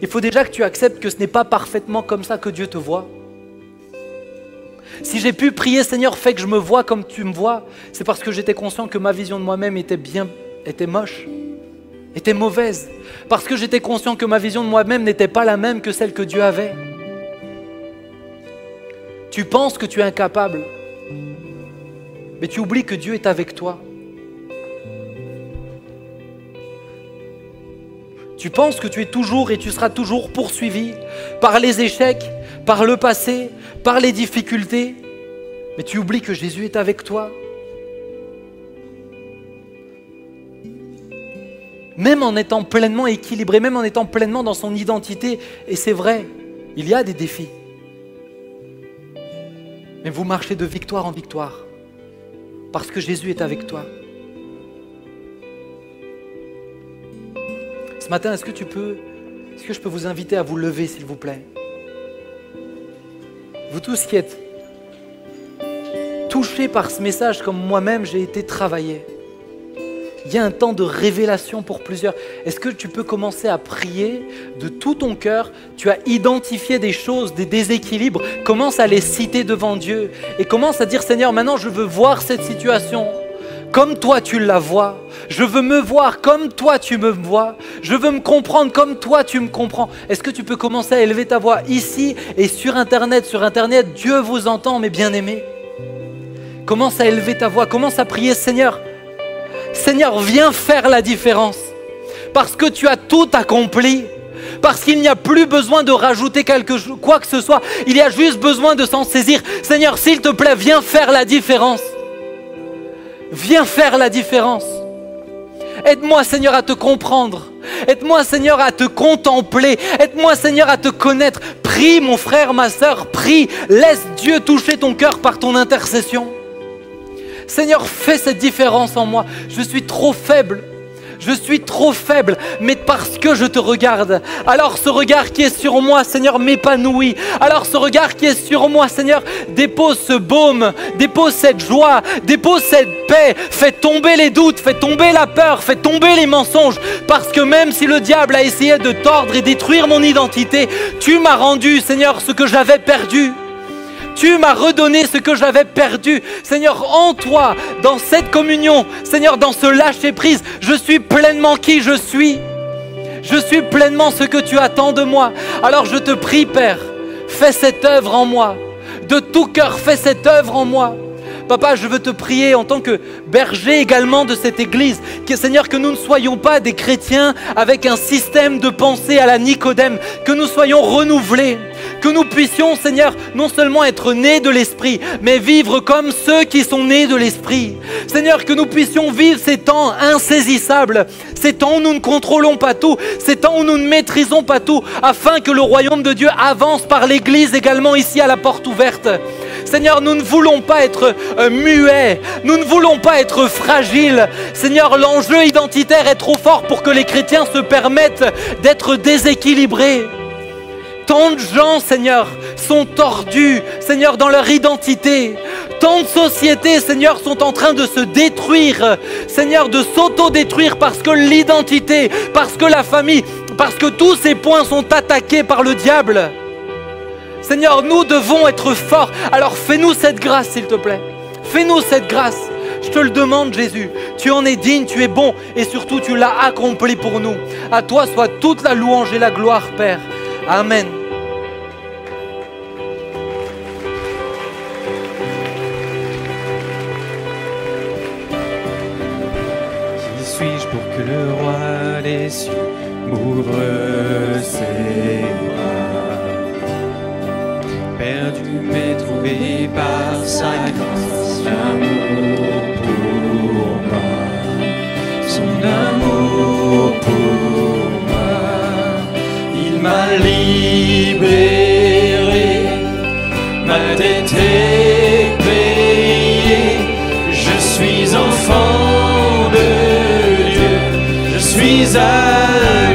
[SPEAKER 6] Il faut déjà que tu acceptes que ce n'est pas parfaitement comme ça que Dieu te voit. Si j'ai pu prier, Seigneur, fais que je me vois comme tu me vois, c'est parce que j'étais conscient que ma vision de moi-même était bien, était moche, était mauvaise. Parce que j'étais conscient que ma vision de moi-même n'était pas la même que celle que Dieu avait. Tu penses que tu es incapable, mais tu oublies que Dieu est avec toi. Tu penses que tu es toujours et tu seras toujours poursuivi par les échecs, par le passé, par les difficultés, mais tu oublies que Jésus est avec toi. Même en étant pleinement équilibré, même en étant pleinement dans son identité, et c'est vrai, il y a des défis. Mais vous marchez de victoire en victoire, parce que Jésus est avec toi. Ce matin, est-ce que tu peux, est-ce que je peux vous inviter à vous lever, s'il vous plaît? Vous tous qui êtes touchés par ce message, comme moi-même j'ai été travaillé. Il y a un temps de révélation pour plusieurs. Est-ce que tu peux commencer à prier de tout ton cœur? Tu as identifié des choses, des déséquilibres. Commence à les citer devant Dieu et commence à dire Seigneur, maintenant je veux voir cette situation comme toi tu la vois. Je veux me voir comme toi tu me vois. Je veux me comprendre comme toi tu me comprends. Est-ce que tu peux commencer à élever ta voix ici et sur Internet? Sur Internet, Dieu vous entend, mes bien-aimés. Commence à élever ta voix, commence à prier Seigneur. Seigneur, viens faire la différence. Parce que tu as tout accompli. Parce qu'il n'y a plus besoin de rajouter quelque quoi que ce soit. Il y a juste besoin de s'en saisir. Seigneur, s'il te plaît, viens faire la différence. Viens faire la différence. Aide-moi, Seigneur, à te comprendre. Aide-moi, Seigneur, à te contempler. Aide-moi, Seigneur, à te connaître. Prie, mon frère, ma soeur, prie. Laisse Dieu toucher ton cœur par ton intercession. Seigneur, fais cette différence en moi. Je suis trop faible. Je suis trop faible, mais parce que je te regarde. Alors ce regard qui est sur moi, Seigneur, m'épanouit. Alors ce regard qui est sur moi, Seigneur, dépose ce baume, dépose cette joie, dépose cette paix. Fais tomber les doutes, fais tomber la peur, fais tomber les mensonges. Parce que même si le diable a essayé de tordre et détruire mon identité, tu m'as rendu, Seigneur, ce que j'avais perdu. Tu m'as redonné ce que j'avais perdu. Seigneur, en toi, dans cette communion, Seigneur, dans ce lâcher-prise, je suis pleinement qui je suis. Je suis pleinement ce que tu attends de moi. Alors je te prie, Père, fais cette œuvre en moi. De tout cœur, fais cette œuvre en moi. Papa, je veux te prier en tant que berger également de cette église, que Seigneur, que nous ne soyons pas des chrétiens avec un système de pensée à la Nicodème, que nous soyons renouvelés, que nous puissions, Seigneur, non seulement être nés de l'Esprit, mais vivre comme ceux qui sont nés de l'Esprit. Seigneur, que nous puissions vivre ces temps insaisissables, ces temps où nous ne contrôlons pas tout, ces temps où nous ne maîtrisons pas tout, afin que le royaume de Dieu avance par l'Église également ici à la porte ouverte. Seigneur, nous ne voulons pas être euh, muets, nous ne voulons pas être fragiles. Seigneur, l'enjeu identitaire est trop fort pour que les chrétiens se permettent d'être déséquilibrés. Tant de gens, Seigneur, sont tordus, Seigneur, dans leur identité. Tant de sociétés, Seigneur, sont en train de se détruire, Seigneur, de s'auto-détruire parce que l'identité, parce que la famille, parce que tous ces points sont attaqués par le diable. Seigneur, nous devons être forts. Alors fais-nous cette grâce, s'il te plaît. Fais-nous cette grâce. Je te le demande, Jésus. Tu en es digne, tu es bon, et surtout tu l'as accompli pour nous. À toi soit toute la louange et la gloire, Père. Amen.
[SPEAKER 1] Qui suis-je pour que le roi des cieux m'ouvre ses bras? Perdu mais trouvé par sa grâce, l'amour pour moi, son amour pour moi, m'a libéré, ma est payée, je suis enfant de Dieu, je suis à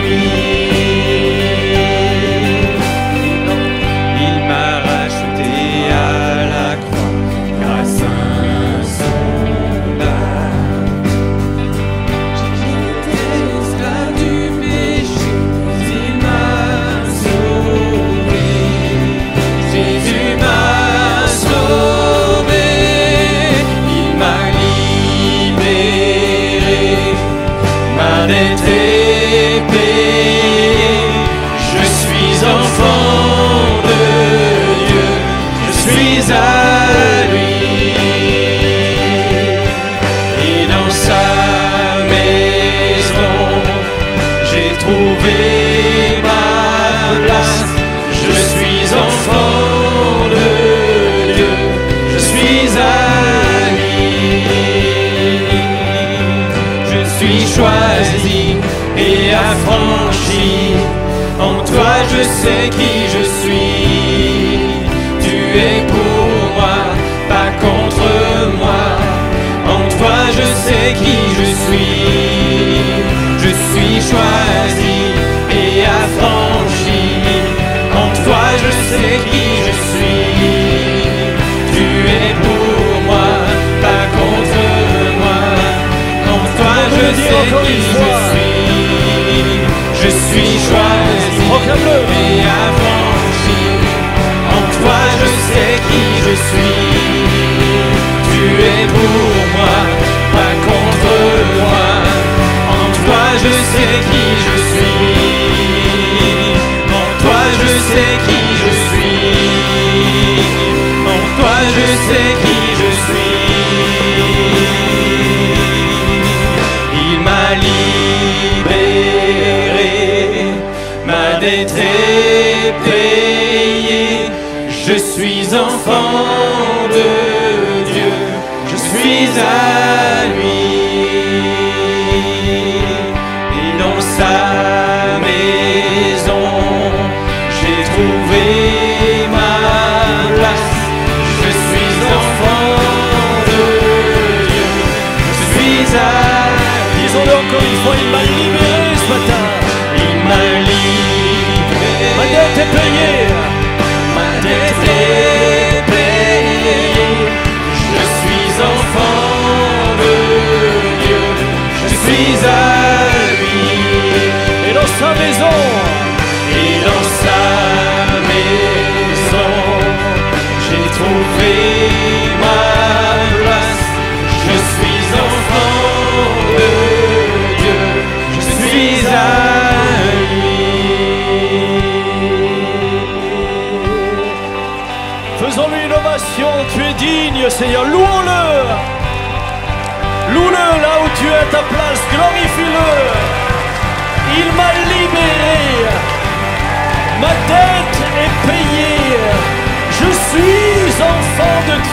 [SPEAKER 1] enfant de Dieu, je suis à lui. Et dans sa maison, j'ai trouvé ma place. Je suis enfant de Dieu, je suis à lui. Je suis choisi et affranchi. Je sais qui je suis. Tu es pour moi, pas contre moi. En toi, je sais qui je suis. Je suis choisi et affranchi. En toi, je sais qui je suis. Tu es pour moi, pas contre moi. En toi, je sais qui je suis. Je suis choisi En toi, je sais qui je suis. Tu es pour moi, pas contre moi. En toi, je sais qui je suis. En toi, je sais qui je suis. En toi, je sais payée. Je suis enfant de Dieu, je suis à sa maison,
[SPEAKER 3] Et dans sa maison,
[SPEAKER 1] j'ai trouvé ma place. Je suis enfant de Dieu. Je suis à lui.
[SPEAKER 3] faisons-lui une ovation. Tu es digne, Seigneur. Louons-le.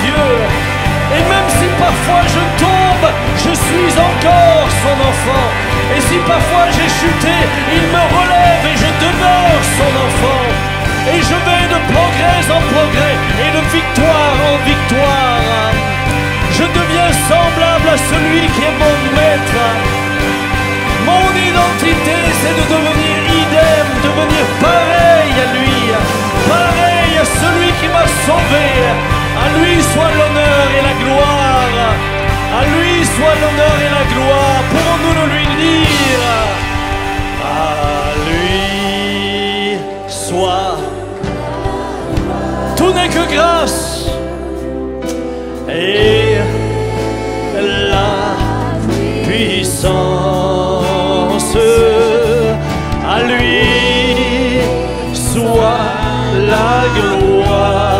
[SPEAKER 3] Dieu. Et même si parfois je tombe, je suis encore son enfant. Et si parfois j'ai chuté, il me relève et je demeure son enfant. Et je vais de progrès en progrès et de victoire en victoire. Je deviens semblable à celui qui est mon maître. Mon identité, c'est et la puissance. À lui soit la gloire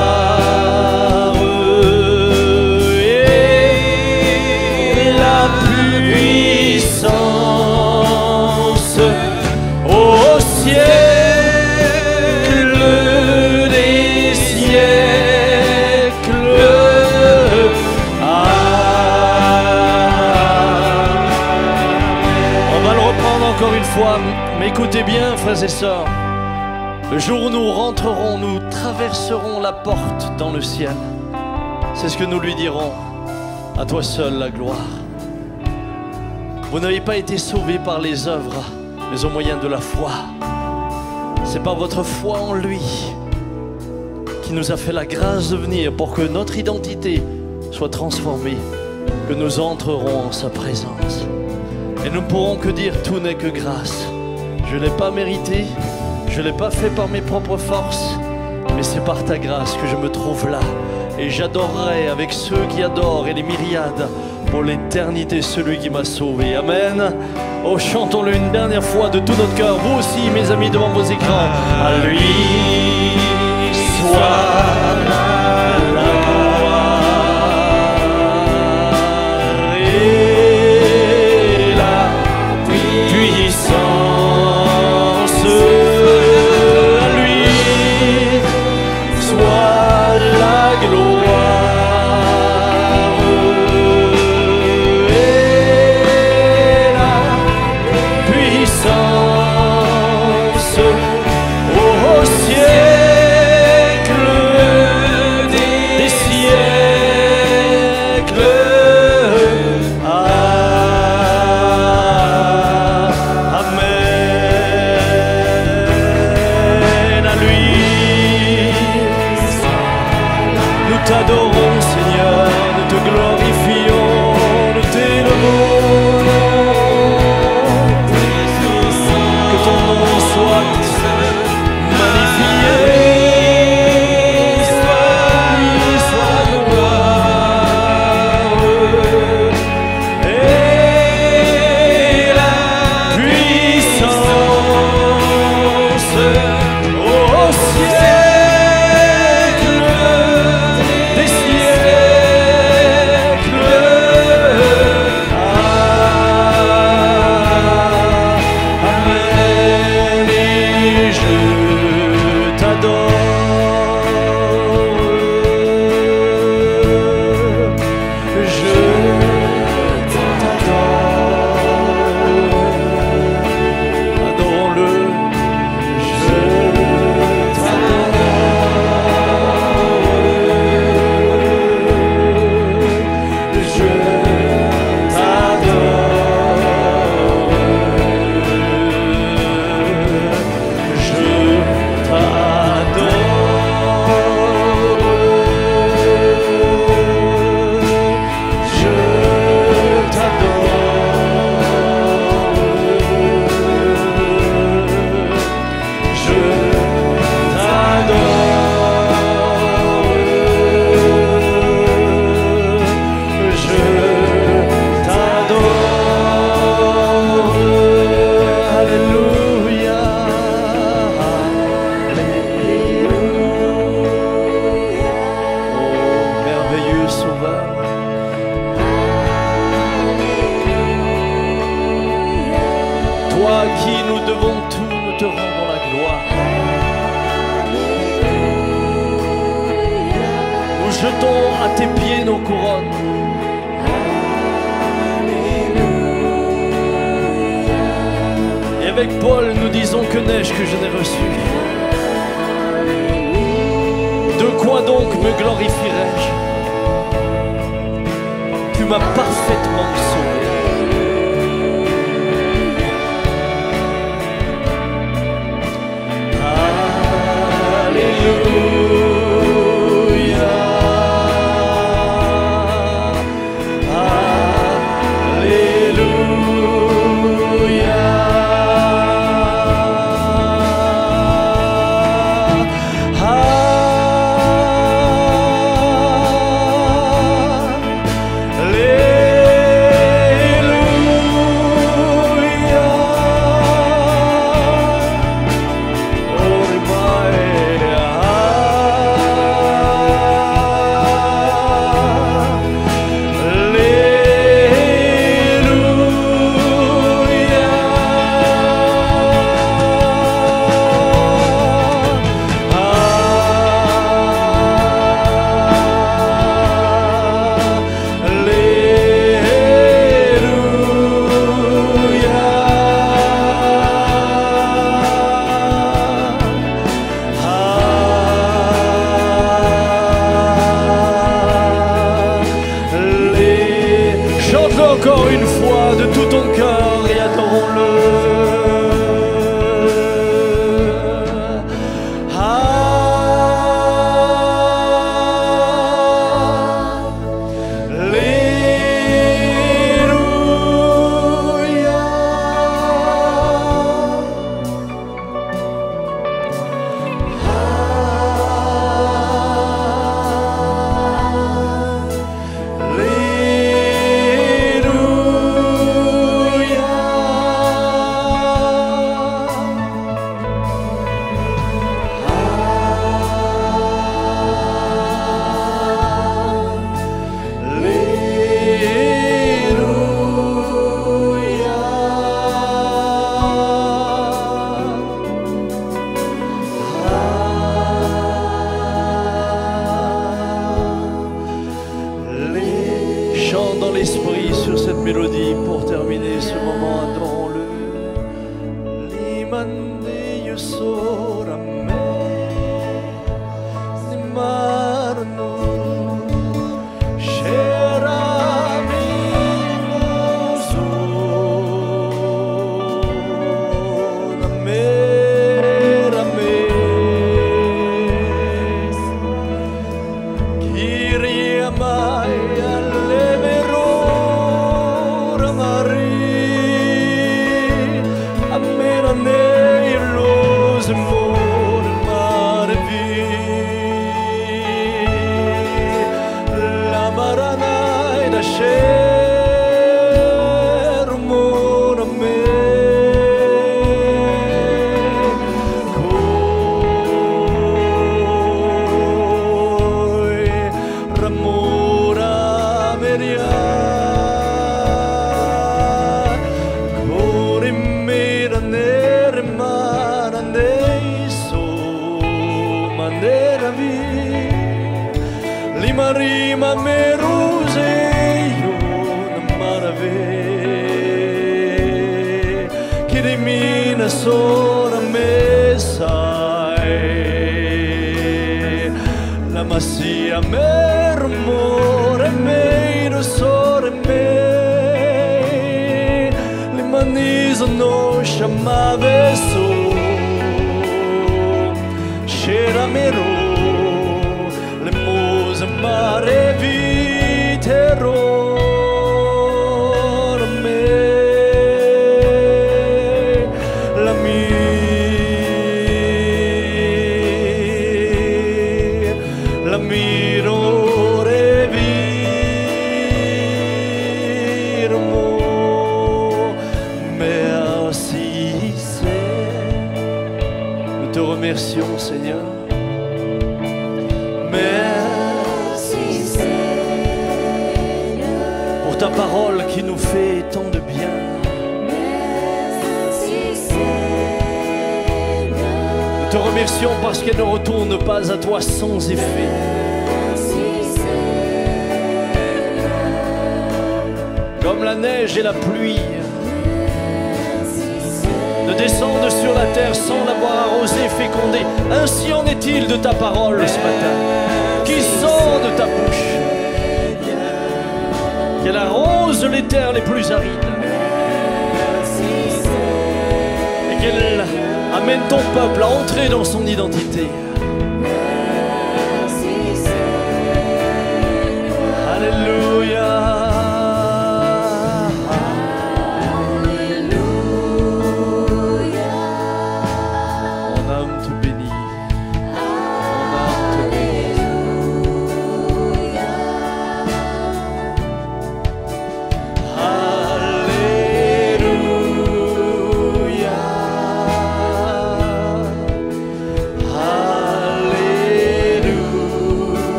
[SPEAKER 3] fois, mais écoutez bien, frères et sœurs. Le jour où nous rentrerons, nous traverserons la porte dans le ciel. C'est ce que nous lui dirons. À toi seul la gloire. Vous n'avez pas été sauvés par les œuvres, mais au moyen de la foi. C'est par votre foi en lui qui nous a fait la grâce de venir pour que notre identité soit transformée, que nous entrerons en sa présence. Et nous ne pourrons que dire tout n'est que grâce. Je ne l'ai pas mérité, je ne l'ai pas fait par mes propres forces, mais c'est par ta grâce que je me trouve là. Et j'adorerai avec ceux qui adorent et les myriades pour l'éternité celui qui m'a sauvé. Amen. Oh, chantons-le une dernière fois de tout notre cœur. Vous aussi, mes amis, devant vos écrans. À lui soit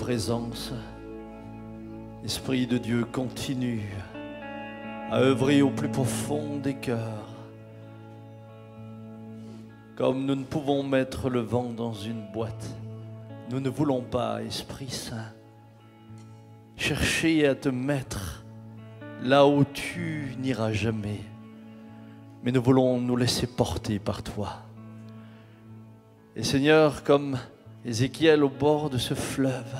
[SPEAKER 3] présence. Esprit de Dieu, continue à œuvrer au plus profond des cœurs. Comme nous ne pouvons mettre le vent dans une boîte, nous ne voulons pas, Esprit Saint, chercher à te mettre là où tu n'iras jamais, mais nous voulons nous laisser porter par toi. Et Seigneur, comme Ézéchiel au bord de ce fleuve,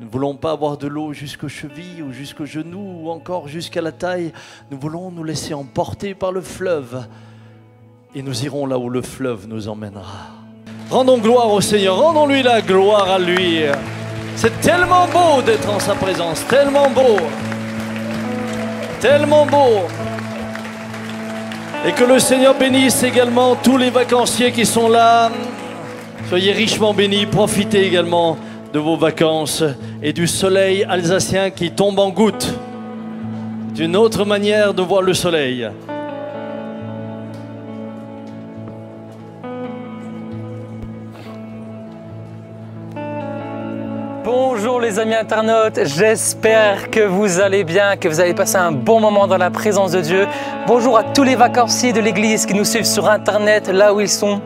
[SPEAKER 3] nous ne voulons pas avoir de l'eau jusqu'aux chevilles ou jusqu'aux genoux ou encore jusqu'à la taille. Nous voulons nous laisser emporter par le fleuve et nous irons là où le fleuve nous emmènera. Rendons gloire au Seigneur, rendons-lui la gloire à lui. C'est tellement beau d'être en sa présence, tellement beau, tellement beau. Et que le Seigneur bénisse également tous les vacanciers qui sont là. Soyez richement bénis, profitez également de vos vacances et du soleil alsacien qui tombe en gouttes. D'une autre manière de voir le soleil.
[SPEAKER 1] Bonjour les amis internautes, j'espère que vous allez bien, que vous avez passé un bon moment dans la présence de Dieu. Bonjour à tous les vacanciers de l'église qui nous suivent sur internet, là où ils sont.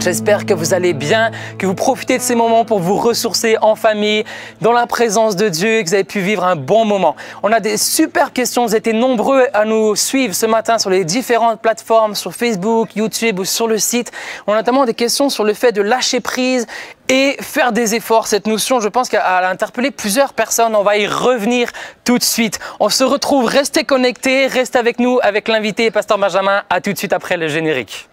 [SPEAKER 1] J'espère que vous allez bien, que vous profitez de ces moments pour vous ressourcer en famille, dans la présence de Dieu et que vous avez pu vivre un bon moment. On a des super questions, vous étiez nombreux à nous suivre ce matin sur les différentes plateformes, sur Facebook, YouTube ou sur le site. On a notamment des questions sur le fait de lâcher prise et faire des efforts. Cette notion, je pense qu'elle a interpellé plusieurs personnes. On va y revenir tout de suite. On se retrouve, restez connectés, restez avec nous, avec l'invité, Pasteur Benjamin. À tout de suite après le générique.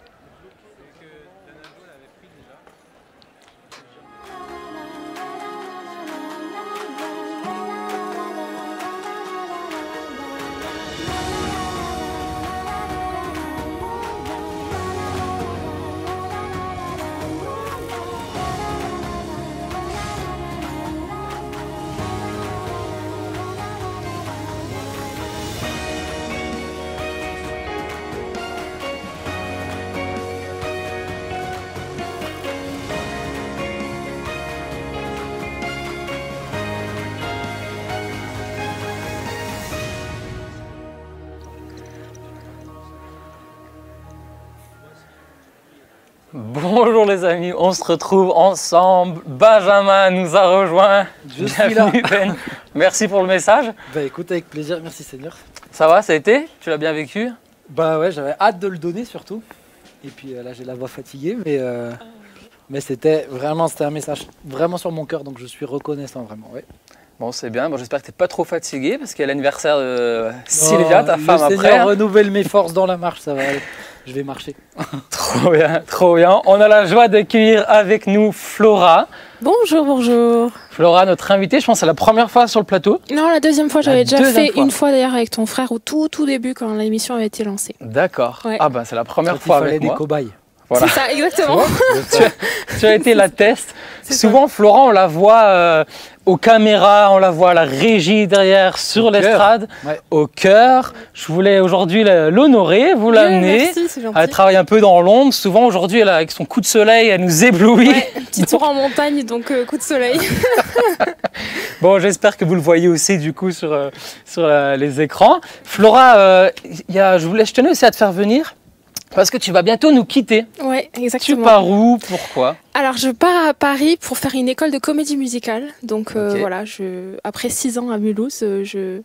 [SPEAKER 1] Bonjour les amis, on se retrouve ensemble. Benjamin nous a rejoint.
[SPEAKER 6] Je suis là.
[SPEAKER 1] Bienvenue, Ben. Merci pour le message.
[SPEAKER 6] Bah écoute, avec plaisir, merci Seigneur.
[SPEAKER 1] Ça va, ça a été? Tu l'as bien vécu?
[SPEAKER 6] Bah ouais, j'avais hâte de le donner surtout. Et puis euh, là, j'ai la voix fatiguée, mais, euh, mais c'était vraiment c'était un message vraiment sur mon cœur, donc je suis reconnaissant vraiment. Ouais.
[SPEAKER 1] Bon, c'est bien. Bon, J'espère que tu n'es pas trop fatigué parce qu'il y a l'anniversaire de Sylvia, ta
[SPEAKER 6] Oh,
[SPEAKER 1] femme
[SPEAKER 6] le
[SPEAKER 1] après.
[SPEAKER 6] Seigneur renouvelle mes forces dans la marche, ça va aller. (laughs) Je vais marcher. (laughs)
[SPEAKER 1] Trop bien, trop bien. On a la joie d'accueillir avec nous Flora.
[SPEAKER 7] Bonjour, bonjour.
[SPEAKER 1] Flora, notre invitée, je pense que c'est la première fois sur le plateau.
[SPEAKER 7] Non, la deuxième fois,
[SPEAKER 1] La
[SPEAKER 7] j'avais déjà fait
[SPEAKER 1] fois.
[SPEAKER 7] une fois d'ailleurs avec ton frère au tout tout début quand l'émission avait été lancée.
[SPEAKER 1] D'accord.
[SPEAKER 7] Ouais.
[SPEAKER 1] Ah bah c'est la première fois avec
[SPEAKER 6] des
[SPEAKER 1] moi.
[SPEAKER 6] cobayes.
[SPEAKER 1] Voilà.
[SPEAKER 7] C'est ça, exactement.
[SPEAKER 1] tu as été la test. (laughs) Souvent, Florent, on la voit euh, aux caméras, on la voit à la régie derrière, sur l'estrade,
[SPEAKER 6] Ouais.
[SPEAKER 1] au cœur. Je voulais aujourd'hui l'honorer, vous l'amener.
[SPEAKER 7] Gentil.
[SPEAKER 1] Elle travaille un peu dans l'ombre. Souvent, aujourd'hui, elle a- avec son coup de soleil, elle nous éblouit.
[SPEAKER 7] Ouais, petit tour en montagne, donc euh, coup de soleil. (laughs)
[SPEAKER 1] Bon, j'espère que vous le voyez aussi du coup sur, euh, sur euh, les écrans. Flora, euh, il y a, je, voulais, je tenais aussi à te faire venir parce que tu vas bientôt nous quitter. Tu
[SPEAKER 7] exactement.
[SPEAKER 1] pars où? Pourquoi?
[SPEAKER 7] Alors, je pars à Paris pour faire une école de comédie musicale. Donc euh, voilà, je, après six ans à Mulhouse, euh, je,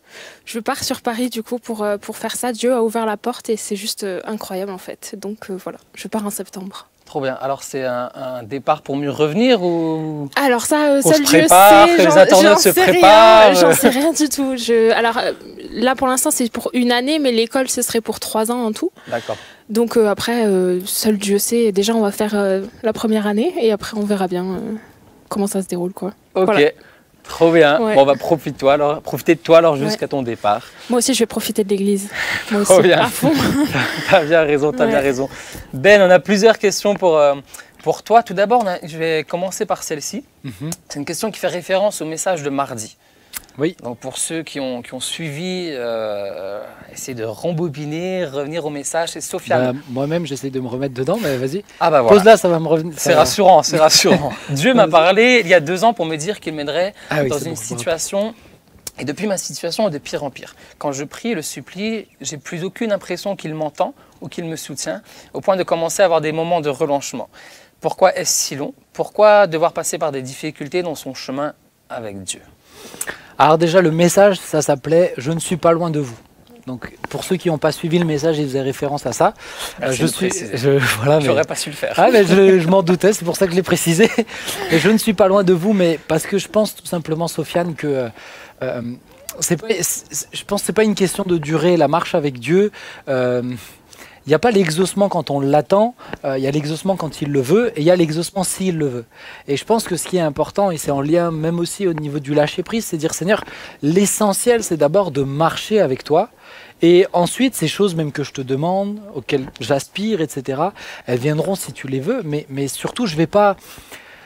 [SPEAKER 7] je pars sur Paris du coup pour, euh, pour faire ça. Dieu a ouvert la porte et c'est juste incroyable en fait. Donc euh, voilà, je pars en septembre.
[SPEAKER 1] Trop bien. Alors, c'est un, un départ pour mieux revenir ou
[SPEAKER 7] Alors ça, euh, seul
[SPEAKER 1] se
[SPEAKER 7] Dieu
[SPEAKER 1] prépare,
[SPEAKER 7] sait,
[SPEAKER 1] que les internautes se
[SPEAKER 7] sais
[SPEAKER 1] préparent.
[SPEAKER 7] J'en sais rien du tout. Je, alors euh, là, pour l'instant, c'est pour une année, mais l'école, ce serait pour trois ans en tout.
[SPEAKER 1] D'accord.
[SPEAKER 7] Donc euh, après, euh, seul Dieu sait. Déjà, on va faire euh, la première année et après, on verra bien comment ça se déroule. Quoi.
[SPEAKER 1] Ok.
[SPEAKER 7] Voilà.
[SPEAKER 1] Trop bien.
[SPEAKER 7] Ouais.
[SPEAKER 1] Bon, on va profiter de toi alors, profiter de toi alors jusqu'à ton départ.
[SPEAKER 7] Moi aussi, je vais profiter de l'église. Moi
[SPEAKER 1] Trop
[SPEAKER 7] aussi,
[SPEAKER 1] bien.
[SPEAKER 7] à fond. (laughs)
[SPEAKER 1] T'as bien raison, t'as
[SPEAKER 7] Ouais.
[SPEAKER 1] bien raison. Ben, on a plusieurs questions pour, euh, pour toi. Tout d'abord, je vais commencer par celle-ci.
[SPEAKER 6] Mhm.
[SPEAKER 1] C'est une question qui fait référence au message de mardi.
[SPEAKER 6] Oui.
[SPEAKER 1] Donc pour ceux qui ont, qui ont suivi, euh, essayer de rembobiner, revenir au message, c'est Sofiane.
[SPEAKER 6] Bah, Moi-même, j'essaie de me remettre dedans, mais vas-y.
[SPEAKER 1] ah bah voilà.
[SPEAKER 6] Pose là, ça va me revenir.
[SPEAKER 1] C'est rassurant, c'est (laughs) rassurant. Dieu m'a parlé il y a deux ans pour me dire qu'il m'aiderait
[SPEAKER 6] Ah oui,
[SPEAKER 1] dans une
[SPEAKER 6] bon,
[SPEAKER 1] situation. Et depuis, ma situation est de pire en pire. Quand je prie le supplie, j'ai plus aucune impression qu'il m'entend ou qu'il me soutient, au point de commencer à avoir des moments de relâchement. Pourquoi est-ce si long? Pourquoi devoir passer par des difficultés dans son chemin avec Dieu?
[SPEAKER 6] Alors déjà, le message, ça s'appelait « Je ne suis pas loin de vous ». Donc, pour ceux qui n'ont pas suivi le message, ils faisaient référence à ça.
[SPEAKER 1] Merci
[SPEAKER 6] je
[SPEAKER 1] de
[SPEAKER 6] suis, je, (laughs) voilà, mais-
[SPEAKER 1] J'aurais pas su le faire.
[SPEAKER 6] Ah, mais je, (laughs) je m'en doutais, c'est pour ça que je l'ai précisé. (laughs) Et je ne suis pas loin de vous, mais parce que je pense tout simplement, Sofiane, que euh, euh, c'est pas- je pense c'est pas une question de durer la marche avec Dieu. Euh, il n'y a pas l'exaucement quand on l'attend, euh, il y a l'exaucement quand il le veut, et il y a l'exaucement s'il le veut. Et je pense que ce qui est important, et c'est en lien même aussi au niveau du lâcher-prise, c'est dire Seigneur, l'essentiel c'est d'abord de marcher avec toi, et ensuite, ces choses même que je te demande, auxquelles j'aspire, etc., elles viendront si tu les veux, mais, mais surtout, je ne vais, pas,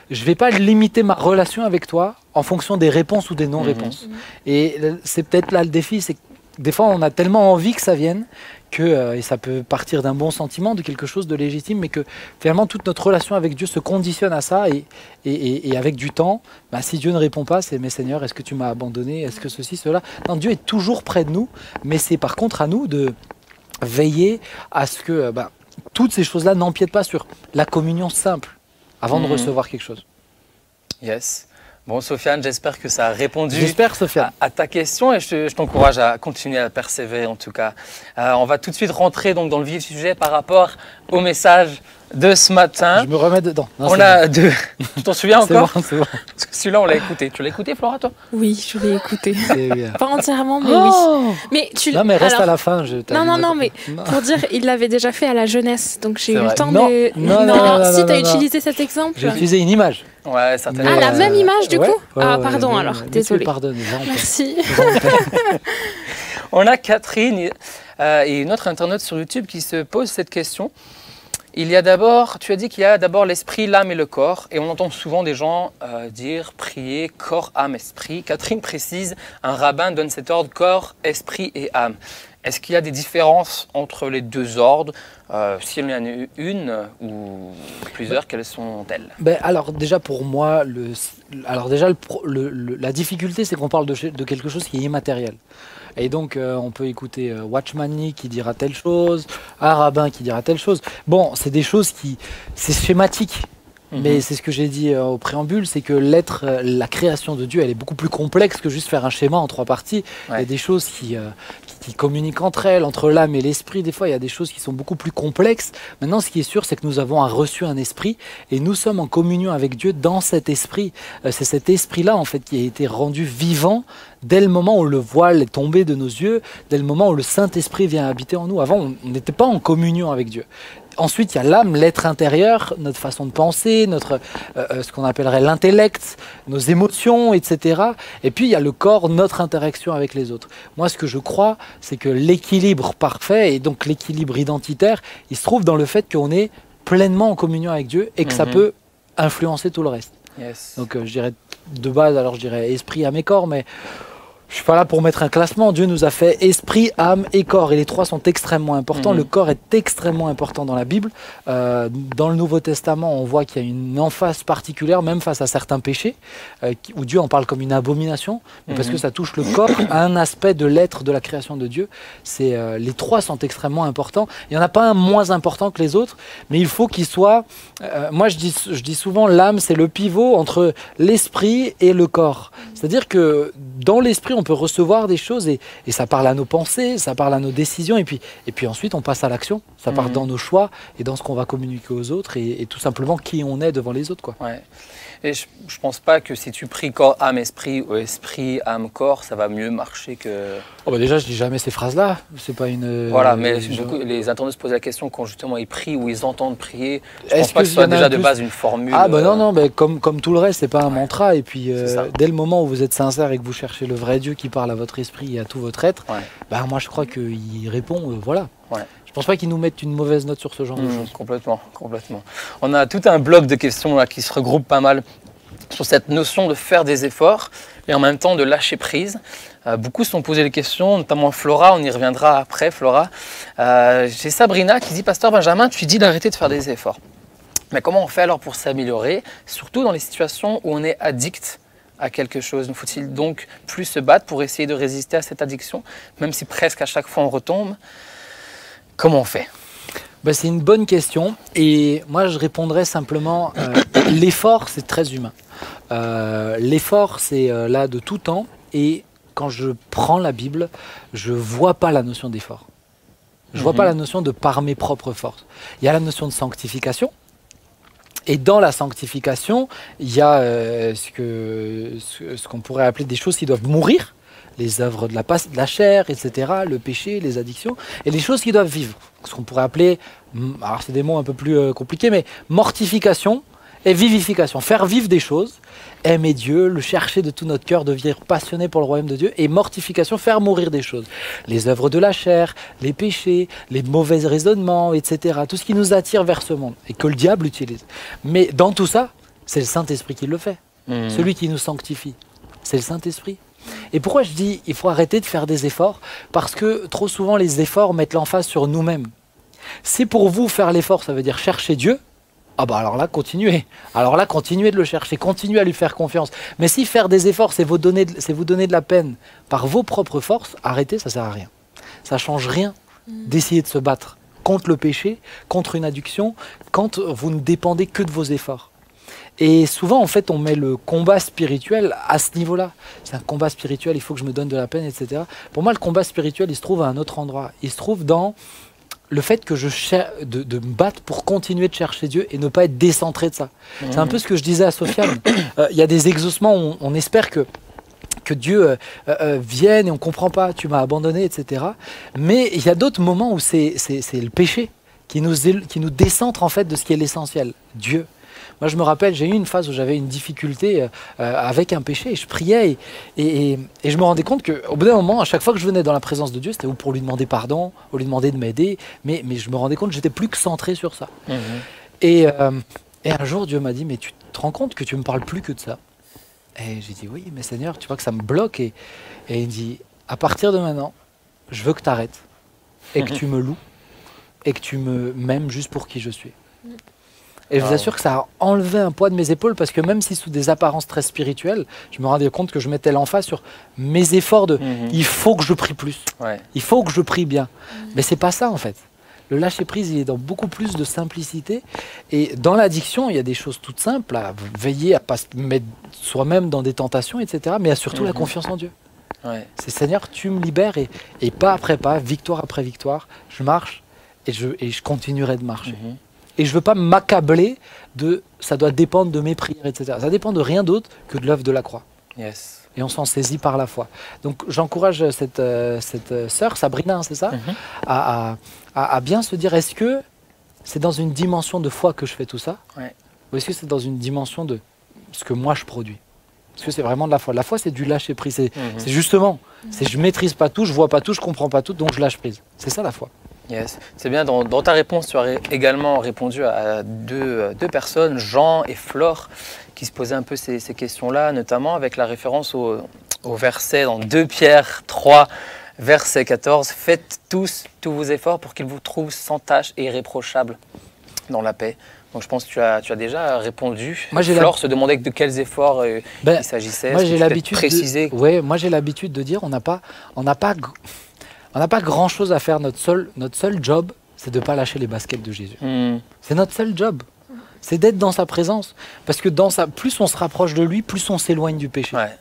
[SPEAKER 6] je vais pas limiter ma relation avec toi en fonction des réponses ou des non-réponses. Et le- c'est peut-être là le défi, c'est que des fois, on a tellement envie que ça vienne, que, euh, et ça peut partir d'un bon sentiment, de quelque chose de légitime, mais que finalement, toute notre relation avec Dieu se conditionne à ça, et, et, et- et avec du temps, bah, si Dieu ne répond pas, c'est « Mais Seigneur, est-ce que tu m'as abandonné? Est-ce que ceci, cela ?» Non, Dieu est toujours près de nous, mais c'est par contre à nous de veiller à ce que euh, bah, toutes ces choses-là n'empiètent pas sur la communion simple avant de
[SPEAKER 1] Mhm.
[SPEAKER 6] recevoir quelque chose.
[SPEAKER 1] Yes. Bon, Sofiane, j'espère que ça a répondu
[SPEAKER 6] Sofiane.
[SPEAKER 1] à, à ta question et je, te- je t'encourage à continuer à persévérer en tout cas. Euh, on va tout de suite rentrer donc dans le vif du sujet par rapport au message de ce matin.
[SPEAKER 6] Je me remets dedans. Non,
[SPEAKER 1] on a deux. Tu t'en souviens (laughs) encore
[SPEAKER 6] bon, c'est bon.
[SPEAKER 1] Parce que celui-là, on l'a écouté. Tu l'as écouté, Flora, toi?
[SPEAKER 7] Oui, je l'ai écouté. (laughs)
[SPEAKER 6] Bien.
[SPEAKER 7] Pas entièrement, mais
[SPEAKER 6] Oh
[SPEAKER 7] oui. Mais tu
[SPEAKER 6] Non, mais reste
[SPEAKER 7] alors,
[SPEAKER 6] à la fin. Je
[SPEAKER 7] Non, non, non, mais
[SPEAKER 6] Non.
[SPEAKER 7] pour dire, il l'avait déjà fait à la jeunesse, donc j'ai eu le temps
[SPEAKER 6] Non,
[SPEAKER 7] de.
[SPEAKER 6] non, non, non, non,
[SPEAKER 7] si t'as
[SPEAKER 6] non.
[SPEAKER 7] utilisé cet exemple.
[SPEAKER 6] J'ai utilisé une image.
[SPEAKER 1] Ouais, certainement.
[SPEAKER 7] Ah, la
[SPEAKER 6] Euh,
[SPEAKER 7] même image du
[SPEAKER 6] ouais,
[SPEAKER 7] coup
[SPEAKER 6] ouais,
[SPEAKER 7] Ah,
[SPEAKER 6] ouais,
[SPEAKER 7] pardon
[SPEAKER 6] mais-
[SPEAKER 7] alors, désolé.
[SPEAKER 6] peut-
[SPEAKER 7] Merci. (laughs)
[SPEAKER 1] On a Catherine euh, et une autre internaute sur YouTube qui se pose cette question. Il y a d'abord, tu as dit qu'il y a d'abord l'esprit, l'âme et le corps, et on entend souvent des gens euh, dire prier corps, âme, esprit. Catherine précise, un rabbin donne cet ordre corps, esprit et âme. Est-ce qu'il y a des différences entre les deux ordres Euh, S'il y en a une ou plusieurs, quelles sont-elles?
[SPEAKER 6] Ben, alors déjà pour moi, le, alors déjà le le- la difficulté c'est qu'on parle de, quelque chose qui est immatériel. Et donc euh, on peut écouter euh, Watchmani qui dira telle chose, un rabbin qui dira telle chose. Bon, c'est des choses qui, c'est schématique. Mais c'est ce que j'ai dit euh, au préambule, c'est que l'être, la création de Dieu, elle est beaucoup plus complexe que juste faire un schéma en trois parties. Il y a des choses qui, qui, communiquent entre elles, entre l'âme et l'esprit. Des fois, il y a des choses qui sont beaucoup plus complexes. Maintenant, ce qui est sûr, c'est que nous avons reçu un esprit et nous sommes en communion avec Dieu dans cet esprit. Euh, c'est cet esprit-là, en fait, qui a été rendu vivant dès le moment où le voile est tombé de nos yeux, dès le moment où le Saint-Esprit vient habiter en nous. Avant, on n'était pas en communion avec Dieu. Ensuite, il y a l'âme, l'être intérieur, notre façon de penser, notre, euh, euh, ce qu'on appellerait l'intellect, nos émotions, etc. Et puis, il y a le corps, notre interaction avec les autres. Moi, ce que je crois, c'est que l'équilibre parfait, et donc l'équilibre identitaire, il se trouve dans le fait qu'on est pleinement en communion avec Dieu et que ça
[SPEAKER 1] Mhm.
[SPEAKER 6] peut influencer tout le reste.
[SPEAKER 1] Yes.
[SPEAKER 6] Donc, euh, je dirais de base, alors je dirais esprit, âme et corps, mais je suis pas là pour mettre un classement. Dieu nous a fait esprit, âme et corps, et les trois sont extrêmement importants.
[SPEAKER 1] Mhm.
[SPEAKER 6] Le corps est extrêmement important dans la Bible. Euh, dans le Nouveau Testament, on voit qu'il y a une emphase particulière, même face à certains péchés, euh, où Dieu en parle comme une abomination, mais parce
[SPEAKER 1] Mhm.
[SPEAKER 6] que ça touche le corps, (coughs) un aspect de l'être de la création de Dieu. C'est euh, les trois sont extrêmement importants. Il n'y en a pas un moins important que les autres, mais il faut qu'il soit. euh, moi, je dis, je dis souvent, l'âme, c'est le pivot entre l'esprit et le corps. C'est-à-dire que dans l'esprit, on peut recevoir des choses et, et ça parle à nos pensées, ça parle à nos décisions, et puis, et puis ensuite, on passe à l'action. Ça part
[SPEAKER 1] Mhm.
[SPEAKER 6] dans nos choix et dans ce qu'on va communiquer aux autres et, et tout simplement qui on est devant les autres. Quoi.
[SPEAKER 1] Ouais. Et je, je pense pas que si tu pries corps, âme, esprit ou esprit, âme, corps, ça va mieux marcher que.
[SPEAKER 6] Oh bah déjà, je dis jamais ces phrases-là. C'est pas une.
[SPEAKER 1] Voilà, mais beaucoup- les internautes se posent la question quand justement ils prient ou ils entendent prier. Je
[SPEAKER 6] Est-ce
[SPEAKER 1] pense pas que ce soit déjà de base une formule.
[SPEAKER 6] Ah bah non,
[SPEAKER 1] euh,
[SPEAKER 6] non, mais comme, comme tout le reste, c'est pas un mantra. Et puis, euh, dès le moment où vous êtes sincère et que vous cherchez le vrai Dieu qui parle à votre esprit et à tout votre être,
[SPEAKER 1] Ouais.
[SPEAKER 6] bah moi je crois qu'il répond, euh, voilà.
[SPEAKER 1] Ouais.
[SPEAKER 6] Je pense pas qu'il nous mette une mauvaise note sur ce genre de
[SPEAKER 1] Mmh,
[SPEAKER 6] choses.
[SPEAKER 1] complètement, complètement. On a tout un bloc de questions là, qui se regroupe pas mal sur cette notion de faire des efforts. et en même temps de lâcher prise. Euh, beaucoup se sont posé les questions, notamment Flora, on y reviendra après, Flora. Euh, J'ai Sabrina qui dit, Pasteur Benjamin, tu dis d'arrêter de faire des efforts. Mais comment on fait alors pour s'améliorer, surtout dans les situations où on est addict à quelque chose? Faut-il donc plus se battre pour essayer de résister à cette addiction, même si presque à chaque fois on retombe? Comment on fait?
[SPEAKER 6] Ben, c'est une bonne question et moi je répondrais simplement euh, (coughs) l'effort c'est très humain. Euh, l'effort c'est euh, là de tout temps et quand je prends la Bible, je vois pas la notion d'effort. Je vois
[SPEAKER 1] Mhm.
[SPEAKER 6] pas la notion de par mes propres forces. Il y a la notion de sanctification. Et dans la sanctification, il y a ce que ce, ce qu'on pourrait appeler des choses qui doivent mourir, les œuvres de la, de la chair, etc., le péché, les addictions, et les choses qui doivent vivre, ce qu'on pourrait appeler, hum, alors c'est des mots un peu plus euh, compliqués, mais mortification et vivification, faire vivre des choses, aimer Dieu, le chercher de tout notre cœur, devenir passionné pour le royaume de Dieu, et mortification, faire mourir des choses, les œuvres de la chair, les péchés, les mauvais raisonnements, etc., tout ce qui nous attire vers ce monde, et que le diable utilise. Mais dans tout ça, c'est le Saint-Esprit qui le fait.
[SPEAKER 1] Mhm.
[SPEAKER 6] Celui qui nous sanctifie, c'est le Saint-Esprit. Et pourquoi je dis il faut arrêter de faire des efforts? Parce que trop souvent les efforts mettent l'emphase sur nous-mêmes. Si pour vous faire l'effort, ça veut dire chercher Dieu, ah bah alors là, continuez. Alors là, continuez de le chercher, continuez à lui faire confiance. Mais si faire des efforts, c'est vous donner, de- c'est vous donner de la peine par vos propres forces, arrêtez, ça sert à rien. Ça change rien d'essayer de se battre contre le péché, contre une addiction, quand vous ne dépendez que de vos efforts. Et souvent, en fait, on met le combat spirituel à ce niveau-là. C'est un combat spirituel, il faut que je me donne de la peine, etc. Pour moi, le combat spirituel, il se trouve à un autre endroit. Il se trouve dans le fait que je cher- de, de me battre pour continuer de chercher Dieu et ne pas être décentré de ça. C'est un peu ce que je disais à Sofiane. (coughs) Euh, Il y a des exaucements où on, on espère que que Dieu euh, euh, vienne et on comprend pas, tu m'as abandonné, etc. Mais il y a d'autres moments où c'est le péché qui nous, qui nous décentre en fait de ce qui est l'essentiel, Dieu. Moi, je me rappelle, j'ai eu une phase où j'avais une difficulté euh, euh, avec un péché et je priais et, et- et- et je me rendais compte qu'au bout d'un moment, à chaque fois que je venais dans la présence de Dieu, c'était ou pour lui demander pardon, ou lui demander de m'aider, mais, mais je me rendais compte que j'étais plus que centré sur ça. Et, euh, et un jour, Dieu m'a dit, mais tu te rends compte que tu me parles plus que de ça? Et j'ai dit, oui, mais Seigneur, tu vois que ça me bloque. Et, et il me dit, à partir de maintenant, je veux que tu arrêtes et que tu me loues et que tu me m'aimes juste pour qui je suis. Et je vous
[SPEAKER 1] Wow.
[SPEAKER 6] assure que ça a enlevé un poids de mes épaules parce que même si sous des apparences très spirituelles, je me rendais compte que je mettais l'emphase sur mes efforts de
[SPEAKER 1] Mhm.
[SPEAKER 6] il faut que je prie plus,
[SPEAKER 1] Ouais.
[SPEAKER 6] il faut que je prie bien. Mais c'est pas ça en fait. Le lâcher prise, il est dans beaucoup plus de simplicité. Et dans l'addiction, il y a des choses toutes simples. À veiller à pas se mettre soi-même dans des tentations, etc. Mais il y a surtout la
[SPEAKER 1] Mhm.
[SPEAKER 6] confiance en Dieu.
[SPEAKER 1] Ouais.
[SPEAKER 6] C'est Seigneur, tu me libères et, et pas après pas, victoire après victoire, je marche et je, et je continuerai de marcher.
[SPEAKER 1] Mhm.
[SPEAKER 6] Et je veux pas m'accabler de ça doit dépendre de mes prières, etc. Ça dépend de rien d'autre que de l'œuvre de la croix.
[SPEAKER 1] Yes.
[SPEAKER 6] Et on s'en saisit par la foi. Donc j'encourage cette, euh, cette euh, sœur, Sabrina, hein, c'est ça
[SPEAKER 1] Mhm.
[SPEAKER 6] à, à- à- à bien se dire est-ce que c'est dans une dimension de foi que je fais tout ça
[SPEAKER 1] Ouais.
[SPEAKER 6] Ou est-ce que c'est dans une dimension de ce que moi je produis? Est-ce que c'est vraiment de la foi? La foi, c'est du lâcher prise. C'est
[SPEAKER 1] Mhm.
[SPEAKER 6] justement, c'est je maîtrise pas tout, je vois pas tout, je comprends pas tout, donc je lâche prise. C'est ça la foi.
[SPEAKER 1] Yes. C'est bien, dans, dans ta réponse, tu as ré- également répondu à deux, deux personnes, Jean et Flore, qui se posaient un peu ces, ces questions-là, notamment avec la référence au, au verset dans 2 Pierre 3, verset 14. Faites tous tous vos efforts pour qu'il vous trouve sans tâche et irréprochable dans la paix. Donc je pense que tu as, tu as déjà répondu.
[SPEAKER 6] Moi,
[SPEAKER 1] Flore se demandait de quels efforts euh,
[SPEAKER 6] Ben,
[SPEAKER 1] il s'agissait.
[SPEAKER 6] Moi j'ai l'habitude
[SPEAKER 1] préciser
[SPEAKER 6] de, ouais, moi j'ai l'habitude de dire on n'a pas, on n'a pas, on n'a pas grand chose à faire. Notre seul, notre seul job, c'est de pas lâcher les baskets de Jésus.
[SPEAKER 1] Hmm.
[SPEAKER 6] C'est notre seul job. C'est d'être dans sa présence. Parce que dans sa, plus on se rapproche de lui, plus on s'éloigne du péché.
[SPEAKER 1] Ouais.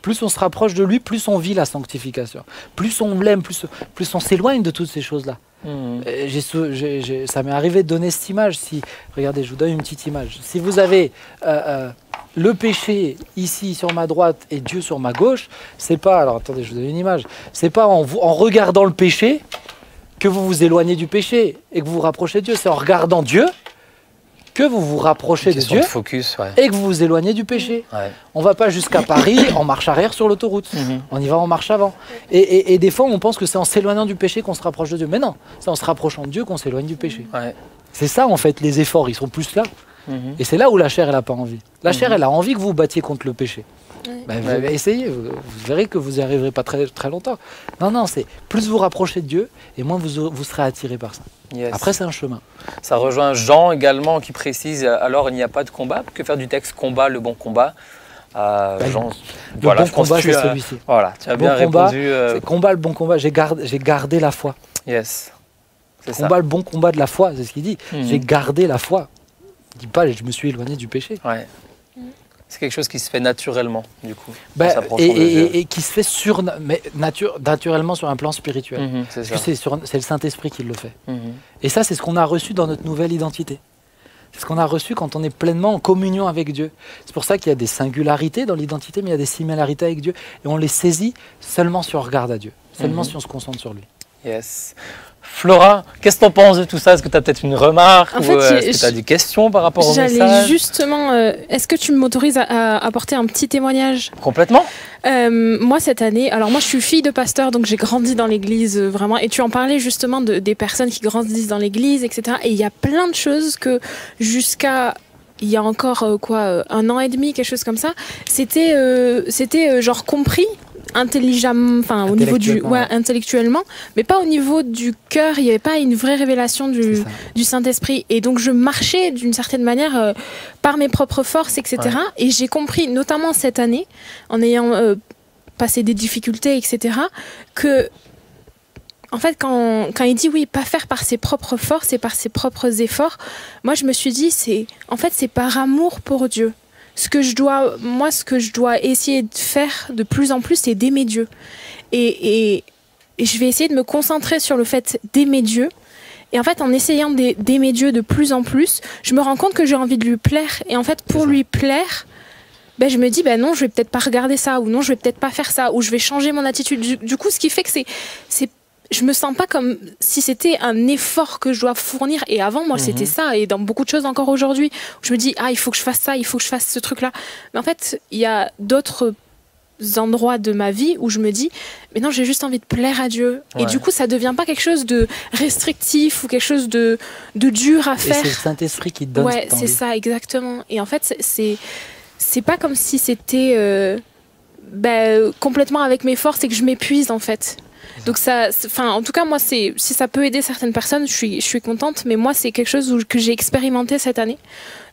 [SPEAKER 6] Plus on se rapproche de lui, plus on vit la sanctification. Plus on l'aime, plus, plus on s'éloigne de toutes ces choses-là.
[SPEAKER 1] Hmm.
[SPEAKER 6] Euh, ça m'est arrivé de donner cette image. Si, regardez, je vous donne une petite image. Si vous avez euh, euh, le péché ici sur ma droite et Dieu sur ma gauche, c'est pas. Alors attendez, je vous donne une image. C'est pas en, en regardant le péché que vous vous éloignez du péché et que vous vous rapprochez de Dieu. C'est en regardant Dieu que vous vous rapprochez de Dieu
[SPEAKER 1] de focus, ouais.
[SPEAKER 6] et que vous vous éloignez du péché.
[SPEAKER 1] Ouais.
[SPEAKER 6] On va pas jusqu'à Paris en marche arrière sur l'autoroute.
[SPEAKER 1] Mhm.
[SPEAKER 6] On y va en marche avant. Et, et- et des fois, on pense que c'est en s'éloignant du péché qu'on se rapproche de Dieu. Mais non, c'est en se rapprochant de Dieu qu'on s'éloigne du péché.
[SPEAKER 1] Ouais.
[SPEAKER 6] C'est ça, en fait, les efforts, ils sont plus là.
[SPEAKER 1] Mhm.
[SPEAKER 6] Et c'est là où la chair, elle n'a pas envie. La chair,
[SPEAKER 1] Mhm.
[SPEAKER 6] elle a envie que vous vous battiez contre le péché. Bah, vous essayez, vous, vous verrez que vous n'y arriverez pas très, très longtemps. Non, non, c'est plus vous rapprochez de Dieu et moins vous, vous serez attiré par ça.
[SPEAKER 1] Yes.
[SPEAKER 6] Après, c'est un chemin.
[SPEAKER 1] Ça rejoint Jean également qui précise euh, alors il n'y a pas de combat. Que faire du texte combat, le bon combat? Euh,
[SPEAKER 6] Bah,
[SPEAKER 1] Jean,
[SPEAKER 6] Le
[SPEAKER 1] voilà,
[SPEAKER 6] bon
[SPEAKER 1] je
[SPEAKER 6] combat, c'est celui-ci.
[SPEAKER 1] Voilà, tu as
[SPEAKER 6] Bon
[SPEAKER 1] bien
[SPEAKER 6] combat,
[SPEAKER 1] répondu. euh,
[SPEAKER 6] combat, le bon combat. J'ai gardé, j'ai gardé la foi.
[SPEAKER 1] yes. Ça.
[SPEAKER 6] Combat, le bon combat de la foi, c'est ce qu'il dit.
[SPEAKER 1] Mhm.
[SPEAKER 6] J'ai gardé la foi. Il dit pas, je me suis éloigné du péché.
[SPEAKER 1] Ouais. C'est quelque chose qui se fait naturellement, du coup.
[SPEAKER 6] Bah, et, qui se fait sur, mais nature, naturellement sur un plan spirituel.
[SPEAKER 1] Mhm, c'est
[SPEAKER 6] le Saint-Esprit qui le fait.
[SPEAKER 1] Mhm.
[SPEAKER 6] Et ça, c'est ce qu'on a reçu dans notre nouvelle identité. C'est ce qu'on a reçu quand on est pleinement en communion avec Dieu. C'est pour ça qu'il y a des singularités dans l'identité, mais il y a des similarités avec Dieu. Et on les saisit seulement si on regarde à Dieu, seulement
[SPEAKER 1] Mhm.
[SPEAKER 6] si on se concentre sur lui.
[SPEAKER 1] Yes. Flora, qu'est-ce que tu en penses de tout ça? Est-ce que tu as peut-être une remarque
[SPEAKER 7] En
[SPEAKER 1] ou
[SPEAKER 7] fait,
[SPEAKER 1] euh, est-ce que tu as des questions par rapport au
[SPEAKER 7] J'allais
[SPEAKER 1] message?
[SPEAKER 7] justement. euh, Est-ce que tu m'autorises à, à apporter un petit témoignage?
[SPEAKER 1] Complètement.
[SPEAKER 7] Euh, moi, cette année, alors moi, je suis fille de pasteur, donc j'ai grandi dans l'église euh, vraiment. Et tu en parlais justement de, des personnes qui grandissent dans l'église, etc. Et il y a plein de choses que jusqu'à il y a encore quoi, un an et demi, quelque chose comme ça, c'était euh, c'était euh, genre compris intelligemment, enfin au niveau du,
[SPEAKER 6] Intellectuellement,
[SPEAKER 7] ouais, intellectuellement, mais pas au niveau du cœur. Il n'y avait pas une vraie révélation du Saint-Esprit. Et donc je marchais d'une certaine manière euh, par mes propres forces, etc. Et j'ai compris, notamment cette année, en ayant euh, passé des difficultés, etc., que, en fait, quand, quand il dit oui, pas faire par ses propres forces et par ses propres efforts, moi je me suis dit, c'est, en fait, c'est par amour pour Dieu. Ce que je dois, moi, ce que je dois essayer de faire de plus en plus, c'est d'aimer Dieu. Et, et, et je vais essayer de me concentrer sur le fait d'aimer Dieu. Et en fait, en essayant d'ai- d'aimer Dieu de plus en plus, je me rends compte que j'ai envie de lui plaire. Et en fait, pour lui plaire, ben, je me dis, ben non, je vais peut-être pas regarder ça, ou non, je vais peut-être pas faire ça, ou je vais changer mon attitude. Du, du coup, ce qui fait que c'est, c'est, je me sens pas comme si c'était un effort que je dois fournir. Et avant, moi, c'était ça. Et dans beaucoup de choses encore aujourd'hui, je me dis, ah, il faut que je fasse ça, il faut que je fasse ce truc-là. Mais en fait, il y a d'autres endroits de ma vie où je me dis mais non j'ai juste envie de plaire à Dieu et du coup ça devient pas quelque chose de restrictif ou quelque chose de, de dur à faire
[SPEAKER 6] c'est le Saint-Esprit qui te donne
[SPEAKER 7] ouais c'est ça exactement et en fait c'est- c'est c'est pas comme si c'était euh, ben, complètement avec mes forces et que je m'épuise en fait donc ça c'est- enfin en tout cas moi c'est si ça peut aider certaines personnes je suis je suis contente mais moi c'est quelque chose où- que j'ai expérimenté cette année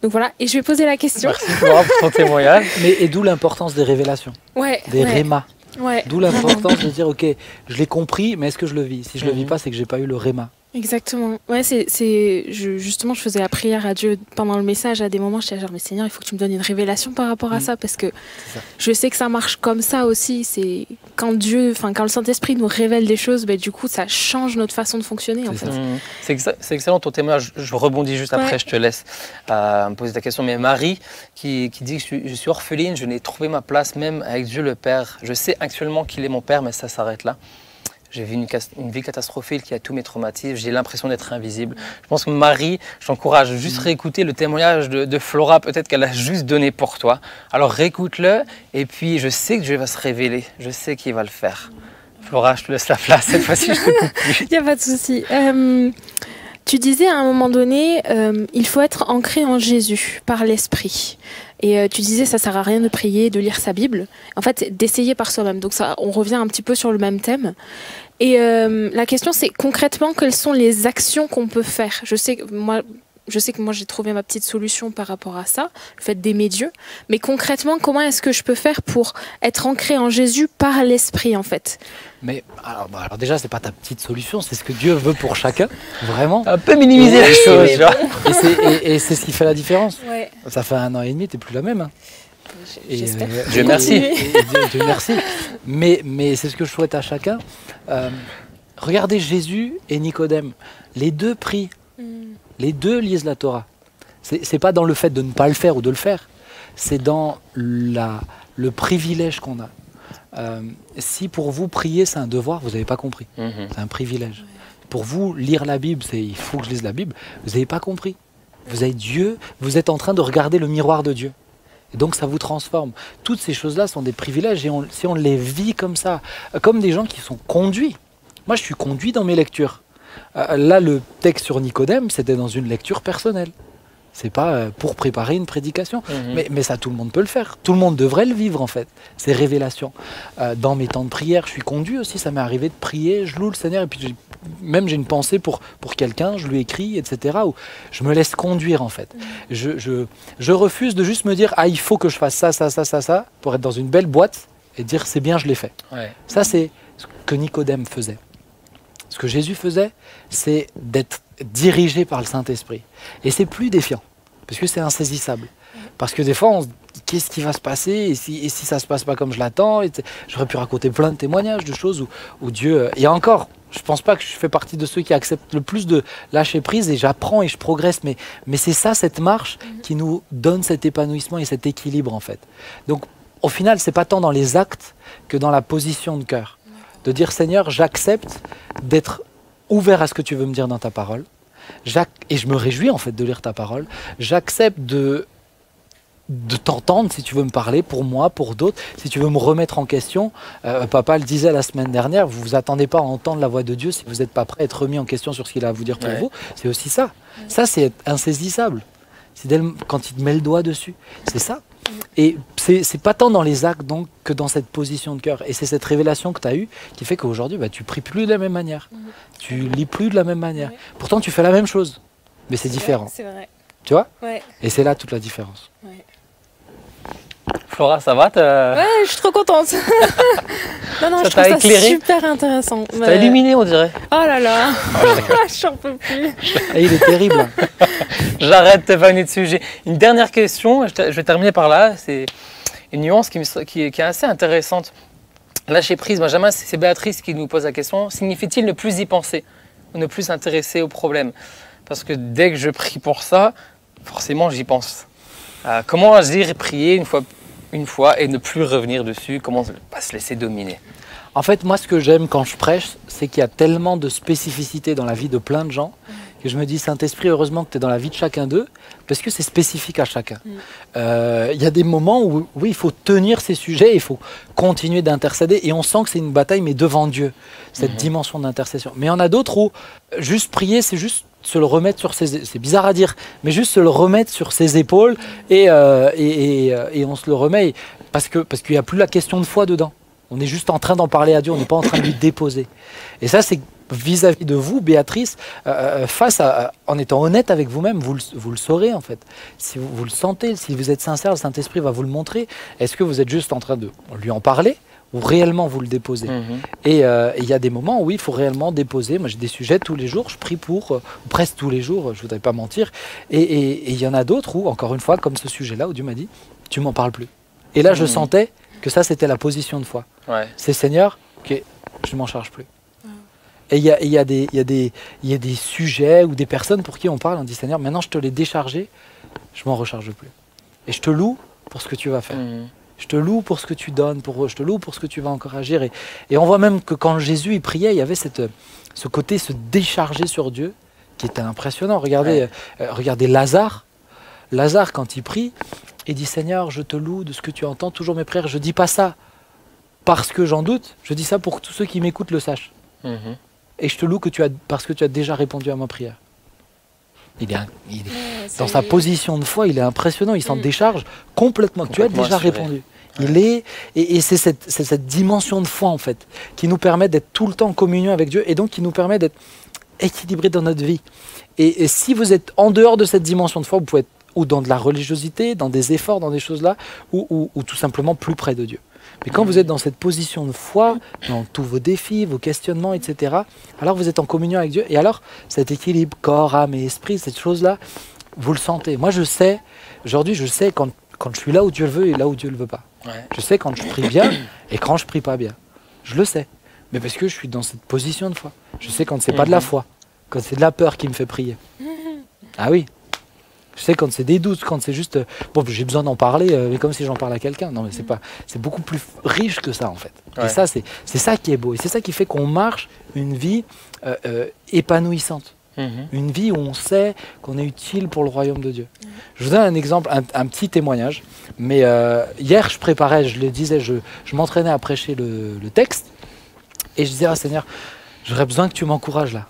[SPEAKER 7] donc voilà et je vais poser la question
[SPEAKER 1] Merci pour ton témoignage.
[SPEAKER 6] Mais et d'où l'importance des révélations,
[SPEAKER 7] ouais
[SPEAKER 6] des
[SPEAKER 7] ouais,
[SPEAKER 6] rémas.
[SPEAKER 7] ouais
[SPEAKER 6] D'où l'importance de dire, ok, je l'ai compris, mais est-ce que je le vis? Si je le vis
[SPEAKER 1] Mhm.
[SPEAKER 6] pas, c'est que j'ai pas eu le réma.
[SPEAKER 7] Exactement. Ouais, c'est, justement, je faisais la prière à Dieu pendant le message. À des moments, j'étais genre, mais Seigneur, il faut que tu me donnes une révélation par rapport à
[SPEAKER 6] Mm.
[SPEAKER 7] ça, parce que
[SPEAKER 6] ça.
[SPEAKER 7] je sais que ça marche comme ça aussi. C'est quand Dieu, enfin, quand le Saint-Esprit nous révèle des choses, ben, du coup, ça change notre façon de fonctionner, en
[SPEAKER 6] C'est
[SPEAKER 7] fait.
[SPEAKER 1] Mhm. C'est exa- c'est excellent ton témoignage. Je rebondis juste après, je te laisse euh, me poser ta question. Mais Marie, qui, qui dit que je suis, je suis orpheline, je n'ai trouvé ma place même avec Dieu le Père. Je sais actuellement qu'il est mon Père, mais ça s'arrête là. J'ai vu une, vie catastrophique qui a tous mes traumatismes. J'ai l'impression d'être invisible. Je pense que Marie, je t'encourage à juste réécouter le témoignage de, de Flora. Peut-être qu'elle a juste donné pour toi. Alors réécoute-le. Et puis, je sais que Dieu va se révéler. Je sais qu'il va le faire. Flora, je te laisse la place. Cette fois-ci, je te coupe plus. (laughs)
[SPEAKER 7] Il n'y a pas de souci. Euh, tu disais à un moment donné, euh, il faut être ancré en Jésus par l'Esprit. Et euh, tu disais, ça sert à rien de prier, de lire sa Bible. En fait, d'essayer par soi-même. Donc ça, on revient un petit peu sur le même thème. Et euh, la question, c'est concrètement, quelles sont les actions qu'on peut faire? Je sais moi, je sais que moi j'ai trouvé ma petite solution par rapport à ça, le fait d'aimer Dieu. Mais concrètement, comment est-ce que je peux faire pour être ancré en Jésus par l'Esprit, en fait?
[SPEAKER 6] Mais alors, bah, alors déjà, c'est pas ta petite solution, c'est ce que Dieu veut pour chacun, vraiment.
[SPEAKER 1] Un peu minimiser la
[SPEAKER 7] Oui,
[SPEAKER 1] chose. tu vois.
[SPEAKER 6] Et c'est et- et c'est ce qui fait la différence.
[SPEAKER 7] Ouais.
[SPEAKER 6] Ça fait un an et demi, t'es plus la même. hein. Et,
[SPEAKER 7] J'espère.
[SPEAKER 6] euh,
[SPEAKER 1] Dieu merci.
[SPEAKER 6] Dieu, merci. Mais, mais c'est ce que je souhaite à chacun. Euh, regardez Jésus et Nicodème. Les deux prient. Les deux lisent la Torah. C'est pas dans le fait de ne pas le faire ou de le faire. C'est dans la, le privilège qu'on a. Euh, si pour vous prier c'est un devoir, vous n'avez pas compris.
[SPEAKER 1] Mhm.
[SPEAKER 6] C'est un privilège. Pour vous, lire la Bible, c'est il faut que je lise la Bible. Vous n'avez pas compris. Vous avez Dieu, vous êtes en train de regarder le miroir de Dieu. Et donc ça vous transforme. Toutes ces choses-là sont des privilèges et on- si on les vit comme ça, comme des gens qui sont conduits. Moi, je suis conduit dans mes lectures. Euh, là, le texte sur Nicodème, c'était dans une lecture personnelle. C'est pas euh, pour préparer une prédication.
[SPEAKER 1] Mhm.
[SPEAKER 6] Mais, mais ça, tout le monde peut le faire. Tout le monde devrait le vivre, en fait. Ces révélations. Euh, dans mes temps de prière, je suis conduit aussi. Ça m'est arrivé de prier, je loue le Seigneur. Et puis, même j'ai une pensée pour, pour quelqu'un, je lui écris, etc. Ou je me laisse conduire, en fait. Je, je, je refuse de juste me dire, ah, il faut que je fasse ça, ça, ça, ça, ça, pour être dans une belle boîte et dire, c'est bien, je l'ai fait.
[SPEAKER 1] Ouais.
[SPEAKER 6] Ça, c'est ce que Nicodème faisait. Ce que Jésus faisait, c'est d'être dirigé par le Saint-Esprit. Et c'est plus défiant, parce que c'est insaisissable. Parce que des fois, on se dit, qu'est-ce qui va se passer? Et si, et si ça se passe pas comme je l'attends? J'aurais pu raconter plein de témoignages de choses où, où Dieu... euh, Et encore, je pense pas que je fais partie de ceux qui acceptent le plus de lâcher prise et j'apprends et je progresse. Mais, mais c'est ça, cette marche, qui nous donne cet épanouissement et cet équilibre, en fait. Donc, au final, c'est pas tant dans les actes que dans la position de cœur. De dire, Seigneur, j'accepte d'être ouvert à ce que tu veux me dire dans ta parole. Et je me réjouis en fait de lire ta parole. J'accepte de, de t'entendre si tu veux me parler pour moi, pour d'autres, si tu veux me remettre en question. Euh, papa le disait la semaine dernière, vous vous attendez pas à entendre la voix de Dieu si vous n'êtes pas prêt à être remis en question sur ce qu'il a à vous dire pour
[SPEAKER 1] Ouais.
[SPEAKER 6] vous. C'est aussi ça. Ça, c'est insaisissable. C'est quand il te met le doigt dessus. C'est ça. Et c'est c'est pas tant dans les actes donc que dans cette position de cœur. Et c'est cette révélation que tu as eue qui fait qu'aujourd'hui, bah, tu pries plus de la même manière. Tu lis plus de la même manière.
[SPEAKER 7] Ouais.
[SPEAKER 6] Pourtant, tu fais la même chose. Mais c'est différent.
[SPEAKER 7] C'est vrai.
[SPEAKER 6] Tu vois?
[SPEAKER 7] Ouais.
[SPEAKER 6] Et c'est là toute la différence.
[SPEAKER 1] Flora, ça va
[SPEAKER 7] Ouais, je suis trop contente. (laughs) non, non,
[SPEAKER 1] Ça
[SPEAKER 7] je trouve
[SPEAKER 1] t'a
[SPEAKER 7] ça
[SPEAKER 1] éclairé
[SPEAKER 7] super intéressant.
[SPEAKER 1] T'as
[SPEAKER 7] Mais-
[SPEAKER 1] illuminé, on dirait.
[SPEAKER 7] Oh là là, (laughs) j'en peux plus.
[SPEAKER 6] Et il est terrible.
[SPEAKER 1] J'arrête de vanner dessus. J'ai une dernière question, je vais terminer par là. C'est une nuance qui, me so- qui est- qui est assez intéressante. Lâcher prise, Benjamin, c'est c'est Béatrice qui nous pose la question. Signifie-t-il ne plus y penser ou ne plus s'intéresser au problème? Parce que dès que je prie pour ça, forcément j'y pense. Euh, comment agir et prier une fois, une fois et ne plus revenir dessus Comment ne pas se laisser dominer?
[SPEAKER 6] En fait, moi, ce que j'aime quand je prêche, c'est qu'il y a tellement de spécificité dans la vie de plein de gens que je me dis, Saint-Esprit, heureusement que tu es dans la vie de chacun d'eux, parce que c'est spécifique à chacun. Euh, Il y a des moments où, oui, il faut tenir ces sujets, il faut continuer d'intercéder, et on sent que c'est une bataille, mais devant Dieu, cette dimension d'intercession. Mais il y en a d'autres où juste prier, c'est juste se le remettre sur ses... C'est bizarre à dire, mais juste se le remettre sur ses épaules, et, euh, et, euh, et on se le remet, parce que parce qu'il n'y a plus la question de foi dedans. On est juste en train d'en parler à Dieu, on n'est pas en train de lui déposer. Et ça, c'est vis-à-vis de vous, Béatrice, euh, face à, en étant honnête avec vous-même, vous le, vous le saurez en fait. Si vous, vous le sentez, si vous êtes sincère, le Saint-Esprit va vous le montrer. Est-ce que vous êtes juste en train de lui en parler ou réellement vous le déposez Et euh, et il y a des moments où il faut réellement déposer. Moi, j'ai des sujets tous les jours, je prie pour, euh, presque tous les jours, je voudrais pas mentir. Et il y en a d'autres où, encore une fois, comme ce sujet-là, où Dieu m'a dit, tu m'en parles plus. Et là, je
[SPEAKER 1] Mhm.
[SPEAKER 6] sentais que ça, c'était la position de foi.
[SPEAKER 1] Ouais.
[SPEAKER 6] C'est Seigneur, ok, je ne m'en charge plus. Et il y a, il y, a des- il y, a des- il y a des sujets ou des personnes pour qui on parle, on dit Seigneur, maintenant je te l'ai déchargé, je m'en recharge plus. Et je te loue pour ce que tu vas faire. Je te loue pour ce que tu donnes, pour, je te loue pour ce que tu vas encore agir. Et, et on voit même que quand Jésus il priait, il y avait cette, ce côté se décharger sur Dieu qui était impressionnant. Regardez,
[SPEAKER 1] Ouais.
[SPEAKER 6] euh, regardez Lazare. Lazare, quand il prie, il dit Seigneur, je te loue de ce que tu entends toujours mes prières. Je dis pas ça parce que j'en doute, je dis ça pour que tous ceux qui m'écoutent le sachent.
[SPEAKER 1] Mhm.
[SPEAKER 6] Et je te loue que tu as, parce que tu as déjà répondu à ma prière. Il est, un- il est-
[SPEAKER 7] Ouais,
[SPEAKER 6] dans sa position de foi, il est impressionnant, il s'en
[SPEAKER 7] Mm.
[SPEAKER 6] décharge complètement. Tu as déjà
[SPEAKER 1] assuré.
[SPEAKER 6] répondu. Il est, et, et c'est cette, dimension de foi en fait qui nous permet d'être tout le temps en communion avec Dieu et donc qui nous permet d'être équilibré dans notre vie. Et, et si vous êtes en dehors de cette dimension de foi, vous pouvez être ou dans de la religiosité, dans des efforts, dans des choses là, ou, ou- ou tout simplement plus près de Dieu. Mais quand vous êtes dans cette position de foi, dans tous vos défis, vos questionnements, etc., alors vous êtes en communion avec Dieu. Et alors, cet équilibre corps, âme et esprit, cette chose-là, vous le sentez. Moi, je sais, aujourd'hui, je sais quand, quand je suis là où Dieu le veut et là où Dieu le veut pas.
[SPEAKER 1] Ouais.
[SPEAKER 6] Je sais quand je prie bien et quand je prie pas bien. Je le sais. Mais parce que je suis dans cette position de foi. Je sais quand c'est pas de la
[SPEAKER 1] Mhm.
[SPEAKER 6] foi, quand c'est de la peur qui me fait prier. Ah oui. Je sais quand c'est des doutes, quand c'est juste euh, bon, j'ai besoin d'en parler, euh, mais comme si j'en parlais à quelqu'un. Non, mais c'est pas, c'est beaucoup plus riche que ça en fait.
[SPEAKER 1] Ouais.
[SPEAKER 6] Et ça, c'est, c'est ça qui est beau, et c'est ça qui fait qu'on marche une vie euh, euh, épanouissante,
[SPEAKER 1] Mhm.
[SPEAKER 6] une vie où on sait qu'on est utile pour le royaume de Dieu. Je vous donne un exemple, un, un petit témoignage. Mais euh, hier, je préparais, je le disais, je, je m'entraînais à prêcher le, le texte, et je disais, ah Seigneur, j'aurais besoin que tu m'encourages là.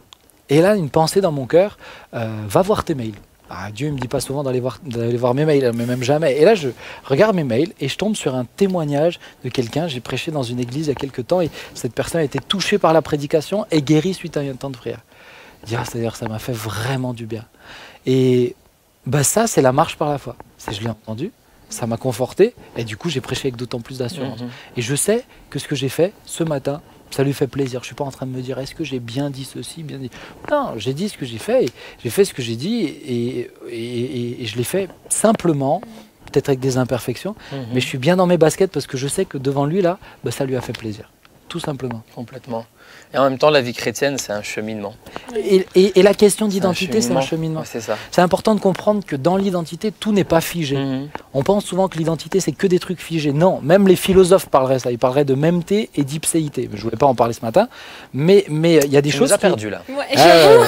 [SPEAKER 6] Et là, une pensée dans mon cœur, euh, va voir tes mails. Ah, Dieu ne me dit pas souvent d'aller voir, d'aller voir mes mails, mais même jamais. Et là, je regarde mes mails et je tombe sur un témoignage de quelqu'un. J'ai prêché dans une église il y a quelques temps et cette personne a été touchée par la prédication et guérie suite à un temps de prière. Je dis, ah, c'est-à-dire ça m'a fait vraiment du bien. Et bah, ça, c'est la marche par la foi. C'est, je l'ai entendu, ça m'a conforté et du coup, j'ai prêché avec d'autant plus d'assurance.
[SPEAKER 1] Mhm.
[SPEAKER 6] Et je sais que ce que j'ai fait ce matin, ça lui fait plaisir. Je suis pas en train de me dire est-ce que j'ai bien dit ceci, bien dit. Non, j'ai dit ce que j'ai fait. J'ai fait ce que j'ai dit et, et- et- et je l'ai fait simplement, peut-être avec des imperfections,
[SPEAKER 1] Mhm.
[SPEAKER 6] mais je suis bien dans mes baskets parce que je sais que devant lui là, bah, ça lui a fait plaisir, tout simplement.
[SPEAKER 1] Complètement. Et en même temps, la vie chrétienne, c'est un cheminement.
[SPEAKER 6] Et, et- et la question d'identité, c'est un cheminement.
[SPEAKER 1] C'est ça.
[SPEAKER 6] C'est important de comprendre que dans l'identité, tout n'est pas figé.
[SPEAKER 1] Mhm.
[SPEAKER 6] On pense souvent que l'identité, c'est que des trucs figés. Non, même les philosophes parleraient ça. Ils parleraient de mêmeté et d'ipséité. Je voulais pas en parler ce matin, mais mais il y a des
[SPEAKER 1] Tu
[SPEAKER 6] choses
[SPEAKER 1] nous as
[SPEAKER 6] qui-
[SPEAKER 1] perdu là.
[SPEAKER 7] Ouais,
[SPEAKER 6] Ah,
[SPEAKER 7] j'avoue.
[SPEAKER 6] ouais, ouais.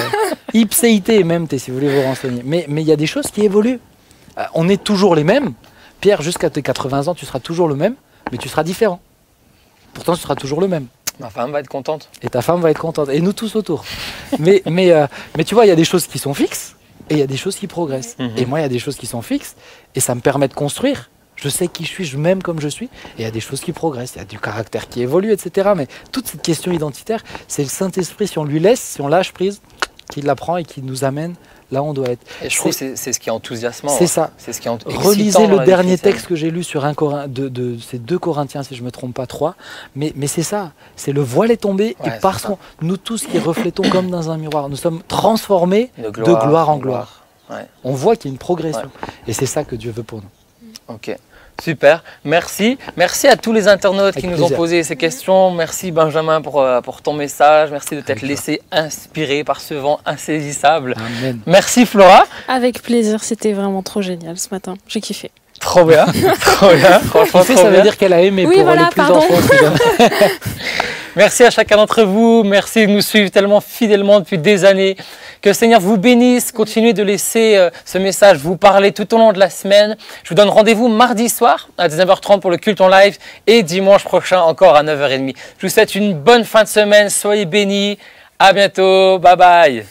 [SPEAKER 6] Ipséité et mêmeté, si vous voulez vous renseigner. Mais mais il y a des choses qui évoluent. Euh, on est toujours les mêmes. Pierre, jusqu'à tes 80 ans, tu seras toujours le même, mais tu seras différent. Pourtant, tu seras toujours le même.
[SPEAKER 1] Ma femme va être contente.
[SPEAKER 6] Et ta femme va être contente. Et nous tous autour. (laughs) mais, mais, euh, mais tu vois, il y a des choses qui sont fixes et il y a des choses qui progressent.
[SPEAKER 1] Mhm.
[SPEAKER 6] Et moi, il y a des choses qui sont fixes et ça me permet de construire. Je sais qui je suis, je m'aime comme je suis. Et il y a des choses qui progressent. Il y a du caractère qui évolue, etc. Mais toute cette question identitaire, c'est le Saint-Esprit, si on lui laisse, si on lâche prise, qui l'apprend et qui nous amène là on doit être.
[SPEAKER 1] Et je trouve que c'est ce qui est enthousiasmant.
[SPEAKER 6] C'est ça.
[SPEAKER 1] C'est ce qui est
[SPEAKER 6] Relisez le dernier texte que j'ai lu sur un Corin- de, de ces deux Corinthiens, si je me trompe pas, trois. Mais, mais c'est ça, c'est le voile est tombé
[SPEAKER 1] Ouais,
[SPEAKER 6] et par son, nous tous qui reflétons comme dans un miroir, nous sommes transformés
[SPEAKER 1] De
[SPEAKER 6] de gloire en gloire.
[SPEAKER 1] Ouais.
[SPEAKER 6] On voit qu'il y a une progression et c'est ça que Dieu veut pour nous.
[SPEAKER 1] Ok, super. Merci. Merci à tous les internautes
[SPEAKER 6] Avec
[SPEAKER 1] qui nous
[SPEAKER 6] plaisir.
[SPEAKER 1] ont posé ces questions. Merci Benjamin pour, euh, pour ton message. Merci de t'être laissé inspirer par ce vent insaisissable.
[SPEAKER 6] Amen.
[SPEAKER 1] Merci Flora.
[SPEAKER 7] Avec plaisir, c'était vraiment trop génial ce matin. J'ai kiffé.
[SPEAKER 1] Trop bien. (laughs) trop bien. Franchement, trop
[SPEAKER 6] ça veut dire qu'elle a aimé
[SPEAKER 7] Oui,
[SPEAKER 6] pour
[SPEAKER 7] voilà,
[SPEAKER 6] les plus
[SPEAKER 7] pardon.
[SPEAKER 6] enfants. (laughs)
[SPEAKER 1] Merci à chacun d'entre vous. Merci de nous suivre tellement fidèlement depuis des années. Que le Seigneur vous bénisse. Continuez de laisser euh, ce message vous parler tout au long de la semaine. Je vous donne rendez-vous mardi soir à 19h30 pour le culte en live et dimanche prochain encore à 9h30. Je vous souhaite une bonne fin de semaine. Soyez bénis. À bientôt. Bye bye.